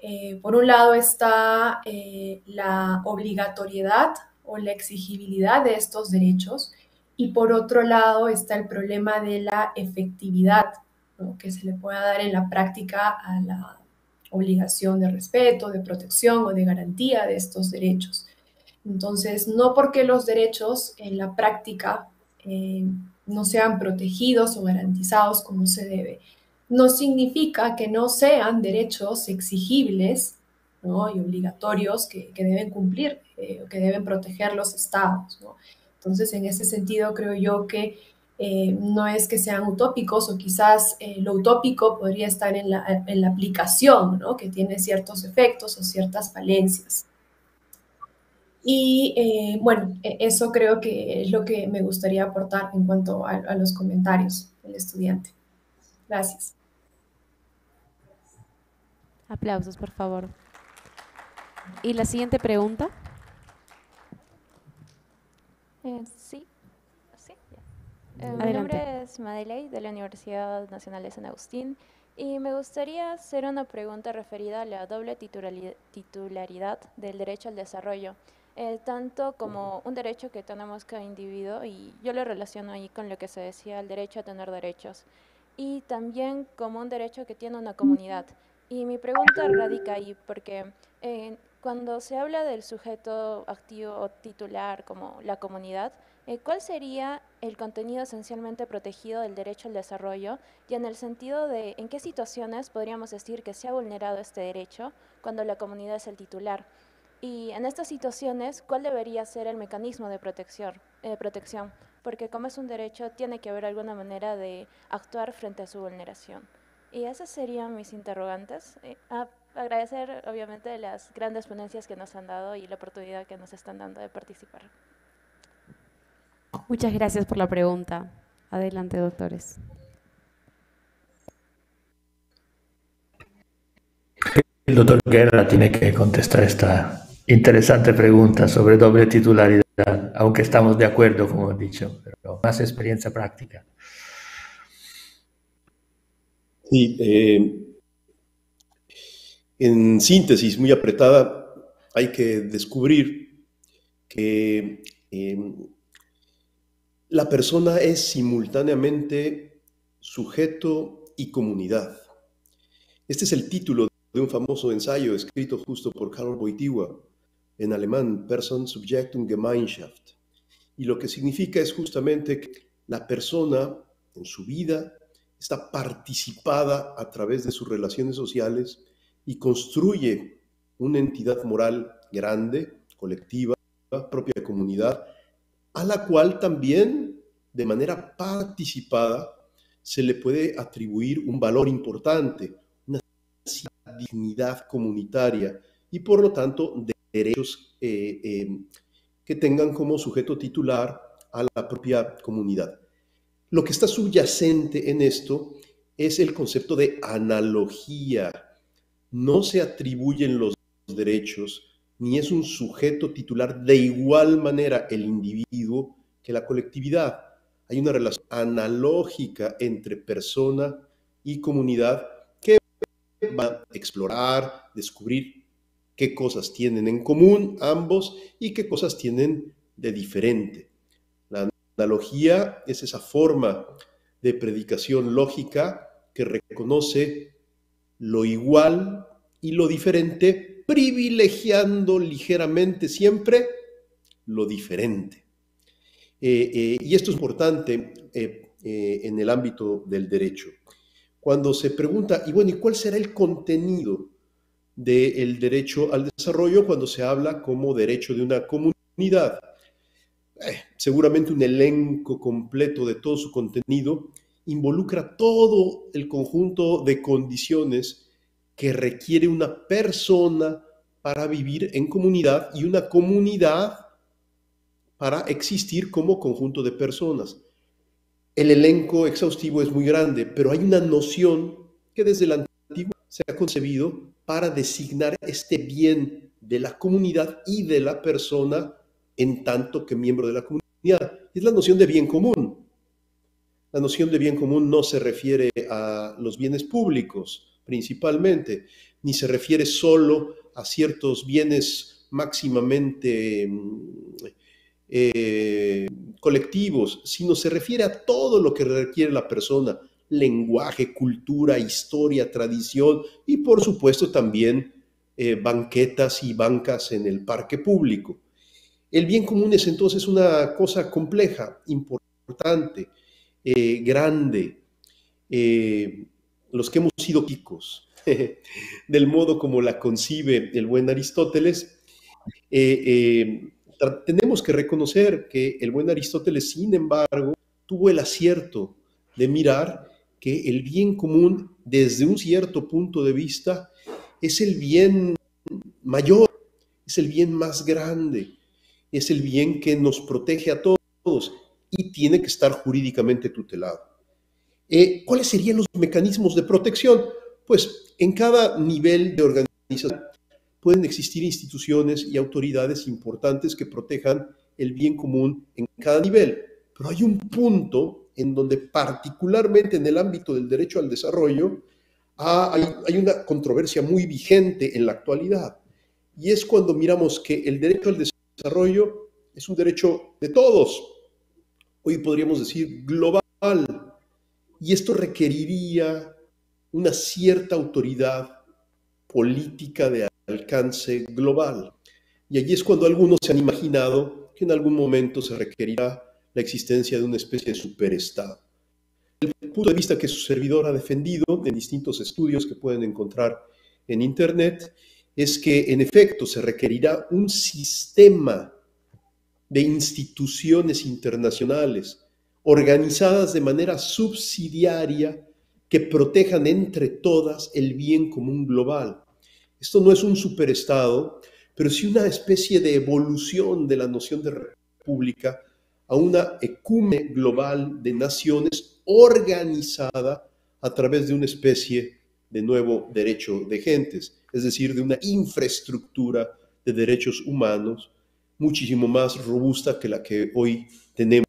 eh, por un lado está eh, la obligatoriedad o la exigibilidad de estos derechos y por otro lado está el problema de la efectividad que se le pueda dar en la práctica a la obligación de respeto, de protección o de garantía de estos derechos. Entonces, no porque los derechos en la práctica eh, no sean protegidos o garantizados como se debe, no significa que no sean derechos exigibles y obligatorios que, deben cumplir eh, que deben proteger los estados. Entonces, en ese sentido, creo yo que eh, no es que sean utópicos o quizás eh, lo utópico podría estar en la, en la aplicación, que tiene ciertos efectos o ciertas falencias. Y eh, bueno, e, eso creo que es lo que me gustaría aportar en cuanto a, los comentarios del estudiante. Gracias. Aplausos, por favor. ¿Y la siguiente pregunta? Eh, sí. sí. Eh, mi nombre es Madeley de la Universidad Nacional de San Agustín y me gustaría hacer una pregunta referida a la doble titularidad del derecho al desarrollo. Eh, tanto como un derecho que tenemos cada individuo, y yo lo relaciono ahí con lo que se decía, el derecho a tener derechos, y también como un derecho que tiene una comunidad. Y mi pregunta radica ahí, porque eh, cuando se habla del sujeto activo o titular como la comunidad, eh, ¿cuál sería el contenido esencialmente protegido del derecho al desarrollo y en el sentido de en qué situaciones podríamos decir que se ha vulnerado este derecho cuando la comunidad es el titular? Y en estas situaciones, ¿cuál debería ser el mecanismo de protección? Eh, protección? Porque como es un derecho, tiene que haber alguna manera de actuar frente a su vulneración. Y esas serían mis interrogantes. Eh, agradecer, obviamente, las grandes ponencias que nos han dado y la oportunidad que nos están dando de participar. Muchas gracias por la pregunta. Adelante, doctores. El doctor Guerra tiene que contestar esta interesante pregunta sobre doble titularidad, aunque estamos de acuerdo, como he dicho, pero más experiencia práctica. Sí, eh, en síntesis muy apretada, hay que descubrir que em, la persona es simultáneamente sujeto y comunidad. Este es el título de un famoso ensayo escrito justo por Karol Wojtyła en alemán, Person, Subjektum, Gemeinschaft. Y lo que significa es justamente que la persona en su vida está participada a través de sus relaciones sociales y construye una entidad moral grande, colectiva, propia comunidad, a la cual también de manera participada se le puede atribuir un valor importante, una dignidad comunitaria y por lo tanto derechos eh, eh, que tengan como sujeto titular a la propia comunidad. Lo que está subyacente en esto es el concepto de analogía. No se atribuyen los derechos, ni es un sujeto titular de igual manera el individuo que la colectividad. Hay una relación analógica entre persona y comunidad que va a explorar, descubrir qué cosas tienen en común ambos y qué cosas tienen de diferente analogía es esa forma de predicación lógica que reconoce lo igual y lo diferente, privilegiando ligeramente siempre lo diferente. Eh, eh, y esto es importante eh, en el ámbito del derecho. Cuando se pregunta, y bueno, ¿y cuál será el contenido del derecho al desarrollo cuando se habla como derecho de una comunidad? Eh, seguramente un elenco completo de todo su contenido, involucra todo el conjunto de condiciones que requiere una persona para vivir en comunidad y una comunidad para existir como conjunto de personas. El elenco exhaustivo es muy grande, pero hay una noción que desde la se ha concebido para designar este bien de la comunidad y de la persona en tanto que miembro de la comunidad. Es la noción de bien común. La noción de bien común no se refiere a los bienes públicos principalmente, ni se refiere solo a ciertos bienes máximamente mm, eh, colectivos, sino se refiere a todo lo que requiere la persona, lenguaje, cultura, historia, tradición y por supuesto también eh, banquetas y bancas en el parque público. El bien común es entonces una cosa compleja, importante, eh, grande. Eh, los que hemos sido chicos, <laughs> del modo como la concibe el buen Aristóteles, tenemos que reconocer que el buen Aristóteles, sin embargo, tuvo el acierto de mirar que el bien común, desde un cierto punto de vista, es el bien mayor, es el bien más grande, es el bien que nos protege a todos y tiene que estar jurídicamente tutelado. Eh, ¿Cuáles serían los mecanismos de protección? Pues en cada nivel de organización pueden existir instituciones y autoridades importantes que protejan el bien común en cada nivel, pero hay un punto en donde particularmente en el ámbito del derecho al desarrollo hay, hay una controversia muy vigente en la actualidad y es cuando miramos que el derecho al desarrollo es un derecho de todos, hoy podríamos decir global, y esto requeriría una cierta autoridad política de alcance global. Y allí es cuando algunos se han imaginado que en algún momento se requerirá la existencia de una especie de superestado. El punto de vista que su servidor ha defendido en distintos estudios que pueden encontrar en Internet es que en efecto se requerirá un sistema de instituciones internacionales organizadas de manera subsidiaria que protejan entre todas el bien común global. Esto no es un superestado, pero sí una especie de evolución de la noción de república a una ecume global de naciones organizada a través de una especie de nuevo derecho de gentes, es decir, de una infraestructura de derechos humanos muchísimo más robusta que la que hoy tenemos.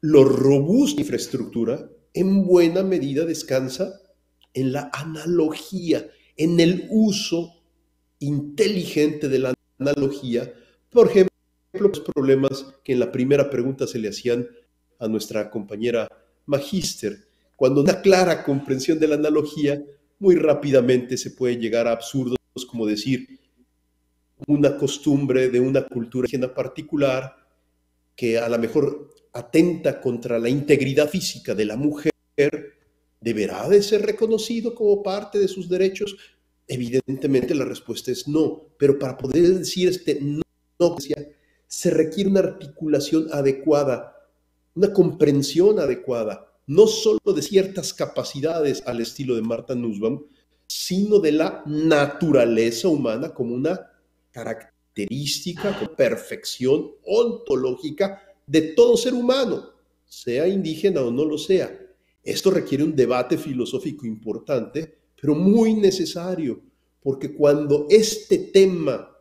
Lo robusta infraestructura en buena medida descansa en la analogía, en el uso inteligente de la analogía. Por ejemplo, los problemas que en la primera pregunta se le hacían a nuestra compañera Magister. Cuando una clara comprensión de la analogía, muy rápidamente se puede llegar a absurdos como decir una costumbre de una cultura indígena particular que a lo mejor atenta contra la integridad física de la mujer, ¿deberá de ser reconocido como parte de sus derechos? Evidentemente la respuesta es no, pero para poder decir este no, se requiere una articulación adecuada, una comprensión adecuada, no solo de ciertas capacidades al estilo de Marta Nussbaum, sino de la naturaleza humana como una característica, con perfección ontológica de todo ser humano, sea indígena o no lo sea. Esto requiere un debate filosófico importante, pero muy necesario, porque cuando este tema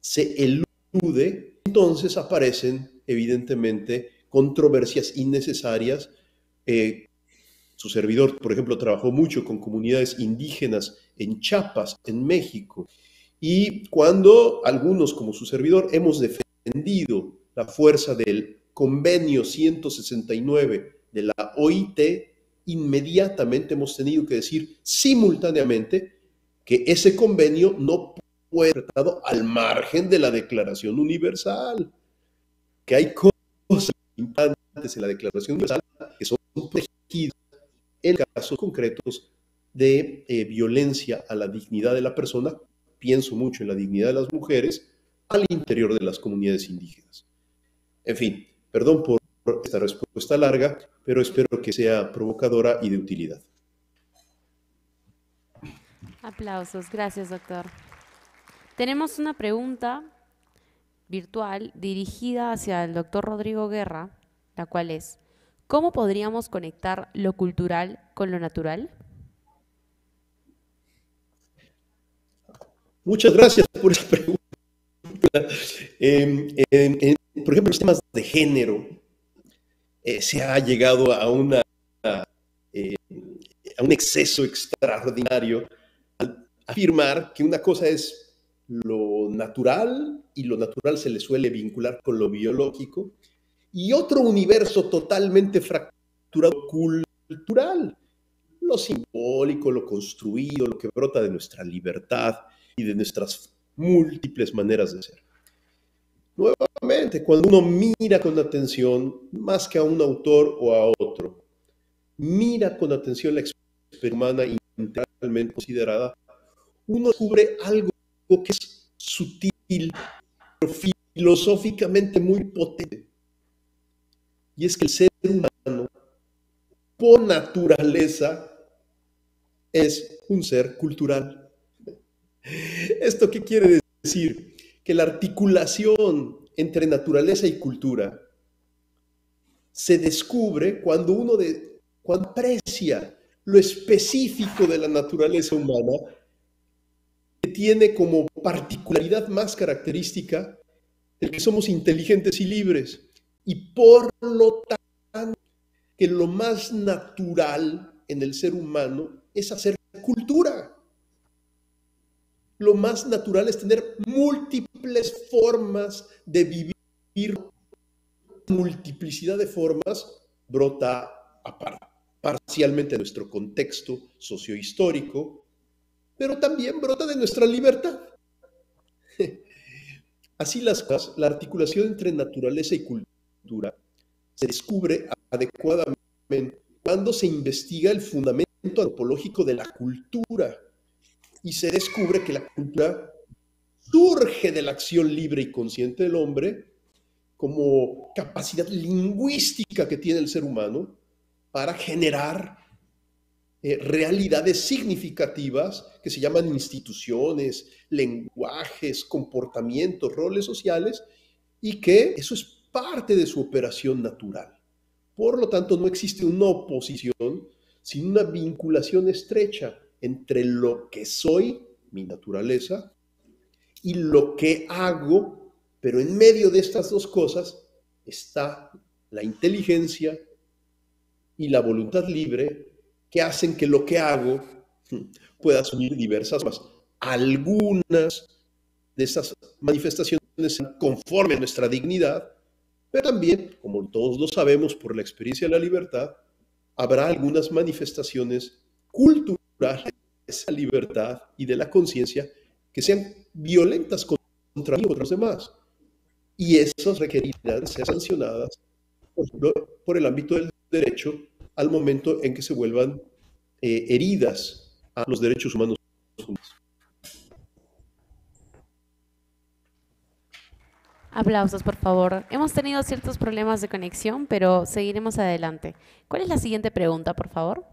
se elude, entonces aparecen evidentemente controversias innecesarias. Eh, su servidor, por ejemplo, trabajó mucho con comunidades indígenas en Chiapas, en México, y cuando algunos, como su servidor, hemos defendido la fuerza del convenio 169 de la OIT, inmediatamente hemos tenido que decir simultáneamente que ese convenio no puede al margen de la Declaración Universal, que hay cosas importantes en la Declaración Universal que son protegidas en casos concretos de eh, violencia a la dignidad de la persona, pienso mucho en la dignidad de las mujeres al interior de las comunidades indígenas. En fin, perdón por esta respuesta larga, pero espero que sea provocadora y de utilidad. Aplausos, gracias doctor. Tenemos una pregunta virtual dirigida hacia el doctor Rodrigo Guerra, la cual es, ¿cómo podríamos conectar lo cultural con lo natural? Muchas gracias por esa pregunta. por ejemplo, los temas de género, eh, se ha llegado a, una, eh, a un exceso extraordinario al afirmar que una cosa es lo natural y lo natural se le suele vincular con lo biológico y otro universo totalmente fracturado cultural, lo simbólico, lo construido, lo que brota de nuestra libertad y de nuestras múltiples maneras de ser. Nuevamente, cuando uno mira con atención, más que a un autor o a otro, mira con atención la experiencia humana integralmente considerada, uno descubre algo que es sutil, pero filosóficamente muy potente. Y es que el ser humano, por naturaleza, es un ser cultural. ¿Esto qué quiere decir? Que la articulación entre naturaleza y cultura se descubre cuando uno de, cuando aprecia lo específico de la naturaleza humana, tiene como particularidad más característica el que somos inteligentes y libres. Y por lo tanto, que lo más natural en el ser humano es hacer cultura lo más natural es tener múltiples formas de vivir. Multiplicidad de formas brota parcialmente de nuestro contexto sociohistórico, pero también brota de nuestra libertad. <laughs> Así las cosas, la articulación entre naturaleza y cultura se descubre adecuadamente cuando se investiga el fundamento antropológico de la cultura y se descubre que la cultura surge de la acción libre y consciente del hombre como capacidad lingüística que tiene el ser humano para generar eh, realidades significativas que se llaman instituciones, lenguajes, comportamientos, roles sociales, y que eso es parte de su operación natural. Por lo tanto, no existe una oposición, sino una vinculación estrecha entre lo que soy, mi naturaleza, y lo que hago, pero en medio de estas dos cosas está la inteligencia y la voluntad libre que hacen que lo que hago pueda asumir diversas formas. Algunas de esas manifestaciones conforme a nuestra dignidad, pero también, como todos lo sabemos por la experiencia de la libertad, habrá algunas manifestaciones culturales de la libertad y de la conciencia que sean violentas contra mí y los demás. Y esas requerirán ser sancionadas por el ámbito del derecho al momento en que se vuelvan eh, heridas a los derechos humanos. Aplausos, por favor. Hemos tenido ciertos problemas de conexión, pero seguiremos adelante. ¿Cuál es la siguiente pregunta, por favor?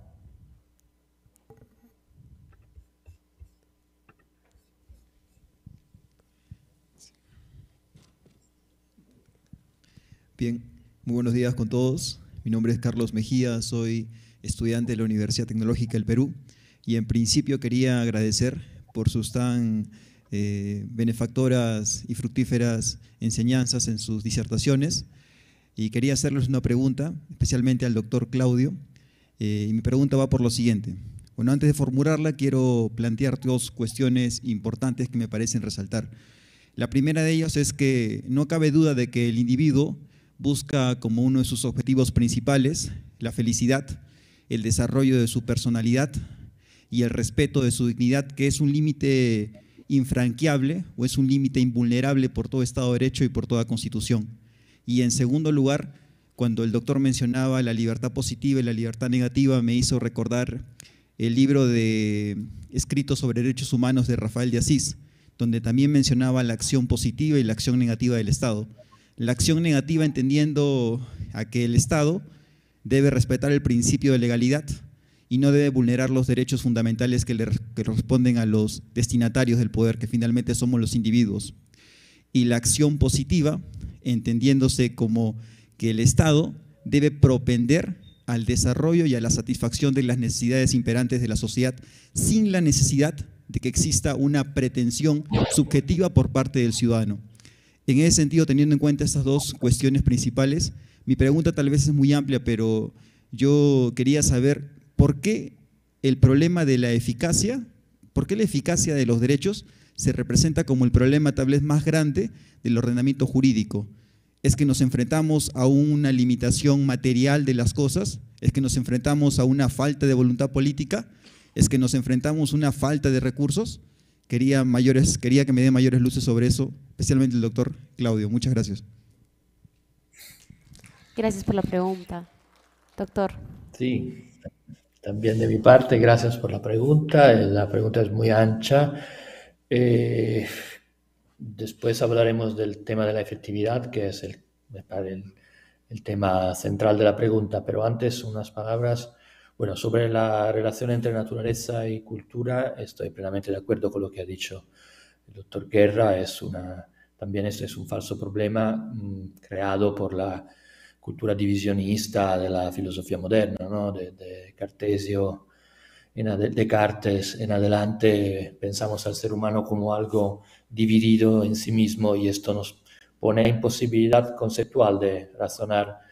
Bien, muy buenos días con todos. Mi nombre es Carlos Mejía, soy estudiante de la Universidad Tecnológica del Perú y en principio quería agradecer por sus tan eh, benefactoras y fructíferas enseñanzas en sus disertaciones y quería hacerles una pregunta, especialmente al doctor Claudio, eh, y mi pregunta va por lo siguiente. Bueno, antes de formularla quiero plantear dos cuestiones importantes que me parecen resaltar. La primera de ellas es que no cabe duda de que el individuo busca como uno de sus objetivos principales la felicidad, el desarrollo de su personalidad y el respeto de su dignidad, que es un límite infranqueable o es un límite invulnerable por todo Estado de Derecho y por toda Constitución. Y en segundo lugar, cuando el doctor mencionaba la libertad positiva y la libertad negativa, me hizo recordar el libro escrito sobre derechos humanos de Rafael de Asís, donde también mencionaba la acción positiva y la acción negativa del Estado. La acción negativa entendiendo a que el Estado debe respetar el principio de legalidad y no debe vulnerar los derechos fundamentales que le corresponden a los destinatarios del poder, que finalmente somos los individuos. Y la acción positiva, entendiéndose como que el Estado debe propender al desarrollo y a la satisfacción de las necesidades imperantes de la sociedad sin la necesidad de que exista una pretensión subjetiva por parte del ciudadano. En ese sentido, teniendo en cuenta estas dos cuestiones principales, mi pregunta tal vez es muy amplia, pero yo quería saber por qué el problema de la eficacia, por qué la eficacia de los derechos se representa como el problema tal vez más grande del ordenamiento jurídico. ¿Es que nos enfrentamos a una limitación material de las cosas? ¿Es que nos enfrentamos a una falta de voluntad política? ¿Es que nos enfrentamos a una falta de recursos? Quería, mayores, quería que me dé mayores luces sobre eso, especialmente el doctor Claudio. Muchas gracias. Gracias por la pregunta. Doctor. Sí, también de mi parte, gracias por la pregunta. La pregunta es muy ancha. Eh, después hablaremos del tema de la efectividad, que es el, el, tema central de la pregunta, pero antes unas palabras. Bueno, sobre la relación entre naturaleza y cultura, estoy plenamente de acuerdo con lo que ha dicho el doctor Guerra. Es una, también este es un falso problema mm, creado por la cultura divisionista della filosofia moderna, ¿no? de, de, Cartesio, en de Descartes en adelante pensamos al ser humano como algo dividido en sí mismo y esto nos pone imposibilidad conceptual de razonar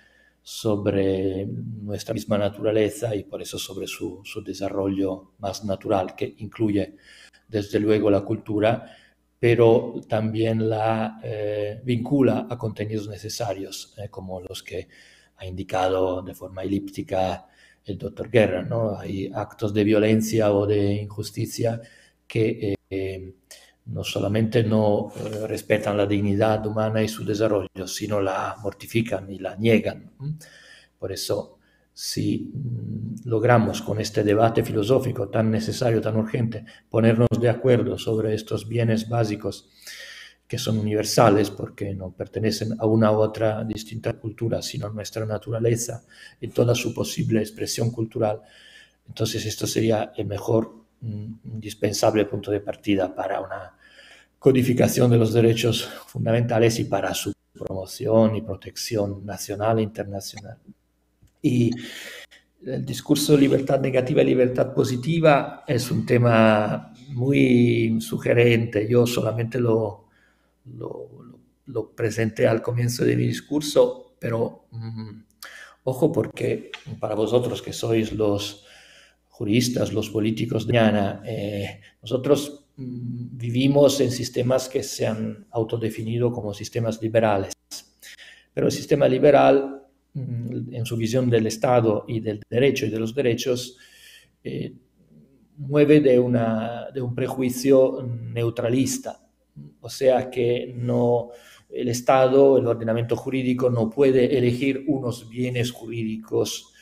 sobre nuestra misma naturaleza y por eso sobre su, su desarrollo más natural, que incluye desde luego la cultura pero también la eh, vincula a contenidos necesarios, eh, como los que ha indicado de forma elíptica el doctor Guerra. ¿no? Hay actos de violencia o de injusticia que no solamente no respetan la dignidad humana y su desarrollo, sino la mortifican y la niegan. Por eso si mm, logramos con este debate filosófico tan necesario, tan urgente, ponernos de acuerdo sobre estos bienes básicos que son universales porque no pertenecen a una u otra distinta cultura, sino a nuestra naturaleza y toda su posible expresión cultural, entonces esto sería el mejor mm, indispensable punto de partida para una codificación de los derechos fundamentales y para su promoción y protección nacional e internacional. Y el discurso libertad negativa y libertad positiva es un tema muy sugerente. Yo solamente lo, lo, presenté al comienzo de mi discurso, pero mm, ojo porque para vosotros que sois los juristas, los políticos de mañana, eh, nosotros vivimos en sistemas que se han autodefinido como sistemas liberales. Pero el sistema liberal Mm, en su visión del Estado y del derecho y de los derechos, eh, mueve de, una, de un prejuicio neutralista, o sea que no, el Estado, el ordenamiento jurídico no puede elegir unos bienes jurídicos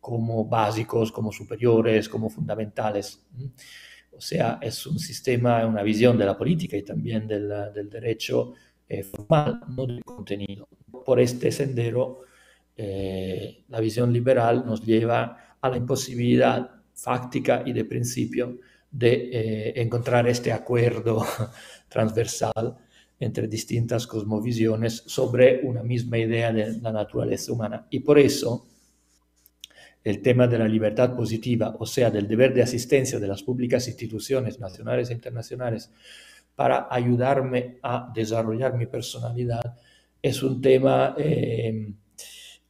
como básicos, como superiores, como fundamentales. O sea, es un sistema, una visión de la política y también del, del derecho eh, formal, no del contenido. Por este sendero eh, la visión liberal nos lleva a la imposibilidad fáctica y de principio de eh, encontrar este acuerdo <laughs> transversal entre distintas cosmovisiones sobre una misma idea de la naturaleza humana. Y por eso el tema de la libertad positiva, o sea, del deber de asistencia de las públicas instituciones nacionales e internacionales para ayudarme a desarrollar mi personalidad, es un tema eh,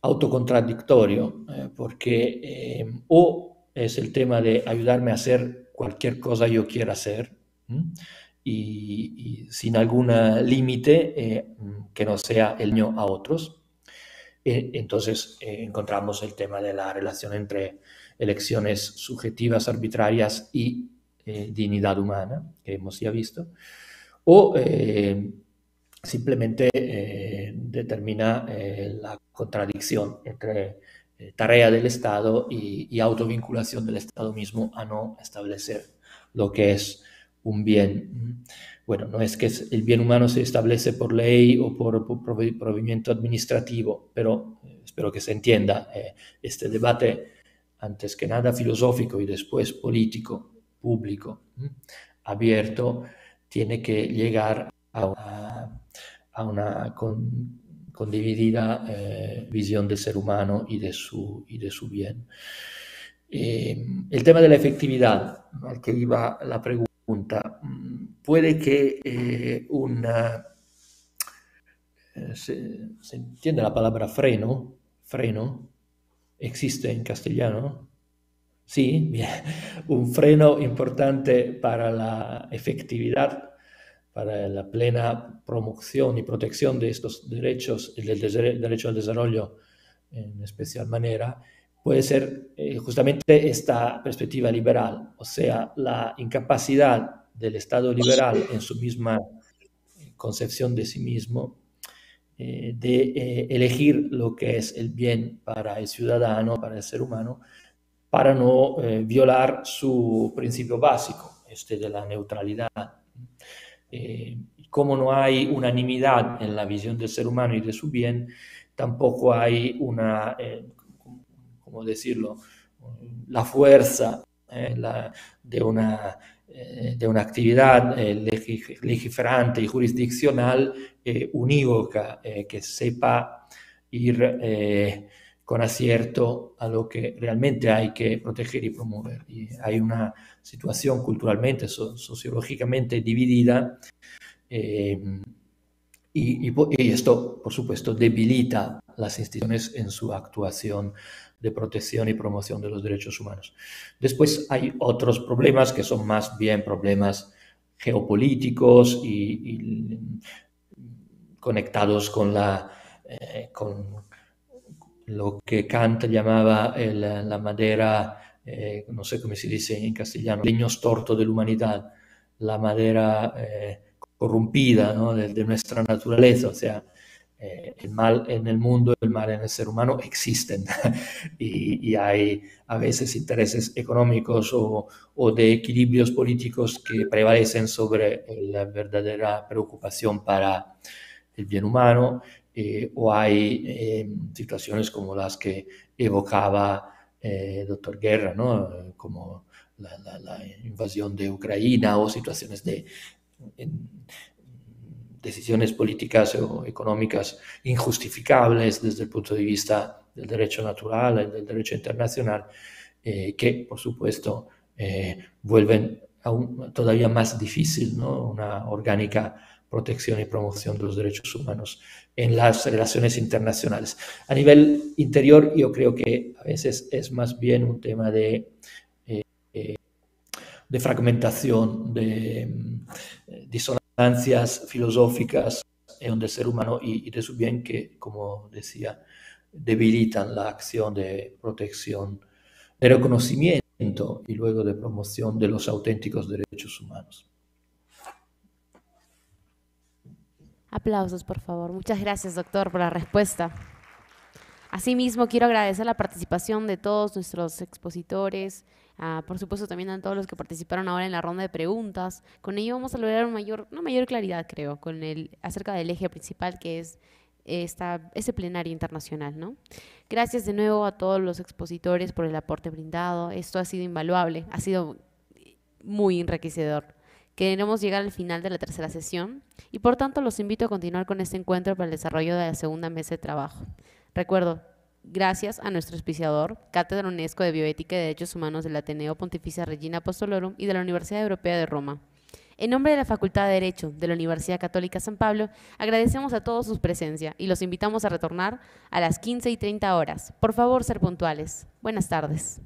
autocontradictorio, eh, porque eh, o es el tema de ayudarme a hacer cualquier cosa yo quiera hacer, y, sin algún límite que no sea el mío a otros. Entonces encontramos el tema de la relación entre elecciones subjetivas, arbitrarias y dignidad humana, que hemos ya visto, o simplemente eh, determina eh, la contradicción entre eh, tarea del Estado y, autovinculación del Estado mismo a no establecer lo que es un bien. Bueno, no es que el bien humano se establece por ley o por, provimiento administrativo, pero espero que se entienda este debate, antes que nada filosófico y después político, público, abierto, tiene que llegar a a una condividida eh, visión del ser humano y de su, bien. Eh, el tema de la efectividad, al que iba la pregunta, mm, puede que eh, una... Se, se, entiende la palabra freno? Freno. ¿Existe en castellano? Sí, bien. Un freno importante para la efectividad para la plena promoción y protección de estos derechos del derecho al desarrollo en especial manera, puede ser eh, justamente esta perspectiva liberal, o sea, la incapacidad del Estado liberal en su misma concepción de sí mismo eh, de eh, elegir lo que es el bien para el ciudadano, para el ser humano, para no violar su principio básico, este de la neutralidad. Eh, como no hay unanimidad en la visión del ser humano y de su bien, tampoco hay una, eh, ¿cómo decirlo?, la fuerza eh, de, una, de una actividad legiferante y jurisdiccional unívoca que sepa ir con acierto a lo que realmente hay que proteger y promover. Y hay una situación culturalmente, sociológicamente dividida eh, y, esto, por supuesto, debilita las instituciones en su actuación de protección y promoción de los derechos humanos. Después hay otros problemas que son más bien problemas geopolíticos y, conectados con la, eh, con, lo que Kant llamaba la madera, eh, no sé cómo se dice en castellano, leño torto de la humanidad, la madera eh, corrompida de, nuestra naturaleza, o sea, eh, el mal en el mundo, el mal en el ser humano existen <laughs> y, hay a veces intereses económicos o, de equilibrios políticos que prevalecen sobre la verdadera preocupación para el bien humano eh, o hay situaciones como las que evocaba el doctor Guerra, ¿no? como la, invasión de Ucrania o situaciones de decisiones políticas o económicas injustificables desde el punto de vista del derecho natural, del derecho internacional, eh, que por supuesto eh, vuelven aún todavía más difícil ¿no? una orgánica protección y promoción de los derechos humanos en las relaciones internacionales. A nivel interior, yo creo que a veces es más bien un tema de de fragmentación, de mm, disonancias filosóficas en el ser humano y, de su bien que, como decía, debilitan la acción de protección, de reconocimiento y luego de promoción de los auténticos derechos humanos. Aplausos, por favor. Muchas gracias, doctor, por la respuesta. Asimismo, quiero agradecer la participación de todos nuestros expositores, por supuesto también a todos los que participaron ahora en la ronda de preguntas. Con ello vamos a lograr una mayor, una mayor claridad, creo, con el, acerca del eje principal que es esta, ese plenario internacional. ¿no? Gracias de nuevo a todos los expositores por el aporte brindado. Esto ha sido invaluable, ha sido muy enriquecedor. Queremos llegar al final de la tercera sesión y por tanto los invito a continuar con este encuentro para el desarrollo de la segunda mesa de trabajo. Recuerdo, gracias a nuestro auspiciador, Cátedra UNESCO de Bioética y Derechos Humanos del Ateneo Pontificia Regina Apostolorum y de la Universidad Europea de Roma. En nombre de la Facultad de Derecho de la Universidad Católica San Pablo, agradecemos a todos su presencia y los invitamos a retornar a las 15 y 30 horas. Por favor, ser puntuales. Buenas tardes.